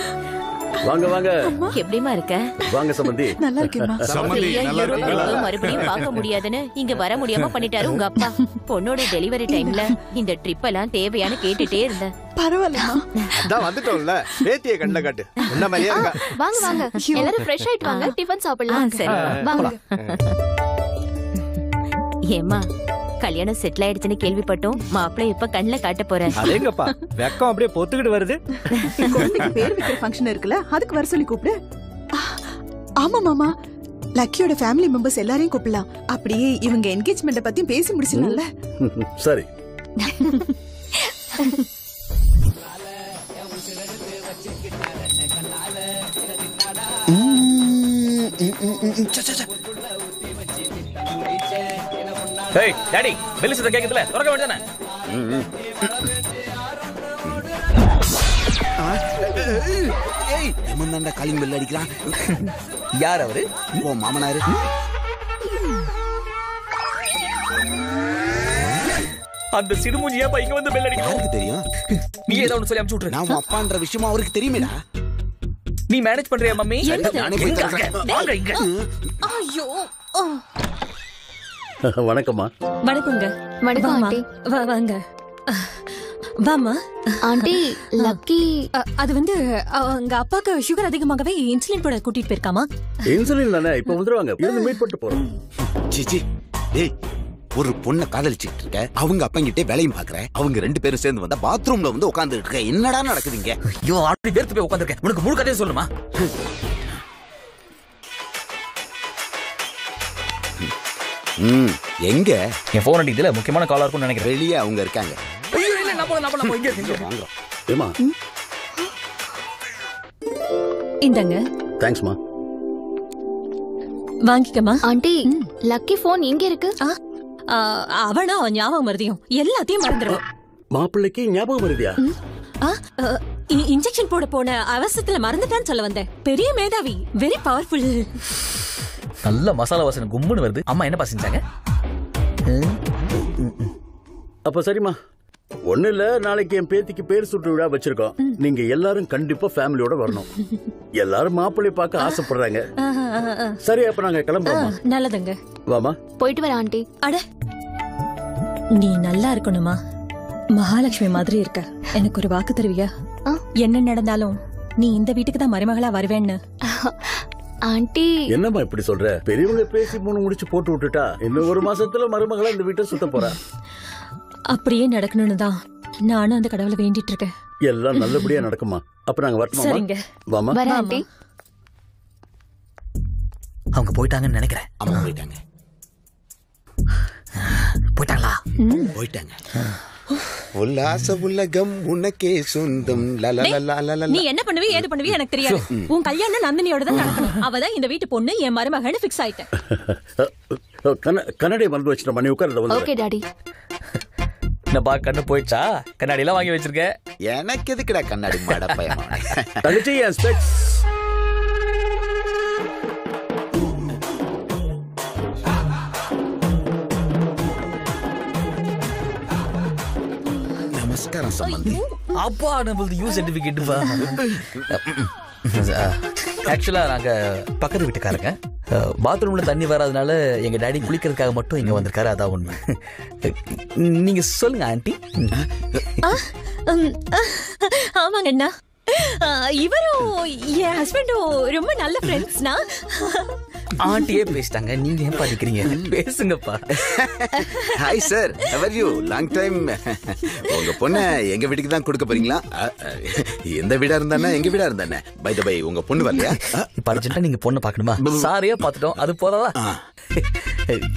வாங்க வாங்க. எப்படிமா இருக்க? வாங்க சம்பந்தி நல்லா இருக்கேம்மா. சம்மந்தி, நல்லா இருக்கீங்களா? மறுபடியும் பார்க்க முடியாதுன்னு இங்க வர முடியாம பண்ணிட்டாரு உங்க அப்பா. பொண்ணோட டெலிவரி டைம்ல இந்த ட்ரிப் எல்லாம் தேவையான்னு கேட்டுட்டே இருந்தேன் பரவாயில்லம்மா. தான் வந்துட்டோம்ல. பேத்திய கண்ணில் காட்டு. என்ன மாதிரியா இருக்கா? வாங்க வாங்க. எல்லாரும் ஃப்ரெஷ் ஆயிட்டு வாங்க. டிஃபன் சாப்பிடலாம். சரி. வாங்க. ஏமா கல்யாணம் செட்டில் ஆயிடுச்சுன்னு கேள்விப்பட்டோம். மாப்பிள்ளை இப்ப கண்ணுல காட்ட போறேன் அதேங்கப்பா வெக்கம் அப்படியே பொத்துக்கிட்டு வருது. குழந்தைக்கு பேர் வைக்கிற ஃபங்க்ஷன் இருக்குல்ல அதுக்கு வர சொல்லி கூப்பிடு. ஆமா மாமா. லக்கியோட ஃபேமிலி மெம்பர்ஸ் எல்லாரையும் கூப்பிடலாம். அப்படியே இவங்க என்கேஜ்மெண்ட பத்தியும் பேசி முடிச்சிடலாம்ல. சரி. ஏய் டாடி வெளிய சத்தம் கேக்குதுல? திறக்க வேண்டியதானே ஏய் எமன் தாண்டா காலிங் பெல் அடிக்கிறான். யார் அவரு? ஓ மாமனாரு? அந்த சிடுமூஞ்சி ஏன் இங்க வந்து பெல் அடிக்கணும் யாருக்கு தெரியும்? நீ ஏதோ ஒன்று சொல்லி அமுச்சு விட்டுரு. நான் அப்பான்ற விஷயமா அவருக்கு தெரியுமேடா. நீ மேனேஜ் பண்றியா மம்மி? வாங்க இங்க. ஐயோ வணக்கம்மா. வணக்கங்க வணக்கம், வாம்மா. ஆண்டி. வா வாங்க. வாமா ஆண்டி லக்கி. அது வந்து அவங்க அப்பாக்கு சுகர் அதிகமாகவே இன்சுலின் போட கூட்டிட்டு போயிருக்காமா? இன்சுலின் தானே? இப்ப வந்துருவாங்க. இருந்து மீட் பண்ணிட்டு போறோம். சிச்சி டேய் ஒரு பொண்ணை காதலிச்சுட்டு இருக்க. அவங்க அப்பங்கிட்டே வேலையும் பாக்குற. அவங்க ரெண்டு பேரும் சேர்ந்து வந்தா பாத்ரூம்ல வந்து உட்கார்ந்துட்டு இருக்க. என்னடா நடக்குதுங்க ஐயோ ஆல்ரெடி பேர்த்து போய் உட்காந்துருக்கேன் உனக்கு முழு கதையை சொல்லுமா? ம் எங்க? என் போன் அடிக்குதுல முக்கியமான காலா இருக்கும்னு நினைக்கிறேன். வெளியே அவங்க இருக்காங்க. ஐயோ இல்ல நான் போல நான் போல இங்க இங்க வாங்க ஏமா இந்தங்க. தேங்க்ஸ்மா வாங்கிக்கமா ஆண்டி லக்கி போன் இங்க இருக்கு. அவனா ஞாபகம் மருதியும் எல்லாத்தையும் மறந்துடும் மாப்பிள்ளைக்கு ஞாபகம் வருதியா? இன்ஜெக்ஷன் போட போன அவசரத்துல மறந்துட்டான்னு சொல்ல வந்தேன். பெரிய மேதாவி வெரி பவர்ஃபுல் நல்ல மசாலா வாசனை கும்முன்னு வருது. அம்மா என்ன செஞ்சாங்க? அப்ப சரிம்மா. ஒண்ணு இல்ல நாளைக்கு என் பேத்திக்கு பேர் சுட்டு விழா வச்சிருக்கோம். நீங்க எல்லாரும் கண்டிப்பா ஃபேமிலியோட வரணும். எல்லாரும் மாப்பிள்ளை பார்க்க ஆசைப்படுறாங்க. சரி அப்ப நாங்க கிளம்புறோம் நல்லதுங்க. வாமா போயிட்டு வர ஆண்டி. அட. நீ நல்லா இருக்கணுமா? மகாலட்சுமி மாதிரி இருக்க. எனக்கு ஒரு வாக்கு தருவியா? என்ன நடந்தாலும் நீ இந்த வீட்டுக்கு தான் மருமகளா வருவேன்னு. ஆண்டி. என்னம்மா இப்படி சொல்ற? பெரியவங்க பேசி மூணு முடிச்சு போட்டு விட்டுட்டா இன்னும் ஒரு மாசத்துல மருமகளா இந்த வீட்டை சுத்த போறா? அப்படியே நடக்கணும்னு தான். நானும் அந்த கடவுளை வேண்டிட்டு இருக்கேன். எல்லாம் நல்லபடியா நடக்குமா? அப்ப நாங்க சரிங்க. வரட்டுமா வாமா வர ஆண்டி. அவங்க போயிட்டாங்கன்னு நினைக்கிறேன். அம்மா போயிட்டாங்க. போயிட்டாங்களா? போயிட்டாங்க. உல்லாச உலகம் உனக்கே சொந்தம். நீ என்ன பண்ணுவி ஏது பண்ணுவி எனக்கு தெரியாது. உன் கல்யாணம் நந்தினியோட தான் நடக்கணும். அவதான் இந்த வீட்டு பொண்ணு என் மருமகன்னு ஃபிக்ஸ் ஆயிட்டேன். கண்ண- கண்ணாடியை மறந்து வச்சிட்டோம் நீ உட்கார்றத வந்து ஓகே டாடி என்னப்பா கண்ணு போயிடுச்சா? கண்ணாடி எல்லாம் வாங்கி வச்சிருக்கேன் எனக்கு எதுக்குடா கண்ணாடி மாட பயம்? தங்கச்சி என் ஸ்பெக்ஸ் நமஸ்காரம் சம்பந்தி. அப்பா நம்மளது யூ சர்டிபிகேட் ஆக்சுவலா நாங்க பக்கத்து வீட்டுக்காரங்க. பாத்ரூம்ல தண்ணி வராதனால எங்க டாடி குளிக்கிறதுக்காக மட்டும் இங்க வந்திருக்காரு. அதான் உண்மை. நீங்க சொல்லுங்க ஆண்டி. உம், ஆமாங்க அண்ணா ஆ, இவரும் என் ஹஸ்பண்டும் ரொம்ப நல்ல ஃப்ரெண்ட்ஸ்னா ஆண்டியே பேசிட்டாங்க. நீங்க ஏன் படிக்கிறீங்க பேசுங்கப்பா. Hi sir how are you long time உங்க பொண்ணை எங்க வீட்டுக்கு தான் கொடுக்க போறீங்களா? எந்த வீடா இருந்தானே? எங்க வீடா இருந்தானே? பை த பை உங்க பொண்ணு வரலையா? இப்ப அர்ஜென்ட்டா நீங்க பொண்ணை பார்க்கணுமா? சாரையே பார்த்துட்டோம். அது போதாதா?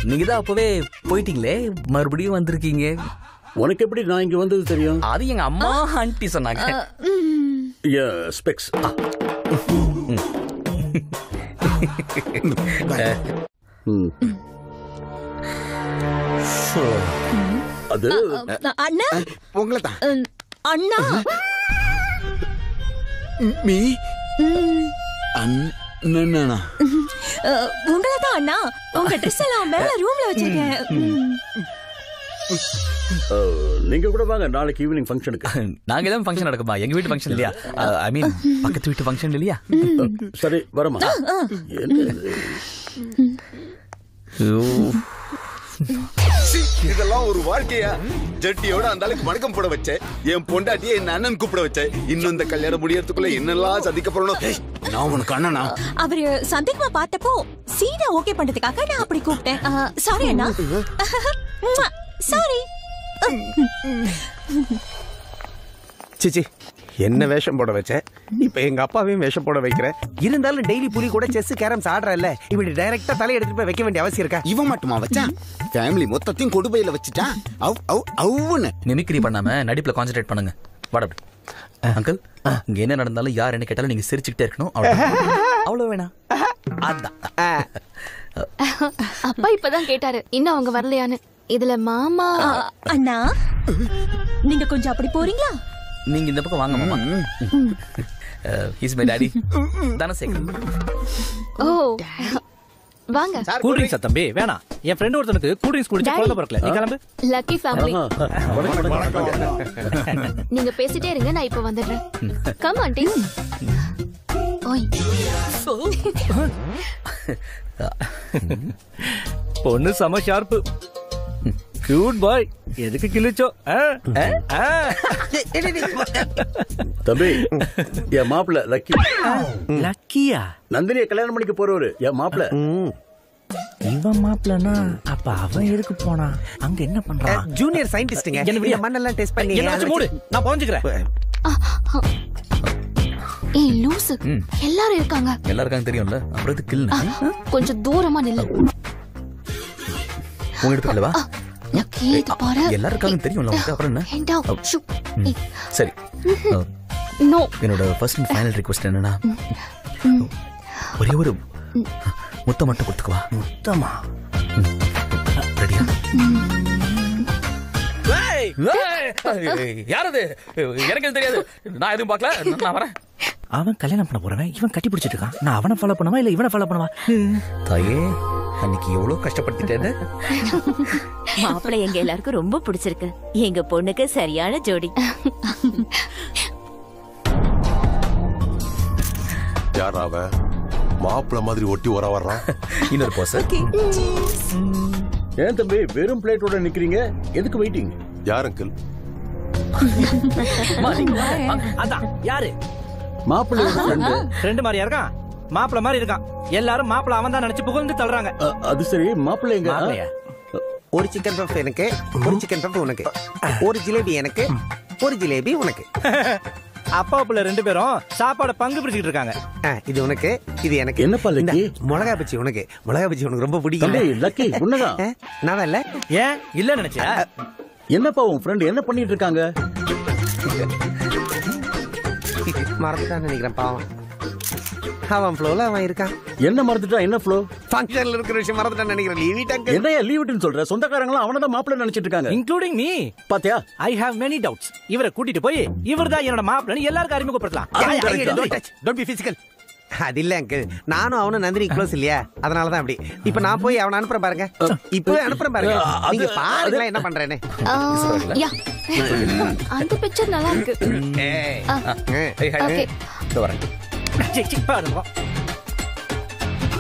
நீங்க தான் அப்பவே போயிட்டீங்களே? மறுபடியும் வந்திருக்கீங்க. உனக்கு எப்படி நான் இங்க வந்தது தெரியும்? அது எங்க அம்மா ஆண்டி சொன்னாங்க. ஸ்பெக்ஸ் அது அண்ணா? உங்களை தான் அண்ணா? மீ அண்ணனா உங்களை தான் அண்ணா? உங்க ட்ரெஸ் எல்லாம் மேல ரூம்ல வச்சிருக்கேன். நீங்க கூட வாங்க நாளைக்கு ஈவினிங் ஃபங்க்ஷனுக்கு நாங்க எல்லாம் ஃபங்க்ஷன் நடக்குமா? எங்க வீட்டு ஃபங்க்ஷன் இல்லையா? ஐ மீன் பக்கத்து வீட்டு ஃபங்க்ஷன் இல்லையா? சரி வரமா? இதெல்லாம் ஒரு வாழ்க்கையா? ஜட்டியோட அந்த அளவுக்கு வணக்கம் போட வச்சேன். என் பொண்டாட்டியை என் அண்ணன் கூப்பிட வச்சேன். இன்னும் இந்த கல்யாணம் முடியறதுக்குள்ள என்னெல்லாம் சந்திக்க போறணும் ஏய், நான் உனக்கு அண்ணனா? அவரு சந்தேகமா பார்த்தப்போ சீனா ஓகே பண்றதுக்காக நான் அப்படி கூப்பிட்டேன். சாரி அண்ணா. சாரி சிச்சி என்ன வேஷம் போட வச்ச? இப்ப எங்க அப்பாவையும் வேஷம் போட வைக்கிற. இருந்தாலும் டெய்லி புலி கூட செஸ் கேரம்ஸ் ஆடுறல்ல. இப்படி டைரக்டா தலை எடுத்துட்டு போய் வைக்க வேண்டிய அவசியம் இருக்கா? இவன் மட்டுமா வச்சான் ஃபேமிலி மொத்தத்தையும் கொடுபையில வச்சுட்டான் அவ் அவ் அவ்வுன்னு. மிமிக்ரி பண்ணாம நடிப்புல கான்சென்ட்ரேட் பண்ணுங்க. வாடா. அங்கிள் இங்க என்ன நடந்தாலும் யார் என்ன கேட்டாலும் நீங்க சிரிச்சுக்கிட்டே இருக்கணும். அவ்வளவு வேணாம். அதான். அப்பா இப்பதான் கேட்டாரு. இன்னும் அவங்க வரலையான்னு. இதுல மாமா அண்ணா? நீங்க கொஞ்சம் அப்படி போறீங்களா? நீங்க இந்த பக்கம் வாங்க மாமா. இஸ் மை டாடி தனசேகர் ஓ வாங்க. கூல் ட்ரிங்க்ஸா தம்பி? வேணாம். என் ஃப்ரெண்ட் ஒருத்தனுக்கு கூல் ட்ரிங்க்ஸ் குடிச்சு. குழந்தை பிறக்கல. நீ கிளம்பு. லக்கி ஃபேமிலி நீங்க பேசிட்டே இருங்க நான் இப்ப வந்துடுறேன். கம் ஆண்டி ஓய். பொண்ணு செம ஷார்ப்பு கியூட் பாய் எதுக்கு கிழிச்சோ? ஆ? ஆ? தம்பி என் மாப்பிள்ள லக்கி. லக்கியா? நந்தினியை கல்யாணம் பண்ணிக்க போறவரு என் மாப்பிள்ள. இவன் மாப்பிளனா அப்ப அவன் எதுக்கு போனா? அங்க என்ன பண்றான்? ஜூனியர் சயின்டிஸ்டுங்க என்ன மண்ணெல்லாம் டெஸ்ட் பண்ணி என்ன வச்சு மூடு. நான் புரிஞ்சுக்கிறேன் ஏய் லூசு. எல்லாரும் இருக்காங்க. எல்லாருக்கும் தெரியும்ல? அப்புறம் இது கில் கொஞ்சம் தூரமா நில்லு. உங்க இடத்துல வா லக்கி இது பாரு. எல்லாருக்கும் தெரியும்ல உங்களுக்கு அப்புறம் என்ன? ஏண்டா ஷூ. ம், சரி. நோ. என்னோட ஃபர்ஸ்ட் அண்ட் ஃபைனல் ரிக்வஸ்ட் என்னன்னா ஒரே ஒரு முத்தம் மட்டும் கொடுத்துக்குவா முத்தமா? ரெடியா? யார் அது எனக்கு தெரியாது. நான் எதுவும் பார்க்கல. நான் வரேன். அவன் கல்யாணம் பண்ண போறவன் இவன் கட்டி பிடிச்சிட்டு இருக்கான். நான் அவனை ஃபாலோ பண்ணவா இல்ல இவனை ஃபாலோ பண்ணவா? தாயே. அன்னைக்கு எவ்வளவு கஷ்டப்படுத்திட்டேன்னு? மாப்பிள்ளை எங்க எல்லாருக்கும் ரொம்ப பிடிச்சிருக்கு. எங்க பொண்ணுக்கு சரியான ஜோடி. யார் அவன் மாப்பிள்ள மாதிரி ஒட்டி வர வர்றான். இன்னொரு போஸ் ஏன் தம்பி வெறும் பிளேட்டோட நிக்கிறீங்க? எதுக்கு வெயிட்டிங் யார் அங்கிள் அதான் யாரு? மாப்பிள்ளையோட ஃப்ரெண்டு ஃப்ரெண்டு மாதிரியா இருக்கான் மாப்பிள மாதிரி இருக்கான். எல்லாரும் மாப்பிள அவன் தான் நினைச்சு புகழ்ந்து தள்ளுறாங்க. அது சரி மாப்பிள்ளை எங்க? ஒரு சிக்கன் பஃப் எனக்கு ஒரு சிக்கன் பஃப் உனக்கு. ஒரு ஜிலேபி எனக்கு ஒரு ஜிலேபி உனக்கு. அப்பா பிள்ளை ரெண்டு பேரும் சாப்பாட பங்கு பிடிச்சிட்டு இருக்காங்க. இது உனக்கு இது எனக்கு. என்னப்பா லக்கி? இந்தா, மிளகா பச்சி உனக்கு. மிளகா பச்சி உனக்கு ரொம்ப பிடிக்கும். லக்கி உன்னதான் நான் இல்ல. ஏன்? இல்ல நினைச்சியா? என்னப்பா உன் ஃப்ரெண்ட் என்ன பண்ணிட்டு இருக்காங்க? மறந்துட்டான்னு நினைக்கிறேன் பாவம். அவன் ஃப்ளோல அவன் இருக்கான்? என்ன மறந்துட்டா? என்ன ஃப்ளோ ஃபங்க்ஷன்ல இருக்கிற விஷயம் மறந்துட்டான்னு நினைக்கிறேன். லீவ் இட்டாங்க என்னையா லீவுட்டுன்னு சொல்ற? சொந்தக்காரங்களும் அவனை தான் மாப்பிள்ளை நினைச்சிட்டு இருக்காங்க. இன்க்ளூடிங் மீ பாத்தியா? ஐ ஹேவ் மெனி டவுட்ஸ் இவரை கூட்டிட்டு போய் இவர் தான் என்னோட மாப்பிள்ளை எல்லாருக்கும் அறிமுகப்படுத்தலாம். டோன்ட் பி பிசிக்கல் அது இல்ல அங்கிள் நானும் அவனும் நந்தினி க்ளோஸ் இல்லையா? அதனால தான் அப்படி. இப்ப நான் போய் அவனை அனுப்புறேன் பாருங்க. இப்போ அனுப்புறேன் பாருங்க. அது- நீங்க பாருங்களேன் என்ன பண்றேன்னு. அந்த பிக்சர் நல்லா இருக்கு.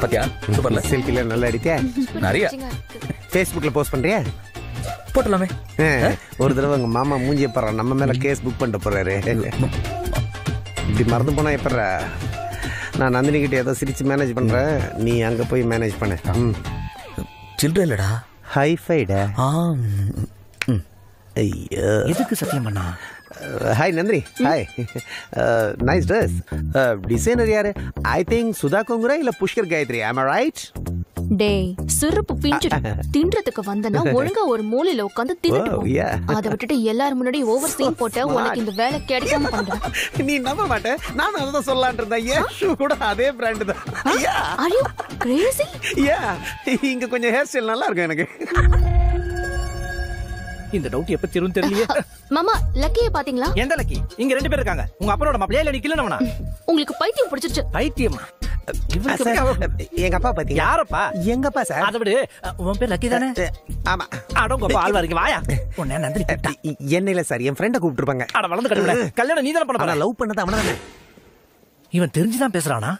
பாத்தியா? சூப்பர்ல செல்ஃபில நல்லா அடித்தியா நிறைய. ஃபேஸ்புக்ல போஸ்ட் பண்றியா? போட்டலாமே ஆ, ஒரு தடவை உங்க மாமா மூஞ்சிய பாரு நம்ம மேல கேஸ் புக் பண்ணிட்டு போறாரு. இப்படி மறந்து போனா எப்பறா நான் நந்தினி கிட்ட ஏதோ சிரிச்சு மேனேஜ் பண்றேன். நீ அங்க போய் மேனேஜ் பண்ண. சில்லற இல்லடா. ஹைஃபைடா ஆ ஐயோ. எதுக்கு சத்தியம் பண்ணா? Hi Nandini hi nice dress designer யாரு ஐ திங்க் சுதா கொங்குரா இல்ல புஷ்கர் காயத்ரி ஆம் ரைட் டேய் சிறப்பு பிஞ்சிடும் தின்றதுக்கு வந்தனா ஒழுங்கா ஒரு மூலையில உட்காந்து தின்னுட்டு. அதை விட்டுட்டு எல்லாரும் முன்னாடி ஓவர் சீன் போட்ட உனக்கு இந்த வேலை கிடைக்காம பண்றேன் நீ நம்ப மாட்டேன் நானும் அதான் சொல்லலான் இருந்தேன் ஏன் ஷூ கூட அதே பிராண்ட் தான் Are you crazy? யா இங்க கொஞ்சம் ஹேர் ஸ்டைல் நல்லா இருக்கும் எனக்கு இந்த டவுட் எப்ப தீரும் தெரியலையே. மாமா லக்கிய பாத்தீங்களா? எந்த லக்கி இங்க ரெண்டு பேர் இருக்காங்க. உங்க அப்பனோட மாப்பிளையா இல்ல நீ கிள்ளனவனா உங்களுக்கு பைத்தியம் பிடிச்சிருச்சு. பைத்தியமா? எங்க அப்பா பாத்தீங்க யாரப்பா? எங்க அப்பா சார் அதை விடு. உன் பேர் லக்கி தானே? ஆமா. அடங்கப்பா ஆள் வரீங்க வாயா. உன்னை நந்தினி என்ன இல்ல சார் என் ஃப்ரெண்ட கூப்பிட்டுருப்பாங்க. அட வளர்ந்து கல்யாணம் நீ தானே பண்ண லவ் பண்ணது அவன தானே இவன் தெரிஞ்சுதான் பேசுறானா?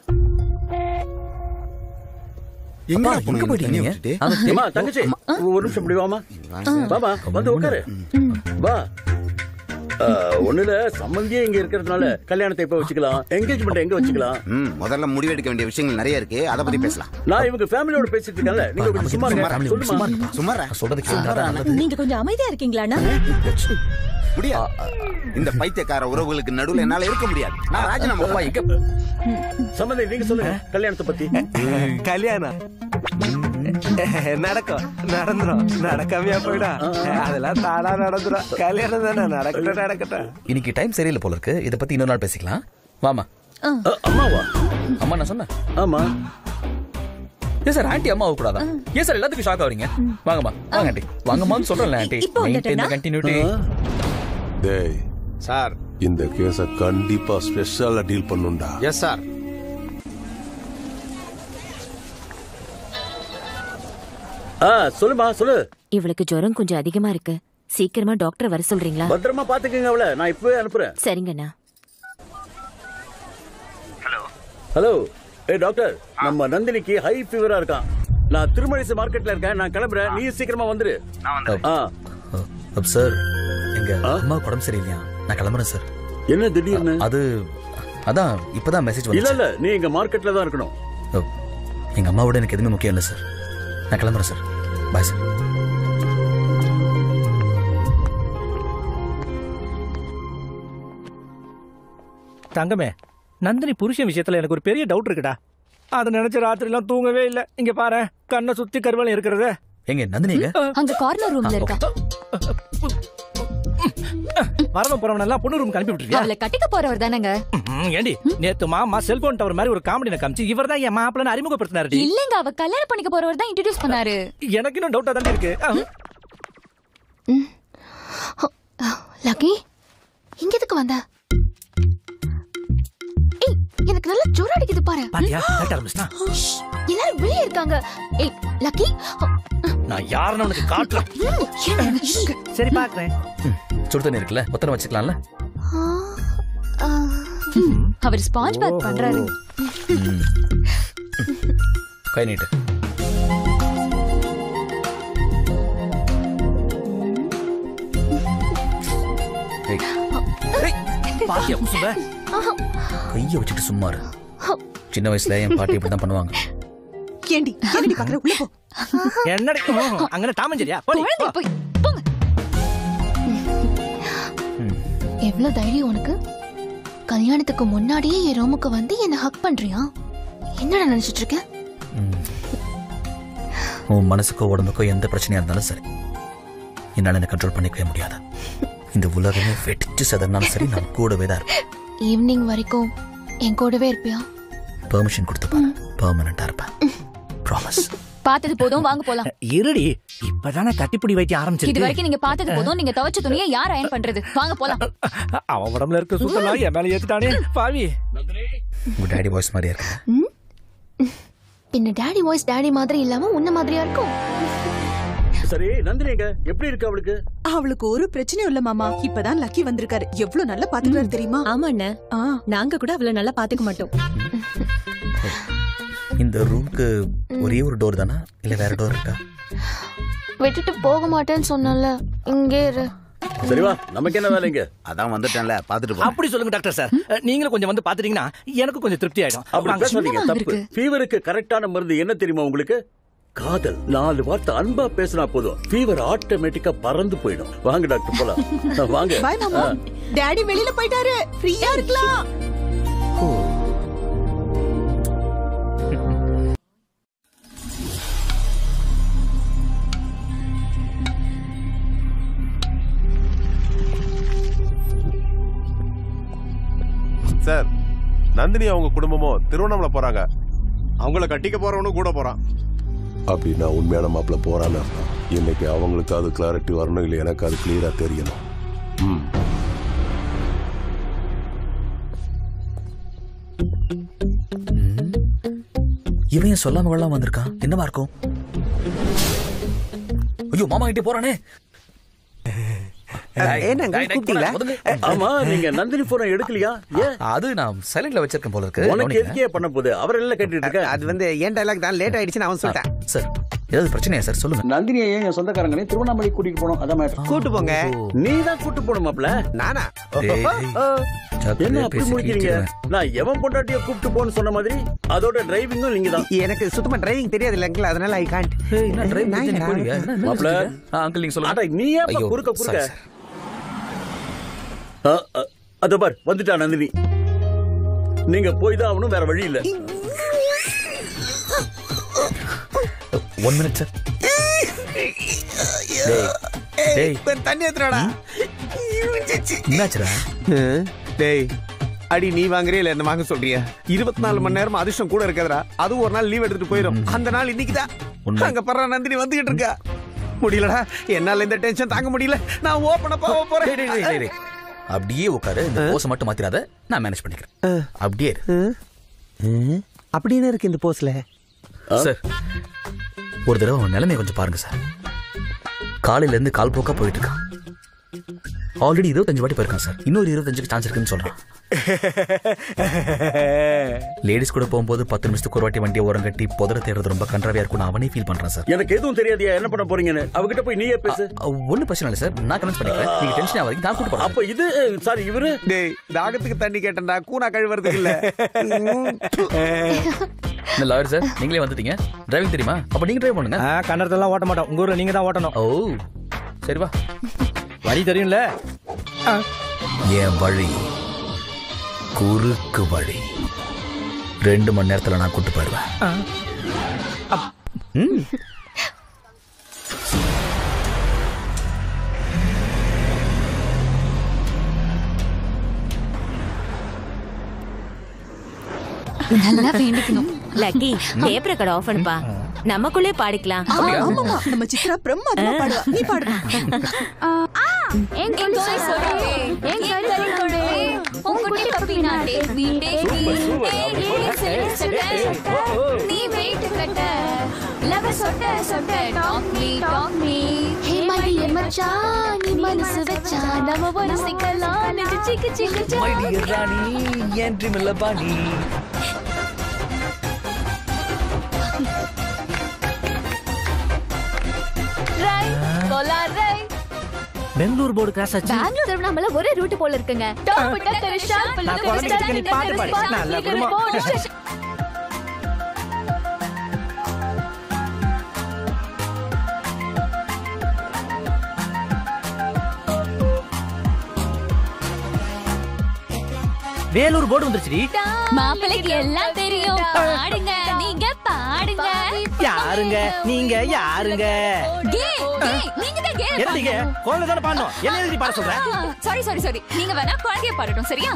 எங்க எங்க போயிட்டீங்க? தங்கச்சி ஒரு நிமிஷம் இப்படி வாமா வாமா வந்து உட்காரு. வா. ஒண்ணுல சம்பந்தியே இங்க இருக்கிறதுனால கல்யாணத்தை இப்ப வச்சுக்கலாம். என்கேஜ்மெண்ட் எங்க வச்சுக்கலாம்? ம் முதல்ல முடிவெடுக்க வேண்டிய விஷயங்கள் நிறைய இருக்கு. அதை பத்தி பேசலாம். நான் இவங்க ஃபேமிலியோட பேசிட்டு இருக்கேன்ல. நீங்க கொஞ்சம் சும்மா இருங்க. சொல்லுமா? சும்மாரா சொல்றது நீங்க கொஞ்சம் அமைதியா இருக்கீங்களாண்ணா? முடியா இந்த பைத்தியக்கார உறவுகளுக்கு நடுவுல என்னால இருக்க முடியாது. நான் ராஜினாமா அப்பா, எங்க சம்பந்தி நீங்க சொல்லுங்க. கல்யாணத்தை பத்தி. கல்யாணம். நடக்கும் நடந்துரும் நடக்காமையா போயிடா அதெல்லாம் தானா நடந்துரும் கல்யாணம் தானே நடக்கட்டும் நடக்கட்டும் இன்னைக்கு டைம் சரியில்லை போல இருக்கு இதை பத்தி இன்னொரு நாள் பேசிக்கலாம் வாமா அம்மாவா அம்மா நான் சொன்னேன் ஆமா ஏன் சார் ஆண்டி அம்மா கூடாதா ஏன் சார் எல்லாத்துக்கும் ஷாக் ஆவறீங்க வாங்கம்மா வாங்க ஆண்டி வாங்கம்மான்னு சொல்றேன்ல ஆண்டி வந்துட்டேனா? கண்டினியூட்டி டேய் சார் இந்த கேஸ கண்டிப்பா ஸ்பெஷலா டீல் பண்ணுண்டா எஸ் சார் சொல்லுமா சொல்லு. இவளுக்கு ஜுரம் கொஞ்சம் அதிகமா இருக்கு. சீக்கிரமா டாக்டர் வர சொல்றீங்களா? பத்திரமா பாத்துக்கங்க அவள. நான் இப்பவே அனுப்புறேன். சரிங்கண்ணா ஹலோ. ஏ டாக்டர் நம்ம நந்தினிக்கு ஹை ஃபீவரா இருக்கான். நான் திருமழிசை மார்க்கெட்ல இருக்கேன். நான் கிளம்புறேன். நீ சீக்கிரமா வந்துரு. ஆ. அப் சார் எங்க அம்மா உடம்பு சரியில்லையா? நான் கிளம்புறேன் சார். என்ன திடீர்னு? அது அதான் இப்பதான் மெசேஜ் இல்ல இல்ல நீ எங்க மார்க்கெட்ல தான் இருக்கணும். எங்க அம்மாவோட எனக்கு எதுவுமே முக்கியம் இல்லை சார். நான் கிளம்புறேன் சார். பாய் சார் தங்கமே நந்தினி புருஷன் விஷயத்துல எனக்கு ஒரு பெரிய டவுட் இருக்குடா. அதை நினைச்ச ராத்திரி எல்லாம் தூங்கவே இல்ல. இங்க பாரு கண்ணை சுத்தி கருவாலம் இருக்கிறது. எங்க நந்தினி அங்க கார்னர் ரூம்ல இருக்கா? வரவன் போறவன் எல்லாம் பொண்ணு ரூமுக்கு அனுப்பி விட்டுருக்கியா? அவளை கட்டிக்க போறவர் தானேங்க. ஏண்டி நேத்து மாமா செல்போன் டவர் மாதிரி ஒரு காமெடி காமிச்சு இவர் தான் என் மாப்பிள்ளை அறிமுகப்படுத்தினாரு இல்லங்க அவ கல்யாணம் பண்ணிக்க போறவர் தான் இன்ட்ரோடியூஸ் பண்ணாரு. எனக்கு இன்னும் டவுட்டா தானே இருக்கு. லக்கி இங்க எதுக்கு வந்த? எனக்கு நல்லா ஜோர் அடிக்குது பாரு. பாத்தியா? கரெக்ட் ஆரம்பிச்சிட்டா? எல்லாரும் வெளியே இருக்காங்க. ஏய் லக்கி? நான் யாருன்னு உனக்கு காட்டுறேன். சரி பாக்குறேன். சுடு தண்ணி இருக்குல்ல? ஒத்தனை வச்சுக்கலாம்ல? அவர் ஸ்பாஞ்ச் பாத் பண்றாரு. கை நீட்டு. பாத்தியா குசும்ப கையை வச்சுட்டு சும்மா இரு. சின்ன வயசுல என் பாட்டி இப்படி தான் பண்ணுவாங்க. ஏண்டி என்னடி பாக்குற உள்ள போ. என்னடி? அங்க டாமஞ்சரியா போடி குழந்தை போய் போங்க. எவ்வளவு தைரியம் உனக்கு? கல்யாணத்துக்கு முன்னாடியே என் ரூமுக்கு வந்து என்ன ஹக் பண்றியா? என்னடா நினைச்சிட்டு இருக்க? உன் மனசுக்கோ உடம்புக்கோ எந்த பிரச்சனையா இருந்தாலும் சரி. என்னால என்ன கண்ட்ரோல் பண்ணிக்கவே முடியாது. இந்த உலகமே வெடிச்சு சதறினாலும் சரி நான் கூடவே தான் இருப்பேன் ஈவினிங் வரைக்கும் என் கூடவே இருப்பியா? பெர்மிஷன் கொடுத்து பாரு. பெர்மனண்டா இருப்பேன். ப்ராமிஸ் பார்த்தது போதும் வாங்க போலாம். இருடி. இப்பதானே கட்டிப்பிடி வைக்க இது ஆரம்பிச்சிருக்கு வரைக்கும் நீங்க பார்த்தது போதும் நீங்க துவைச்ச துணியை யார் அயன் பண்றது? வாங்க போலாம். அவன் உடம்புல இருக்க சுத்தலாம் என் மேல ஏத்துட்டானே. பாவி. உங்க டாடி வாய்ஸ் மாதிரியா இருக்கு? பின்ன டாடி வாய்ஸ் டாடி மாதிரி இல்லாம உன்ன மாதிரியா இருக்கும்? சரி நந்தினி எங்க? எப்படி இருக்கு அவளுக்கு? அவளுக்கு ஒரு பிரச்சனையும் இல்ல மாமா. இப்பதான் லக்கி வந்திருக்காரு. எவ்வளவு நல்லா பாத்துக்கிறாரு தெரியுமா? ஆமா அண்ணே. நாங்க கூட அவ்வளவு நல்லா பாத்துக்க மாட்டோம். இந்த ரூம்க்கு ஒரே ஒரு டோர் தானா? இல்ல வேற டோர் இருக்கா? விட்டுட்டு போக மாட்டேன்னு சொன்னல இங்கே இரு. சரி வா. நமக்கு என்ன வேலைங்க அதான் வந்துட்டேன்ல. பாத்துட்டு அப்படி சொல்லுங்க டாக்டர் சார். நீங்களும் கொஞ்சம் வந்து பாத்துட்டீங்கன்னா எனக்கு கொஞ்சம் திருப்தி ஆயிடும். அப்படி. பேசாதீங்க தப்பு. ஃபீவருக்கு கரெக்டான மருந்து என்ன தெரியுமா உங்களுக்கு? காதல். நாலு வார்த்தை அன்பா பேசினா போதும். ஃபீவர் ஆட்டோமேட்டிக்கா பறந்து போயிடும். வாங்க டாக்டர் போலாம். வாங்க. மாமா. டாடி வெளியில போயிட்டாரு. ஃப்ரீயா இருக்கலாம். சார் நந்தினி அவங்க குடும்பமும் திருவண்ணாமலை போறாங்க. அவங்கள கட்டிக்க போறவனும் கூட போறான். அப்படின்னா உண்மையான மாப்பிள்ள போறான்னு இன்னைக்கு அவங்களுக்கு அது கிளாரிட்டி வரணும் இல்லை எனக்கு அது கிளியரா தெரியணும். ம். இவன் ஏன் சொல்லாம கொள்ளாம வந்திருக்கான்? என்னவா இருக்கும்? ஐயோ மாமா கிட்டே போறானே. என்னங்க கூப்பிட்டீங்களா? ஆமா நீங்க நந்தினி போன எடுக்கலையா? அது நான் சைலண்ட்ல வச்சிருக்கேன் போல இருக்கு. உனக்கு. எதுக்கே பண்ண போகுது? அவர் எல்லாம் கேட்டுட்டு இருக்க அது வந்து ஏன் டைலாக் தான். லேட் ஆயிடுச்சுன்னு அவன் சொல்லிட்டான். சார். ஏதாவது பிரச்சனையா சார் சொல்லுங்க. நந்தினியை ஏன் என் சொந்தக்காரங்களையும் திருவண்ணாமலை கூட்டிட்டு போனோம் அதான் மேட்டர் கூட்டு போங்க. நீ தான் கூட்டு போகணும் மாப்ள நானா. என்ன அப்படி முடிக்கிறீங்க? எவன் பொண்டாட்டிய கூப்பிட்டு போன்னு சொன்ன மாதிரி அதோட டிரைவிங்கும் நீங்க தான். எனக்கு சுத்தமா டிரைவிங் தெரியாது இல்லைங்களா? அதனால ஐ காண்ட் மாப்ள uncle நீங்க சொல்லுங்க. நீ ஏன் குறுக்க குறுக்க? அதோ பார் வந்துட்டா நந்தினி. நீங்க போய் தான் ஆகணும் வேற வழி இல்ல. ஒன் மினிட் சார் டேய் தண்ணி ஏத்துறாடா என்னாச்சுடா? டேய் அடி நீ வாங்குறியா இல்ல என்ன வாங்க சொல்றியா? இருபத்தி நாலு மணி நேரம் அதிர்ஷ்டம் கூட இருக்காதடா. அதுவும் ஒரு நாள் லீவ் எடுத்துட்டு போயிடும் அந்த நாள் இன்னைக்குதான். அங்க பர்ற நந்தினி வந்துகிட்டு இருக்கா. முடியலடா. என்னால இந்த டென்ஷன் தாங்க முடியல. நான் ஓப்பன போக போறேன். டேய். அப்படியே உட்காரு. இந்த போஸை மட்டும் மாத்திராத. நான் மேனேஜ் பண்ணிக்கிறேன். அப்படியே. அப்படின்னு இருக்கு இந்த போஸ்ல சார் ஒரு தடவை அவன் நிலைமையை கொஞ்சம் பாருங்க சார். காலையில இருந்து கால் போக்கா போயிட்டு இருக்கான் ஆல்ரெடி இருபத்தஞ்சு வாட்டி போயிருக்கான் சார் இன்னொரு இருபத்தஞ்சுக்கு சான்ஸ் இருக்குன்னு சொல்றான். லேடிஸ் கூட போகும்போது பத்து நிமிஷத்துக்கு ஒரு வாட்டி வண்டியை ஓரம் கட்டி புதர தேடுறது ரொம்ப கன்றாவியா இருக்கும்னு அவனே ஃபீல் பண்றான் சார் எனக்கு எதுவும் தெரியாதியா என்ன பண்ண போறீங்கன்னு? அவகிட்ட போய் நீயே பேசு. ஒன்னும் பிரச்சனை இல்லை சார் நான் கன்வின்ஸ் பண்ணிக்கிறேன். நீங்க டென்ஷன் ஆகிறீங்க நான் கூட்டு அப்ப இது சாரி இவரு? டேய் தாகத்துக்கு தண்ணி கேட்டேன்டா கூனா கழுவுறதுக்கு இல்ல. இந்த லாயர் சார் நீங்களே வந்துட்டீங்க. டிரைவிங் தெரியுமா? அப்ப நீங்க டிரைவ் பண்ணுங்க. கன்னடத்தெல்லாம் ஓட்ட மாட்டோம். உங்க ஊர்ல நீங்க தான் ஓட்டணும். ஓ சரி வா. வழி தெரியும்ல? என் வழி குறுக்கு வழி. ரெண்டு மணி நேரத்துல நான் கூட்டு போயிடுவேன். நல்லா வேண்டிக்கணும். லக்கி டேப் ரெக்கார்ட் ஆஃப் பண்ணுப்பா. நமக்குள்ளே பாடிக்கலாம். ஆமாமா நம்ம சித்ரா பிரம்மாதமா பாடுவா. நீ பாடு. என் கொடி சொல்லு என் கருத்து கொடு உன் குட்டி பப்பி நாட்டே வீட்டே நீ வெயிட் கட்ட. லவ சொட்ட சொட்ட. Talk me talk me. Hey my dear மச்சான் நீ மனசு வச்சா. நம்ம ஒரு சிக்கலாம். நெஞ்சு சிக்கு சிக்கு My dear ராணி என் ட்ரீம் இல்ல பாணி ரை கோலா ரை பெங்களூர் போர்டு கிராஸ் ஆச்சு பெங்களூர் திருவண்ணாமலை ஒரே ரூட் போல இருக்குங்க. டாப் டக்கர் ஷார்ப் நான் குழந்தைக்கு நீ பாட்டு பாடு. நல்ல குடும்பம். வேலூர் போர்டு வந்துருச்சுடி. மாப்பிளைக்கு எல்லாம் தெரியும். பாடுங்க பாடுங்க யாருங்க? நீங்க யாருங்க? கே கே நீங்க தான் கே. தானே பாடணும். என்ன எழுதி பாட சொல்ற? சாரி சாரி சாரி நீங்க வேணா குழந்தைய பாடட்டும் சரியா?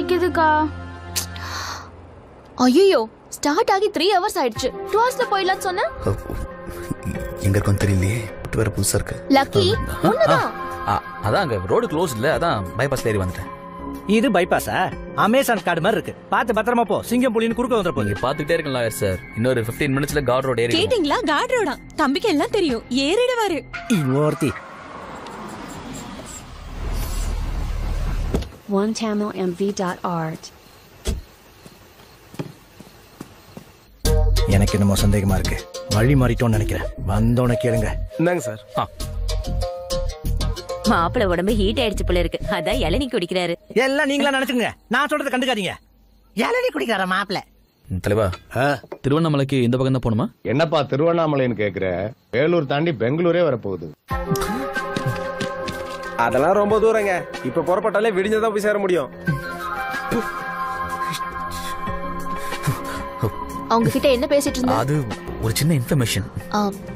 பசிக்குதுக்கா ஐயோ ஸ்டார்ட் ஆகி த்ரீ ஹவர்ஸ் ஆயிடுச்சு. டூ ஹவர்ஸ்ல போயிடலாம்னு சொன்னேன் எங்க இருக்கும் தெரியலையே. பட் வேற புதுசா இருக்கு. லக்கி அதான் அங்க ரோடு க்ளோஸ் இல்ல அதான் பைபாஸ் ஏறி வந்துட்டேன். இது பைபாஸா அமேசான் கார்டு மாதிரி இருக்கு. பார்த்து பத்திரமா போ. சிங்கம் புலின்னு குறுக்க வந்துட போகுது. பாத்துக்கிட்டே இருக்கலாம் சார். இன்னொரு 15 மினிட்ஸ்ல கார்ட் ரோட் ஏறி கேட்டிங்களா? கார்ட் ரோடா தம்பிக்கு எல்லாம் தெரியும். ஏறிடுவாரு. இன்னொருத்தி OneTamilMV.art. எனக்கு என்னமோ சந்தேகமா இருக்கு. வழி மாறிட்டோம்னு நினைக்கிறேன். வந்தோன்னு கேளுங்க. இந்தாங்க சார். மாப்பிள உடம்பு ஹீட் ஆயிடுச்சு போல இருக்கு. அதான் இளநீ குடிக்கிறாரு. எல்லாம் நீங்களா நினைச்சுங்க நான் சொல்றதை கண்டுக்காதீங்க. இளநீ குடிக்கிற மாப்பிள? தலைவா. திருவண்ணாமலைக்கு இந்த பக்கம் தான் போகணுமா? என்னப்பா திருவண்ணாமலைன்னு கேக்குற? வேலூர் தாண்டி பெங்களூரே வரப்போகுது. அதெல்லாம் ரொம்ப தூரங்க. இப்ப புறப்பட்டாலே விடிஞ்சதான் போய் சேர முடியும். அவங்க கிட்ட என்ன பேசிட்டு இருந்த? அது ஒரு சின்ன இன்ஃபர்மேஷன்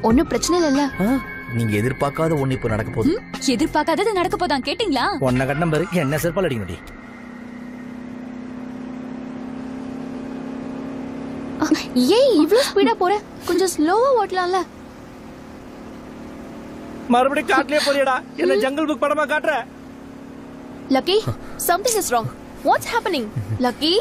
ஒன்னும் பிரச்சனை இல்ல நீங்க எதிர்பார்க்காத ஒண்ணு இப்போ நடக்க போகுது. எதிர்பார்க்காதது நடக்க போதான் கேட்டிங்களா? உன்னை கட்ட நம்பர் என்ன செருப்பால் அடிக்க முடியும்? ஏன் இவ்ளோ ஸ்பீடா போற? கொஞ்சம் ஸ்லோவா ஓட்டலாம்ல. மறுபடியும் காட்டிலே போறியடா. என்ன ஜங்கல் புக் படமா காட்டுற? Lucky something is wrong what's happening lucky?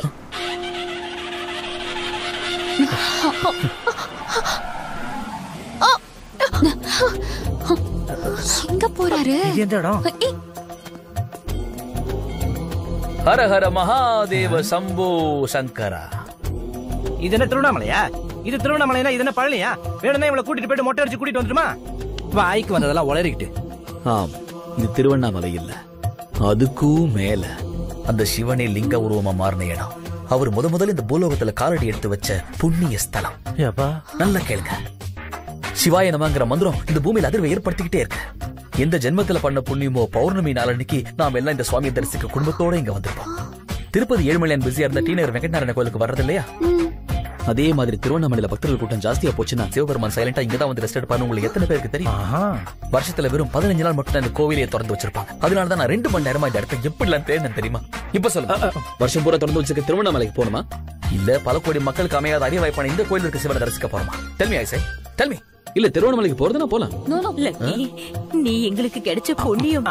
எங்க போறாரு? ஹர ஹர மகாதேவ சம்போ சங்கரா. இது என்ன திருவண்ணாமலையா? இது திருவண்ணாமலைனா இது என்ன பழனியா? வேணும்னா இவளை கூட்டிட்டு போயிட்டு மொட்டை அடிச்சு கூட்டிட்டு வந்துட்டுமா வாய்க்கு வந்ததெல்லாம் உளறிக்கிட்டு. ஆம் இது திருவண்ணாமலை இல்ல. அதுக்கும் மேல அந்த சிவனே லிங்க உருவமா மாறின இடம். அவர் முத முதல்ல இந்த பூலோகத்துல காலடி எடுத்து வச்ச புண்ணிய ஸ்தலம். நல்லா கேளுங்க. சிவாய நமங்கிற மந்திரம் இந்த பூமியில அதிர்வை ஏற்படுத்திக்கிட்டே இருக்கு. எந்த ஜென்மத்துல பண்ண புண்ணியமோ பௌர்ணமி நாளன்னைக்கு நாம் எல்லாம் இந்த சுவாமியை தரிசிக்க குடும்பத்தோட இங்க வந்திருப்போம். திருப்பதி ஏழுமலையான் பிஸியா இருந்த டீனர் வெங்கட்நாராயண கோயிலுக்கு வர்றது இல்லையா அதே மாதிரி திருவண்ணாமலையில பக்தர்கள் கூட்டம் ஜாஸ்தியா போச்சுன்னா சிவபெருமான் சைலண்டா இங்க தான் வந்து ரெஸ்ட் எடுப்பாரு உங்களுக்கு எத்தனை பேருக்கு தெரியும்? வருஷத்துல வெறும் பதினஞ்சு நாள் மட்டும் தான் இந்த கோவிலையே திறந்து வச்சிருப்பாங்க. அதனால தான் நான் ரெண்டு மணி நேரமா இந்த இடத்த எப்படி எல்லாம் தேடினேன் தெரியுமா? இப்ப சொல்லுங்க. வருஷம் பூரா திறந்து வச்சிருக்க திருவண்ணாமலைக்கு போகணுமா? இல்ல பல கோடி மக்களுக்கு அமையாத அரிய வாய்ப்பான இந்த கோயில் இருக்க சிவனை தரிசிக்க போறோமா? தெல்மி ஐசை தெல்மி இல்ல திருவண்ணாமலைக்கு போறதுனா போலாம். நீ எங்களுக்கு கிடைச்ச புண்ணியம்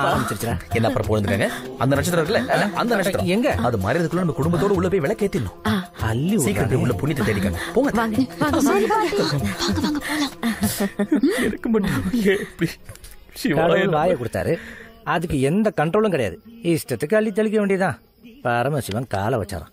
என்ன அப்புறம் போயிருக்காங்க அந்த நட்சத்திரம் இருக்குல்ல? அந்த நட்சத்திரம். எங்க? அது மறையதுக்குள்ள நம்ம குடும்பத்தோட உள்ள போய் விளக்கேத்திடணும். அள்ளி சீக்கிரம் உள்ள புண்ணியத்தை தேடிக்கங்க. போங்க வாங்க வாங்க சரி, வாங்க வாங்க. வாங்க போலாம். எனக்கு மட்டும் வாயை கொடுத்தாரு. அதுக்கு எந்த கண்ட்ரோலும் கிடையாது. இஷ்டத்துக்கு அள்ளி தெளிக்க வேண்டியதான் பரமசிவன் காலை வச்சாரான்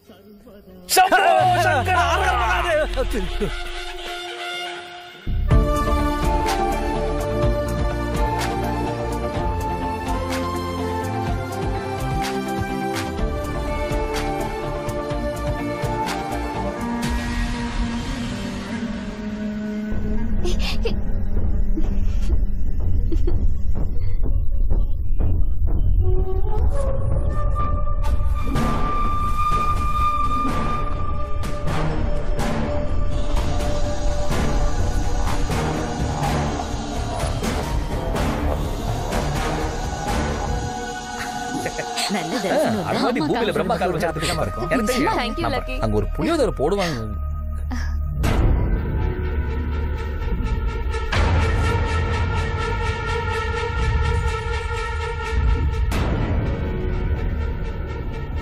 பூமியில பிரம்மா கால் வச்சா திருப்திகரமா இருக்கும் எனக்கு தெரியும். அங்க ஒரு புளியோதரை போடுவாங்க.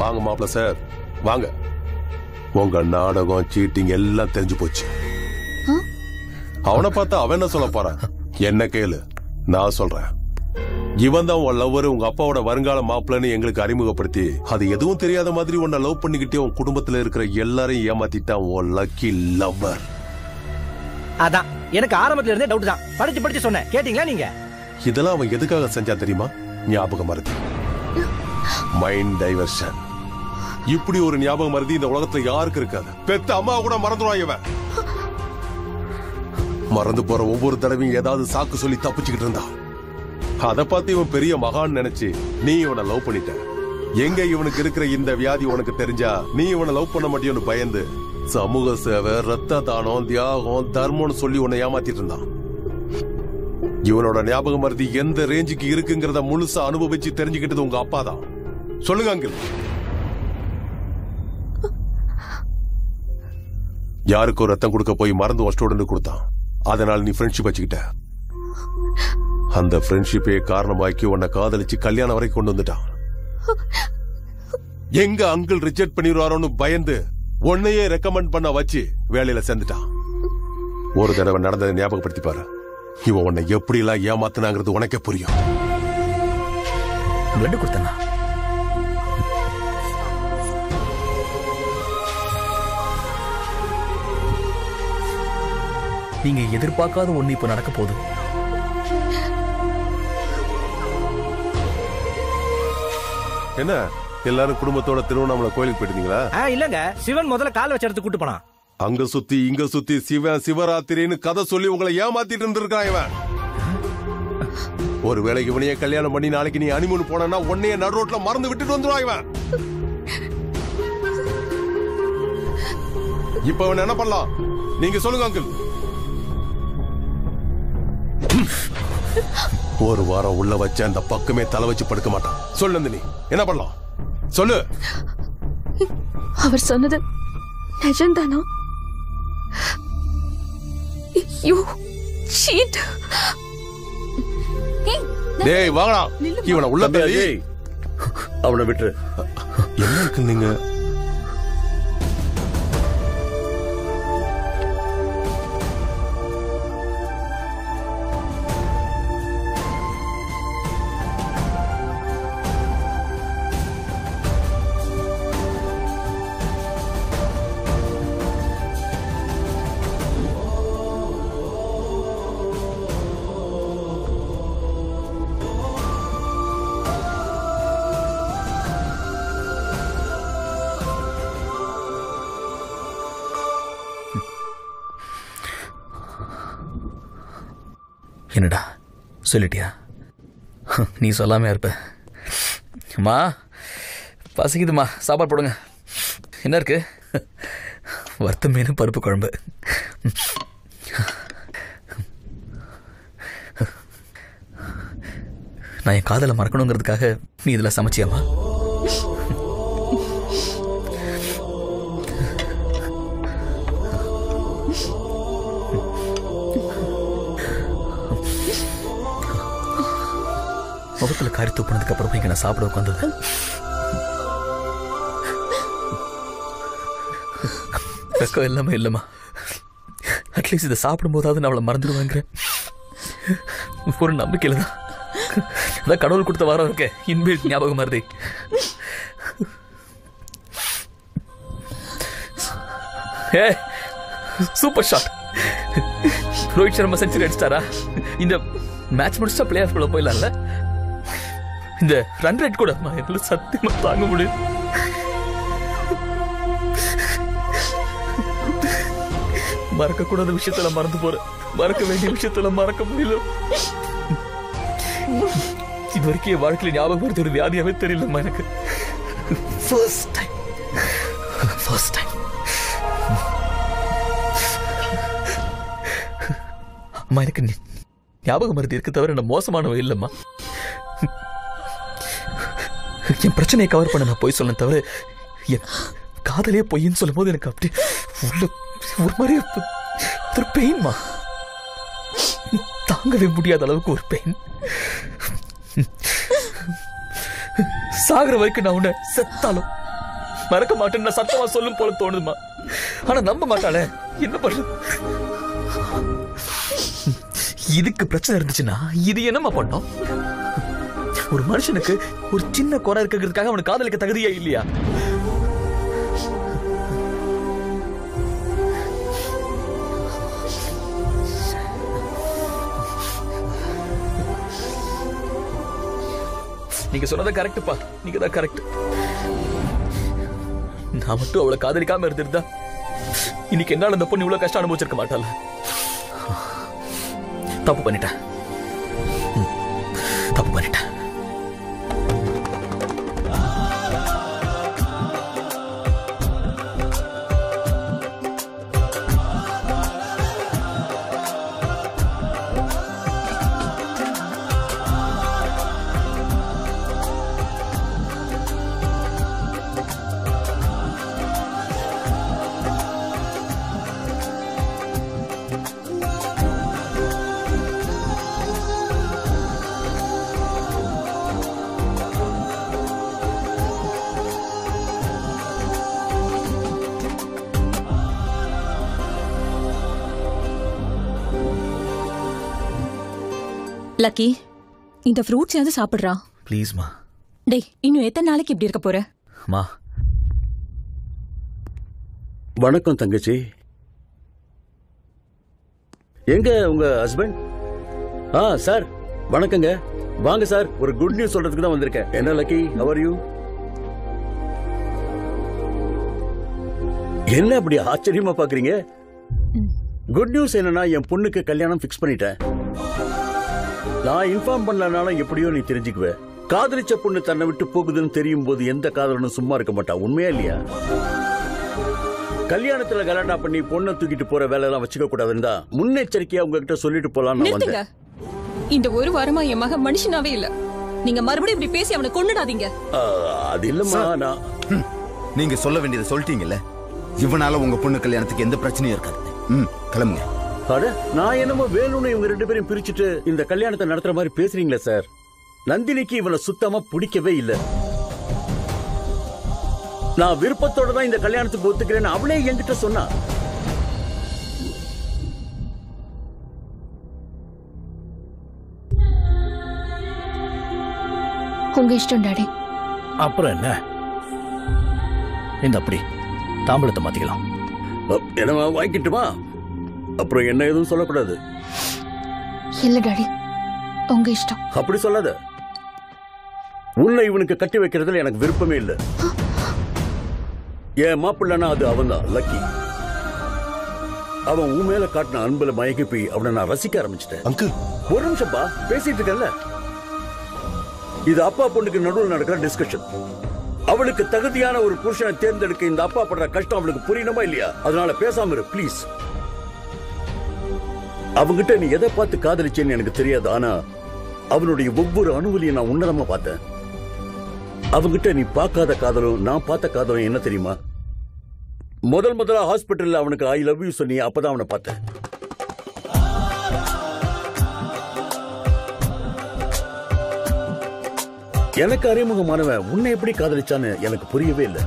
வாங்க மாப்பிள்ள சார். வாங்க. உங்க நாடகம் சீட்டிங் எல்லாம் தெரிஞ்சு போச்சு. அவனை பார்த்தா அவன் என்ன சொல்ல போறான்? என்ன கேளு? நான் சொல்றேன். இவன் தான் உன் லவ்வர் உங்க அப்பாவோட வருங்கால மாப்பிள்ளன்னு எங்களுக்கு அறிமுகப்படுத்தி. அது எதுவும் தெரியாத மாதிரி உன்னை லவ் பண்ணிக்கிட்டே உன் குடும்பத்துல இருக்கிற எல்லாரையும் ஏமாத்திட்டான் உன் லக்கி லவ்வர் அதான். எனக்கு ஆரம்பத்துல இருந்தே டவுட் தான். படிச்சு படிச்சு சொன்னேன். கேட்டீங்களா நீங்க? இதெல்லாம் அவன் எதுக்காக செஞ்சா தெரியுமா? ஞாபகம் மருதி மைண்ட் டைவர்ஷன் இப்படி ஒரு ஞாபகம் மருதி இந்த உலகத்துல யாருக்கு இருக்காது. பெத்த அம்மா கூட மறந்துடுவான் இவன். மறந்து போற ஒவ்வொரு தடவையும் ஏதாவது சாக்கு சொல்லி தப்பிச்சுக்கிட்டு இருந்தான். அதை பார்த்து இவன் பெரிய மகான் நினைச்சு நீ இவனை லவ் பண்ணிட்ட. எங்க இவனுக்கு இருக்கிற இந்த வியாதி உனக்கு தெரிஞ்சா நீ இவனை லவ் பண்ண மாட்டியோன்னு பயந்து சமூக சேவை ரத்த தானம் தியாகம் தர்மம்னு சொல்லி உன்னை ஏமாத்திட்டு இருந்தான். இவனோட ஞாபகம் மருதி எந்த ரேஞ்சுக்கு இருக்குங்கிறத முழுசா அனுபவிச்சு தெரிஞ்சுக்கிட்டது உங்க அப்பா தான். சொல்லுங்க அங்கிள் யாருக்கும் ரத்தம் கொடுக்க போய் மறந்து ஸ்டூடெண்ட் கொடுத்தான். அதனால நீ ஃப்ரெண்ட்ஷிப் வச்சுக்கிட்ட. அந்த ஃப்ரெண்ட்ஷிப்பே காரணமாக்கி உன்னை காதலிச்சு கல்யாணம் வரைக்கும் கொண்டு வந்துட்டான். எங்க அங்கிள் ரிஜெக்ட் பண்ணிடுவாரோன்னு பயந்து உன்னையே ரெக்கமெண்ட் பண்ண வச்சு வேலையில சேர்ந்துட்டான். ஒரு தடவை நடந்ததை ஞாபகப்படுத்தி பாரு. இவன் உன்னை எப்படி எல்லாம் ஏமாத்தினாங்கிறது உனக்கே புரியும். பிளட் கொடுத்தனா நீங்க எதிர்பார்க்காத ஒண்ணு இப்ப நடக்க போகுது என்ன? எல்லாரும் குடும்பத்தோட திருவண்ணாமலை கோயிலுக்கு போயிட்டீங்களா ஆ இல்லங்க. சிவன் முதல்ல கால் வச்ச இடத்துக்கு கூட்டு போனான். அங்க சுத்தி இங்க சுத்தி சிவன் சிவராத்திரின்னு கதை சொல்லி உங்களை ஏமாத்திட்டு இருந்திருக்கான் இவன். ஒரு வேளைக்கு இவனையே கல்யாணம் பண்ணி நாளைக்கு நீ அனிமூன் போனா உன்னைய நடு ரோட்ல மறந்து விட்டுட்டு வந்துருவான் இவன். இப்ப அவன் என்ன பண்ணலாம்? நீங்க சொல்லுங்க அங்கிள் ஒரு வாரம் உள்ள வச்ச அந்த பக்கமே தலை வச்சு படுக்க மாட்டான். சொல்லு நீ என்ன பண்ணலாம்? சொல்லு. அவர் சொன்னது நிஜம்தானா? யூ சீட் டேய் வாங்கடா. இவனை உள்ள தள்ளி. அவனை விட்டுரு. என்ன இருக்கு நீங்க? சொல்லிட்டியா? நீ சொல்லாம இருப்ப. அம்மா பசிக்குதுமா. சாப்பாடு போடுங்க. என்ன இருக்கு? வறுத்த மீன் பருப்பு குழம்பு. நான் என் காதலை மறக்கணுங்கிறதுக்காக நீ இதெல்லாம் சமைச்சியாமா நான் சாப்பிட உட்காந்தது வெக்கம் இல்லாம இல்லைம்மா. அட்லீஸ்ட் இதை சாப்பிடும் போதாவது நான் அவளை மறந்துடுவாங்கிறேன் ஒரு நம்பிக்கையில் தான். அதான் கடவுள் கொடுத்த வாரம் இருக்க இன்பில்ட் ஞாபகம் மாதிரி ஏ super shot Rohit Sharma century அடிச்சிட்டாரா? இந்த மேட்ச் முடிச்சா பிளே ஆஃப் போயிடலாம்ல? இந்த ரன் ரேட் கூட என்னால சத்தியமா தாங்க முடியும் மறக்க கூடாத விஷயத்துல மறந்து போறேன். மறக்க வேண்டிய விஷயத்துல மறக்க முடியல. இது வரைக்கும் என் வாழ்க்கையில ஞாபகம் வருது ஒரு வியாதியாவே தெரியலம்மா எனக்கு. ஃபர்ஸ்ட் டைம் ஃபர்ஸ்ட் டைம் அம்மா எனக்கு ஞாபகம் மருதி இருக்கு தவிர நான் மோசமானவ இல்லைம்மா. என் பிரச்சனையை கவர் பண்ண நான் போய் சொன்னேன் தவிர என் காதலே பொய்ன்னு சொல்லும் போது எனக்கு அப்படி உள்ள ஒரு மாதிரி ஒரு- பெயின்மா தாங்கவே முடியாத அளவுக்கு ஒரு பெயின் சாகுற வரைக்கும் நான் உன்னை செத்தாலும் மறக்க மாட்டேன்னு நான் சத்தமா சொல்லும் போல தோணுதுமா? ஆனா நம்ப மாட்டாளே என்ன பண்றது இதுக்கு பிரச்சனை இருந்துச்சுன்னா இது என்னம்மா பண்ணோம்? ஒரு மனுஷனுக்கு ஒரு சின்ன குறை இருக்கிறதுக்காக அவனுக்கு காதலிக்க தகுதியா இல்லையா? நீங்க சொன்னதை கரெக்ட்ப்பா நீங்க தான் கரெக்ட் நான் மட்டும் அவளை காதலிக்காம இருந்திருந்தா இன்னைக்கு என்னால அந்த பொண்ணு இவ்வளவு கஷ்டம் அனுபவிச்சிருக்க மாட்டாள். தப்பு பண்ணிட்டேன். தப்பு பண்ணிட்டேன். லக்கி. இந்த ஃப்ரூட்ஸ் ஏதாவது சாப்பிடுறா? ப்ளீஸ்மா டேய் இன்னும் எத்தனை நாளைக்கு இப்படி இருக்க போற? மா. வணக்கம் தங்கச்சி. எங்க உங்க ஹஸ்பண்ட் ஆ சார் வணக்கங்க. வாங்க சார் ஒரு குட் நியூஸ் சொல்றதுக்கு தான் வந்திருக்கேன். என்ன லக்கி? ஹவர் யூ என்ன அப்படி ஆச்சரியமா பாக்குறீங்க? குட் நியூஸ் என்னன்னா என் பொண்ணுக்கு கல்யாணம் ஃபிக்ஸ் பண்ணிட்டேன். நான் இன்ஃபார்ம் பண்ணலனாலும் எப்படியோ நீ தெரிஞ்சுக்குவ. காதலிச்ச பொண்ணு தன்னை விட்டு போகுதுன்னு தெரியும் போது எந்த காதலனும் சும்மா இருக்க மாட்டா. உண்மையா இல்லையா? கல்யாணத்துல கலாட்டா பண்ணி பொண்ணை தூக்கிட்டு போற வேலையெல்லாம் வச்சுக்க கூடாதுன்னு தான் முன்னெச்சரிக்கையா உங்ககிட்ட சொல்லிட்டு போலாம்னு வந்தேன். இந்த ஒரு வாரமா என் மகன் மனுஷனாவே இல்ல. நீங்க மறுபடியும் இப்படி பேசி அவனை கொன்னுடாதீங்க. ஆ, அது இல்லம்மா நான் நீங்க சொல்ல வேண்டியதை சொல்லிட்டீங்கல்ல? இவனால உங்க பொண்ணு கல்யாணத்துக்கு எந்த பிரச்சனையும் இருக்காது. ம் கிளம்புங்க. அட நான் என்னமோ வேணும்னு இவங்க ரெண்டு பேரையும் பிரிச்சுட்டு இந்த கல்யாணத்தை நடத்துற மாதிரி பேசுறீங்களே சார். நந்தினிக்கு இவனை சுத்தமா பிடிக்கவே இல்ல. நான் விருப்பத்தோட தான் இந்த கல்யாணத்துக்கு ஒத்துக்கிறேன்னு அவளே என்கிட்ட சொன்னா. உங்க இஷ்டம் டாடி. அப்புறம் என்ன? இந்த அப்படி தாம்பளத்தை மாத்திக்கலாம். என்னமா வாங்கிட்டுமா அப்புறம் என்ன எதுவும் சொல்லக்கூடாது. இல்ல டாடி. உங்க இஷ்டம். அப்படி சொல்லாத. உன்னை இவனுக்கு கட்டி வைக்கிறதுல எனக்கு விருப்பமே இல்ல. என் மாப்பிள்ளனா அது அவன்தான் லக்கி. அவன் உன் மேல காட்டின அன்புல மயங்கி போய் அவனை நான் ரசிக்க ஆரம்பிச்சிட்டேன். அங்கிள். ஒரு நிமிஷம்ப்பா பேசிட்டு இருக்கல இது அப்பா பொண்ணுக்கு நடுவில் நடக்கிற டிஸ்கஷன் அவளுக்கு தகுதியான ஒரு புருஷனை தேர்ந்தெடுக்க இந்த அப்பா படுற கஷ்டம் அவளுக்கு புரியணுமா இல்லையா? அதனால பேசாம இரு ப்ளீஸ் அவங்கிட்ட நீ எதை பார்த்து காதலிச்சேன்னு எனக்கு தெரியாது ஆனா அவனுடைய ஒவ்வொரு அணுவிலையும் நான் உன்னதமா பார்த்தேன். அவங்கிட்ட நீ பார்க்காத காதலும் நான் பார்த்த காதலும் என்ன தெரியுமா? முதல் முதலா ஹாஸ்பிட்டல்ல அவனுக்கு ஐ லவ் யூ சொன்னி அப்பதான் அவனை பார்த்தேன். எனக்கு அறிமுகமானவன் உன்னை எப்படி காதலிச்சான்னு எனக்கு புரியவே இல்லை.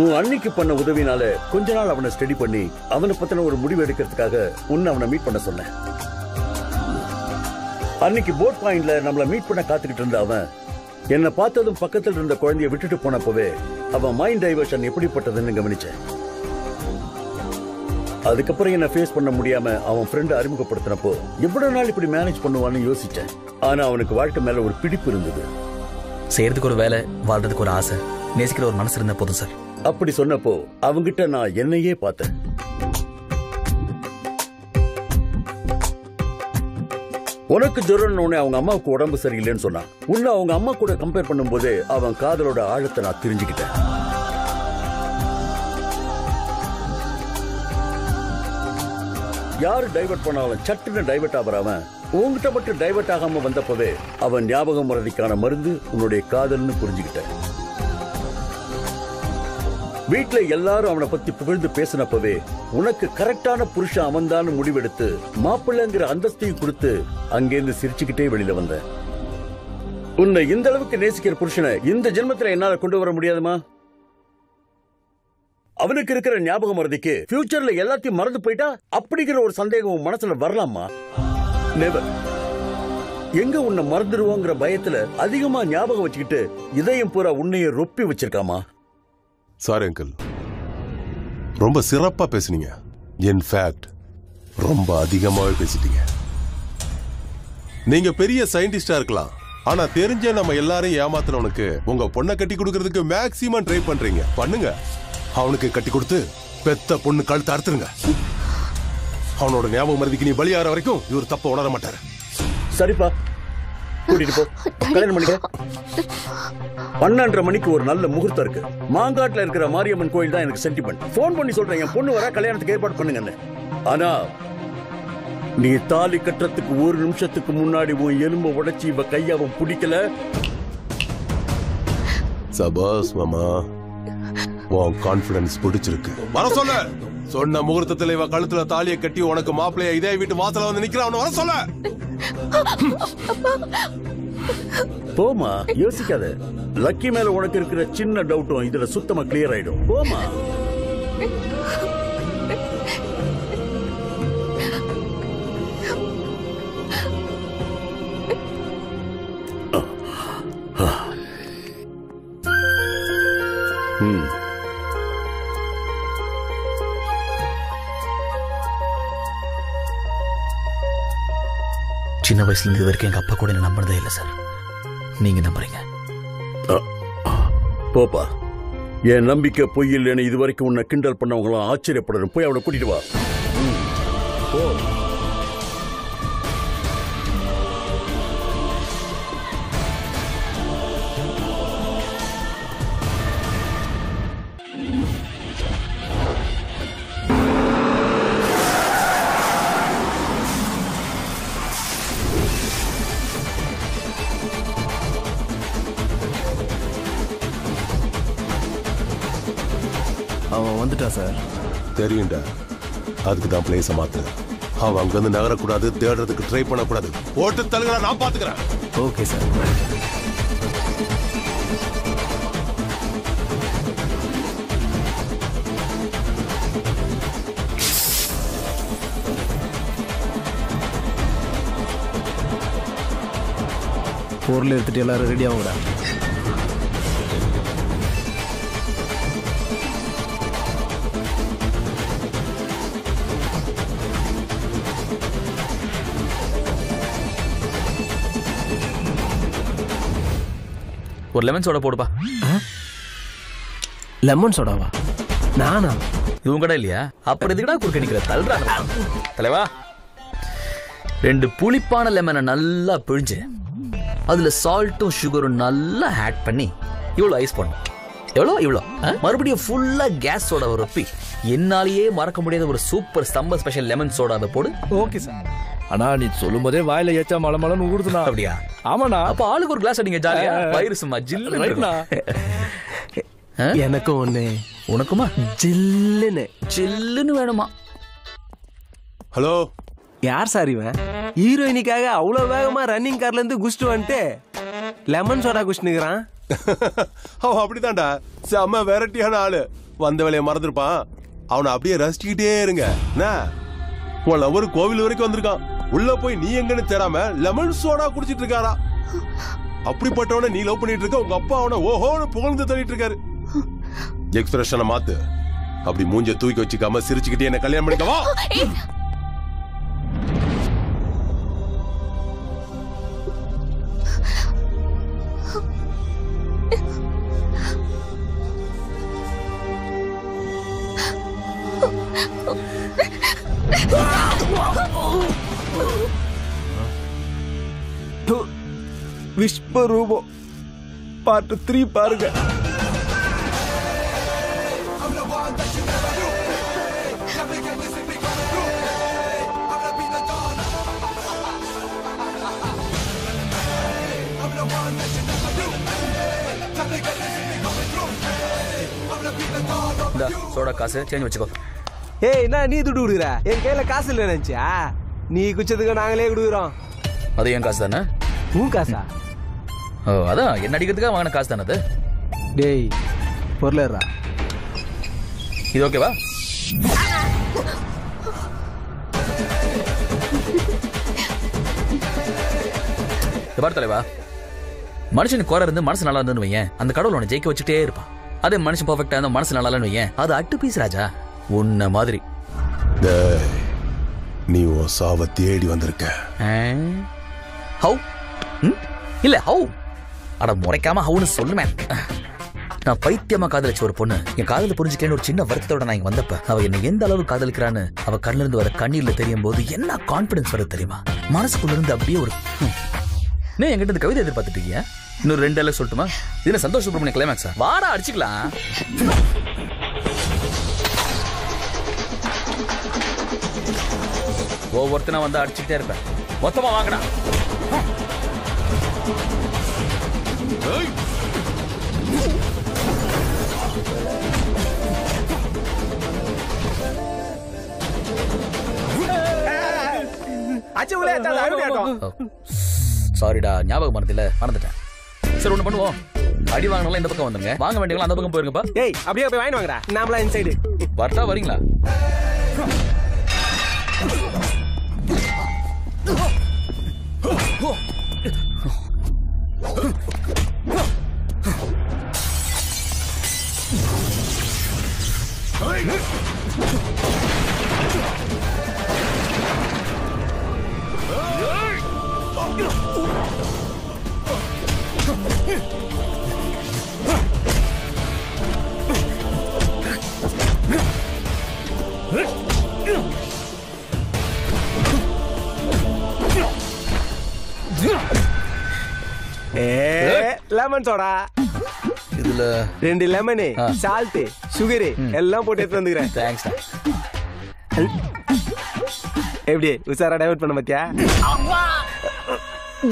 உன் அன்னைக்கு பண்ண உதவினால கொஞ்ச நாள் அவனை ஸ்டடி பண்ணி அவனை பத்தின ஒரு முடிவு எடுக்கிறதுக்காக உன்னை அவனை மீட் பண்ண சொன்னேன். அன்னைக்கு போட் பாயிண்ட்ல நம்மள மீட் பண்ண காத்துக்கிட்டு இருந்த அவன் என்னை பார்த்ததும் பக்கத்தில் இருந்த குழந்தைய விட்டுட்டு போனப்பவே அவன் மைண்ட் டைவர்ஷன் எப்படிப்பட்டதுன்னு கவனிச்சேன். அதுக்கப்புறம் என்ன ஃபேஸ் பண்ண முடியாம அவன் ஃப்ரெண்டு அறிமுகப்படுத்தினப்போ எவ்வளவு நாள் இப்படி மேனேஜ் பண்ணுவான்னு யோசிச்சேன். ஆனா அவனுக்கு வாழ்க்கை மேல ஒரு பிடிப்பு இருந்தது. செய்யறதுக்கு ஒரு வேலை வாழ்றதுக்கு ஒரு ஆசை. நேசிக்கிற ஒரு மனசு இருந்தா போதும் சார் அப்படி சொன்னப்போ அவங்கிட்ட நான் என்னையே பார்த்தேன். உனக்கு ஜுரம்னு உடனே அவங்க அம்மாவுக்கு உடம்பு சரியில்லைன்னு சொன்னான். உன்னை அவங்க அம்மா கூட கம்பேர் பண்ணும்போது அவன் காதலோட ஆழத்தை நான் தெரிஞ்சுக்கிட்டேன். யாரு டைவர்ட் பண்ணாலும் சட்டுன்னு டைவர்ட் ஆகிறாம உன்கிட்ட மட்டும் டைவர்ட் ஆகாம வந்தப்பவே அவன் ஞாபகம் மறதிக்கான மருந்து உன்னுடைய காதல்னு புரிஞ்சுக்கிட்டேன். வீட்டுல எல்லாரும் அவனை பத்தி புகழ்ந்து பேசினப்பவே உனக்கு கரெக்டான புருஷன் அவன்தான் முடிவெடுத்து மாப்பிள்ளைங்கிற அந்தஸ்தையும் கொடுத்து அங்கேருந்து சிரிச்சுக்கிட்டே வெளியில வந்தேன் உன்னை இந்த அளவுக்கு நேசிக்கிற புருஷனை இந்த ஜென்மத்துல என்னால கொண்டு வர முடியாதுமா? அவனுக்கு இருக்கிற ஞாபகம் மறதிக்கு ஃபியூச்சர்ல எல்லாத்தையும் மறந்து போயிட்டா அப்படிங்கிற ஒரு சந்தேகம் மனசுல வரலாமா? நெவர் எங்க உன்னை மறந்துடுவோங்கிற பயத்துல அதிகமா ஞாபகம் வச்சுக்கிட்டு இதயம் பூரா உன்னைய ரொப்பி வச்சிருக்காமா? சாரி அங்கிள் ரொம்ப சிறப்பா பேசுனீங்க. இன்ஃபேக்ட் ரொம்ப அதிகமாவே பேசிட்டீங்க. நீங்க பெரிய சயின்டிஸ்டா இருக்கலாம். ஆனா தெரிஞ்ச நம்ம எல்லாரையும் ஏமாத்துறவனுக்கு உங்க பொண்ணை கட்டி கொடுக்கறதுக்கு மேக்ஸிமம் ட்ரை பண்றீங்க. பண்ணுங்க. அவனுக்கு கட்டி கொடுத்து பெத்த பொண்ணு கழுத்து அறுத்துருங்க. அவனோட ஞாபகம் மருதிக்கு நீ பலியாகிற வரைக்கும் இவர் தப்ப உணர மாட்டாரு சரிப்பா. கூட்டிட்டு போ. கல்யாணம் பண்ணிக்க பன்னெண்டரை மணிக்கு ஒரு நல்ல முகூர்த்தம் இருக்கு. மாங்காட்டுல இருக்கிற மாரியம்மன் கோயில் தான் எனக்கு சென்டிமெண்ட் ஃபோன் பண்ணி சொல்றேன். என் பொண்ணு வர கல்யாணத்துக்கு ஏற்பாடு பண்ணுங்கன்னு. ஆனா நீ தாலி கட்டுறதுக்கு ஒரு நிமிஷத்துக்கு முன்னாடி உன் எலும்பை உடைச்சி இவ கைய அவன் பிடிக்கல? சபாஸ் மாமா உன் கான்பிடன்ஸ் பிடிச்சிருக்கு. வர சொல்ல. சொன்ன முகூர்த்தத்துல இவ கழுத்துல தாலியை கட்டி உனக்கு மாப்பிள்ளைய இதே வீட்டு வாசல வந்து நிக்கிறான் வர சொல்ல. போமா யோசிக்காத. லக்கி மேல உனக்கு இருக்கிற சின்ன டவுட்டும் இதுல சுத்தமா கிளியர் ஆயிடும். போமா சின்ன வயசுல இருந்து இது வரைக்கும் எங்க அப்பா கூட என்ன நம்பினதே இல்லை சார் நீங்க நம்புறீங்க. போப்பா என் நம்பிக்கை பொய் இல்லைன்னு இது வரைக்கும் உன்னை கிண்டல் பண்ணவங்களாம் ஆச்சரியப்படணும். போய் அவனை கூட்டிட்டு வா. போ. தெரியும்டா. அதுக்கு தான் பிளேஸ மாத்து அவன் வந்து நகரக்கூடாது தேடுறதுக்கு ட்ரை பண்ணக்கூடாது. ஓட்டு தழுகிறா நான் பாத்துக்கிறேன். ஓகே சார் பொருள் எடுத்துட்டு எல்லாரும் ரெடி ஒரு லெமன் சோடா போடுப்பா. லெமன் சோடாவா நானா? இவங்க கடை இல்லையா? அப்புறம் எதுக்குடா குறுக்க நிக்கிற தள்ளுறாங்க தலைவா. ரெண்டு புளிப்பான லெமனை நல்லா பிழிஞ்சு அதுல சால்ட்டும் சுகரும் நல்லா ஆட் பண்ணி இவ்வளோ ஐஸ் பண்ணும் எவ்வளோ? இவ்வளோ? மறுபடியும் ஃபுல்லா கேஸ் சோடா ரொப்பி என்னாலேயே மறக்க முடியாத ஒரு சூப்பர் ஸ்தம்ப ஸ்பெஷல் லெமன் சோடா அதை போடு. Okay sir. ஆனா நீ சொல்லும் போதே வாயில ஏச்சா மலை மலைன்னு ஊடுதுனா அப்படியா? ஆமாண்ணா. அப்ப ஆளுக்கு ஒரு கிளாஸ் அடிங்க ஜாலியா. வயிறு சும்மா. இருக்கும். எனக்கும் ஒண்ணு. உனக்குமா? ஜில்லுன்னு. ஜில்லுன்னு வேணுமா? ஹலோ? யார் சார் இவன்? ஹீரோயினிக்காக அவ்வளவு வேகமா ரன்னிங் கார்ல இருந்து குஷ்டு வந்துட்டு லெமன் சோடா குஷ்ணுக்கிறான் அவன் அப்படிதான்டா. செம்ம வெரைட்டியான ஆளு. வந்த வேலையை மறந்துருப்பான். அவனை அப்படியே ரசிச்சுக்கிட்டே இருங்க. என்ன? உன் லவர் கோவில் வரைக்கும் வந்திருக்கான். உள்ள போய் நீ எங்கன்னு தேடாம லெமன் சோடா குடிச்சிட்டு இருக்காரா? அப்படிப்பட்டவன நீ லவ் பண்ணிட்டு இருக்க உங்க அப்பா அவன ஓஹோன்னு புகழ்ந்து தள்ளிட்டு இருக்காரு. எக்ஸ்பிரஷனை மாத்து. அப்படி மூஞ்ச தூக்கி வச்சுக்காம சிரிச்சுக்கிட்டே என்ன கல்யாணம் பண்ணிக்கவா oh, விஸ்வரூபம் பார்ட் த்ரீ பாருங்க. இந்த சோடா காசு சேஞ்ச் வச்சுக்கோ. ஏய் என்ன நீ துட்டு கொடுக்குற? என் கையில காசு இல்லை நினைச்சியா? நீ குச்சதுக்கு நாங்களே கொடுக்குறோம். அது என் காசு தானே? உன் காசா? ஓ அதான். என்ன அடிக்கிறதுக்காக வாங்கின காசு தானே அது? டேய் பொருளேறா. இது ஓகேவா இத பாரு தலைவா. மனுஷன் குறை இருந்து மனசு நல்லா இருந்துன்னு வையேன். அந்த கடவுள் உன்னை ஜெயிக்க வச்சுட்டே இருப்பான். அதே மனுஷன் பர்ஃபெக்டா இருந்தா மனசு நல்லா இல்லைன்னு வையேன். அது அட்டு பீஸ் ராஜா. உன்ன மாதிரி. நீ ஓ சாவை தேடி வந்திருக்க. ஹவு? இல்ல ஹவு? அட முறைக்காம ஹவுன்னு சொல்லுமே நான் பைத்தியமா காதலிச்ச ஒரு பொண்ணு. என் காதல புரிஞ்சுக்கேன்னு ஒரு சின்ன வருத்தத்தோட நான் இங்க வந்தப்ப அவ என்ன எந்த அளவு காதலிக்கிறான்னு அவ கண்ணுல இருந்து வர கண்ணீர்ல தெரியும் போது என்ன கான்பிடன்ஸ் வருது தெரியுமா? மனசுக்குள்ள இருந்து அப்படியே ஒரு நீ என்கிட்ட இந்த கவிதை எதிர்பார்த்துட்டு இன்னும் இன்னொரு ரெண்டு அளவு சொல்லட்டுமா? இது என்ன சந்தோஷ் சுப்ரமணிய கிளைமேக்ஸா வாடா அடிச்சுக்கலாம். ஒவ்வொருத்தனா வந்து அடிச்சுட்டே இருப்பேன். மொத்தமா வாங்கடா. சாரிடா ஞாபகம் மறந்தில்ல மறந்துட்டேன். சரி ஒண்ணு பண்ணுவோம். அடி வாங்கினாலும் இந்த பக்கம் வந்துருங்க. வாங்க வேண்டியவங்க அந்த பக்கம் போயிருங்கப்பா. ஏய் அப்படியே போய் வாங்கிட்டு வாங்கடா. நாமளா இன்சைடு வரட்டா வரீங்களா? 哎！哎！啊！லெமன் சோடா இதுல ரெண்டு லெமனு சால்ட் சுகரு எல்லாம் போட்டு எடுத்து வந்துக்கிறேன். தேங்க்ஸ் எப்படி உஷாரா டைவர்ட் பண்ண பாத்தியா?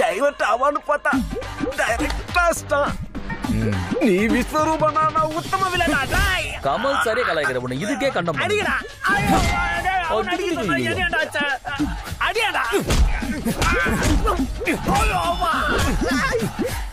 டைவர்ட் ஆவான்னு பார்த்தா டைரக்டா ஸ்டான் நீ விஸ்வரூபனா நான் உத்தம வில்லனா? டேய்! கமல் சரியா கலாய்க்கிற பொண்ணு இதுக்கே கண்டம் அடிங்கடா. ஐயோ,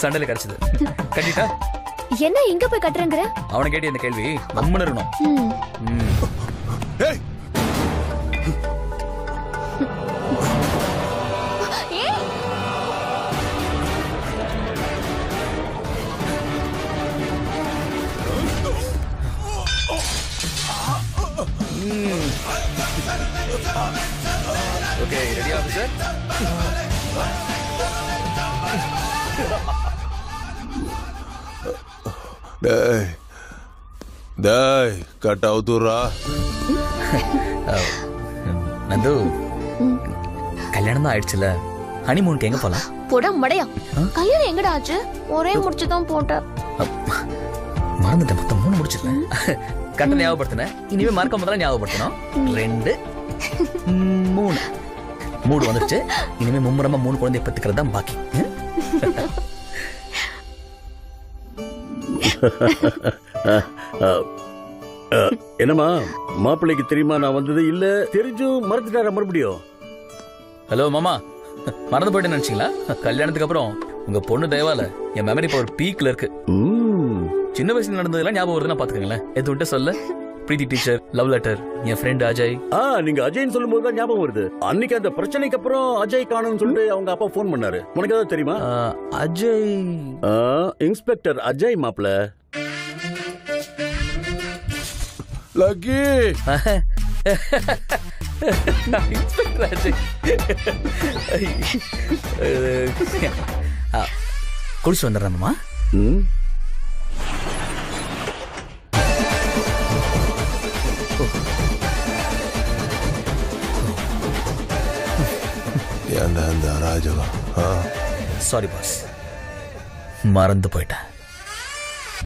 சண்டையில கிடைச்சது. கட்டிட்டா? என்ன எங்க போய் கட்டுறங்கிற? அவனை கேட்டு இந்த கேள்வி நம்மனு இருக்கணும் ம். ம். ஏய்! ஓகே ரெடி ஆஃபீஸர் டேய் டேய் கட் அவுத்துறா நந்து கல்யாணம் தான் ஆயிடுச்சுல. ஹனிமூனுக்கு எங்க போலாம்? போட மடையா கல்யாணம் எங்கடா ஆச்சு? ஒரே முடிச்சுதான் போட்டேன். மறந்துட்டேன் மொத்தம் மூணு முடிச்சிருக்கேன். கட்ட ஞாபகப்படுத்தினேன். இனிமே மறக்க முதல்ல ஞாபகப்படுத்தணும். ரெண்டு மூணு. மூணு வந்துருச்சு இனிமே மும்முரமா மூணு குழந்தைய பெத்துக்கிறது தான் பாக்கி என்னம்மா மாப்பிள்ளைக்கு தெரியுமா நான் வந்தது? இல்ல தெரிஞ்சும் மறந்துட்டாரா மறுபடியும்? ஹலோ மாமா. மறந்து போயிட்டு நினைச்சீங்களா? கல்யாணத்துக்கு அப்புறம் உங்க பொண்ணு தயவால என் மெமரி பவர் பீக்ல இருக்கு. சின்ன வயசுல நடந்ததெல்லாம் ஞாபகம் வருதுன்னா பாத்துக்கங்களேன். எது விட்டு சொல்ல? பிரீத்தி டீச்சர் லவ் லெட்டர் என் ஃப்ரெண்ட் அஜய். ஆ நீங்க அஜய்னு சொல்லும் போது தான் ஞாபகம் வருது. அன்னைக்கு அந்த பிரச்சனைக்கு அப்புறம் அஜய் காணும்னு சொல்லிட்டு அவங்க அப்பா ஃபோன் பண்ணாரு. உனக்கு ஏதாவது தெரியுமா? அஜய். இன்ஸ்பெக்டர் அஜய் மாப்பிள்ள லக்கி! இன்ஸ்பெக்டர் அஜய். ஆ, குடிச்சு வந்துடுறேன் ம்? ஏன்டா இந்த அராஜகம் சாரி பாஸ் மறந்து போயிட்டேன்.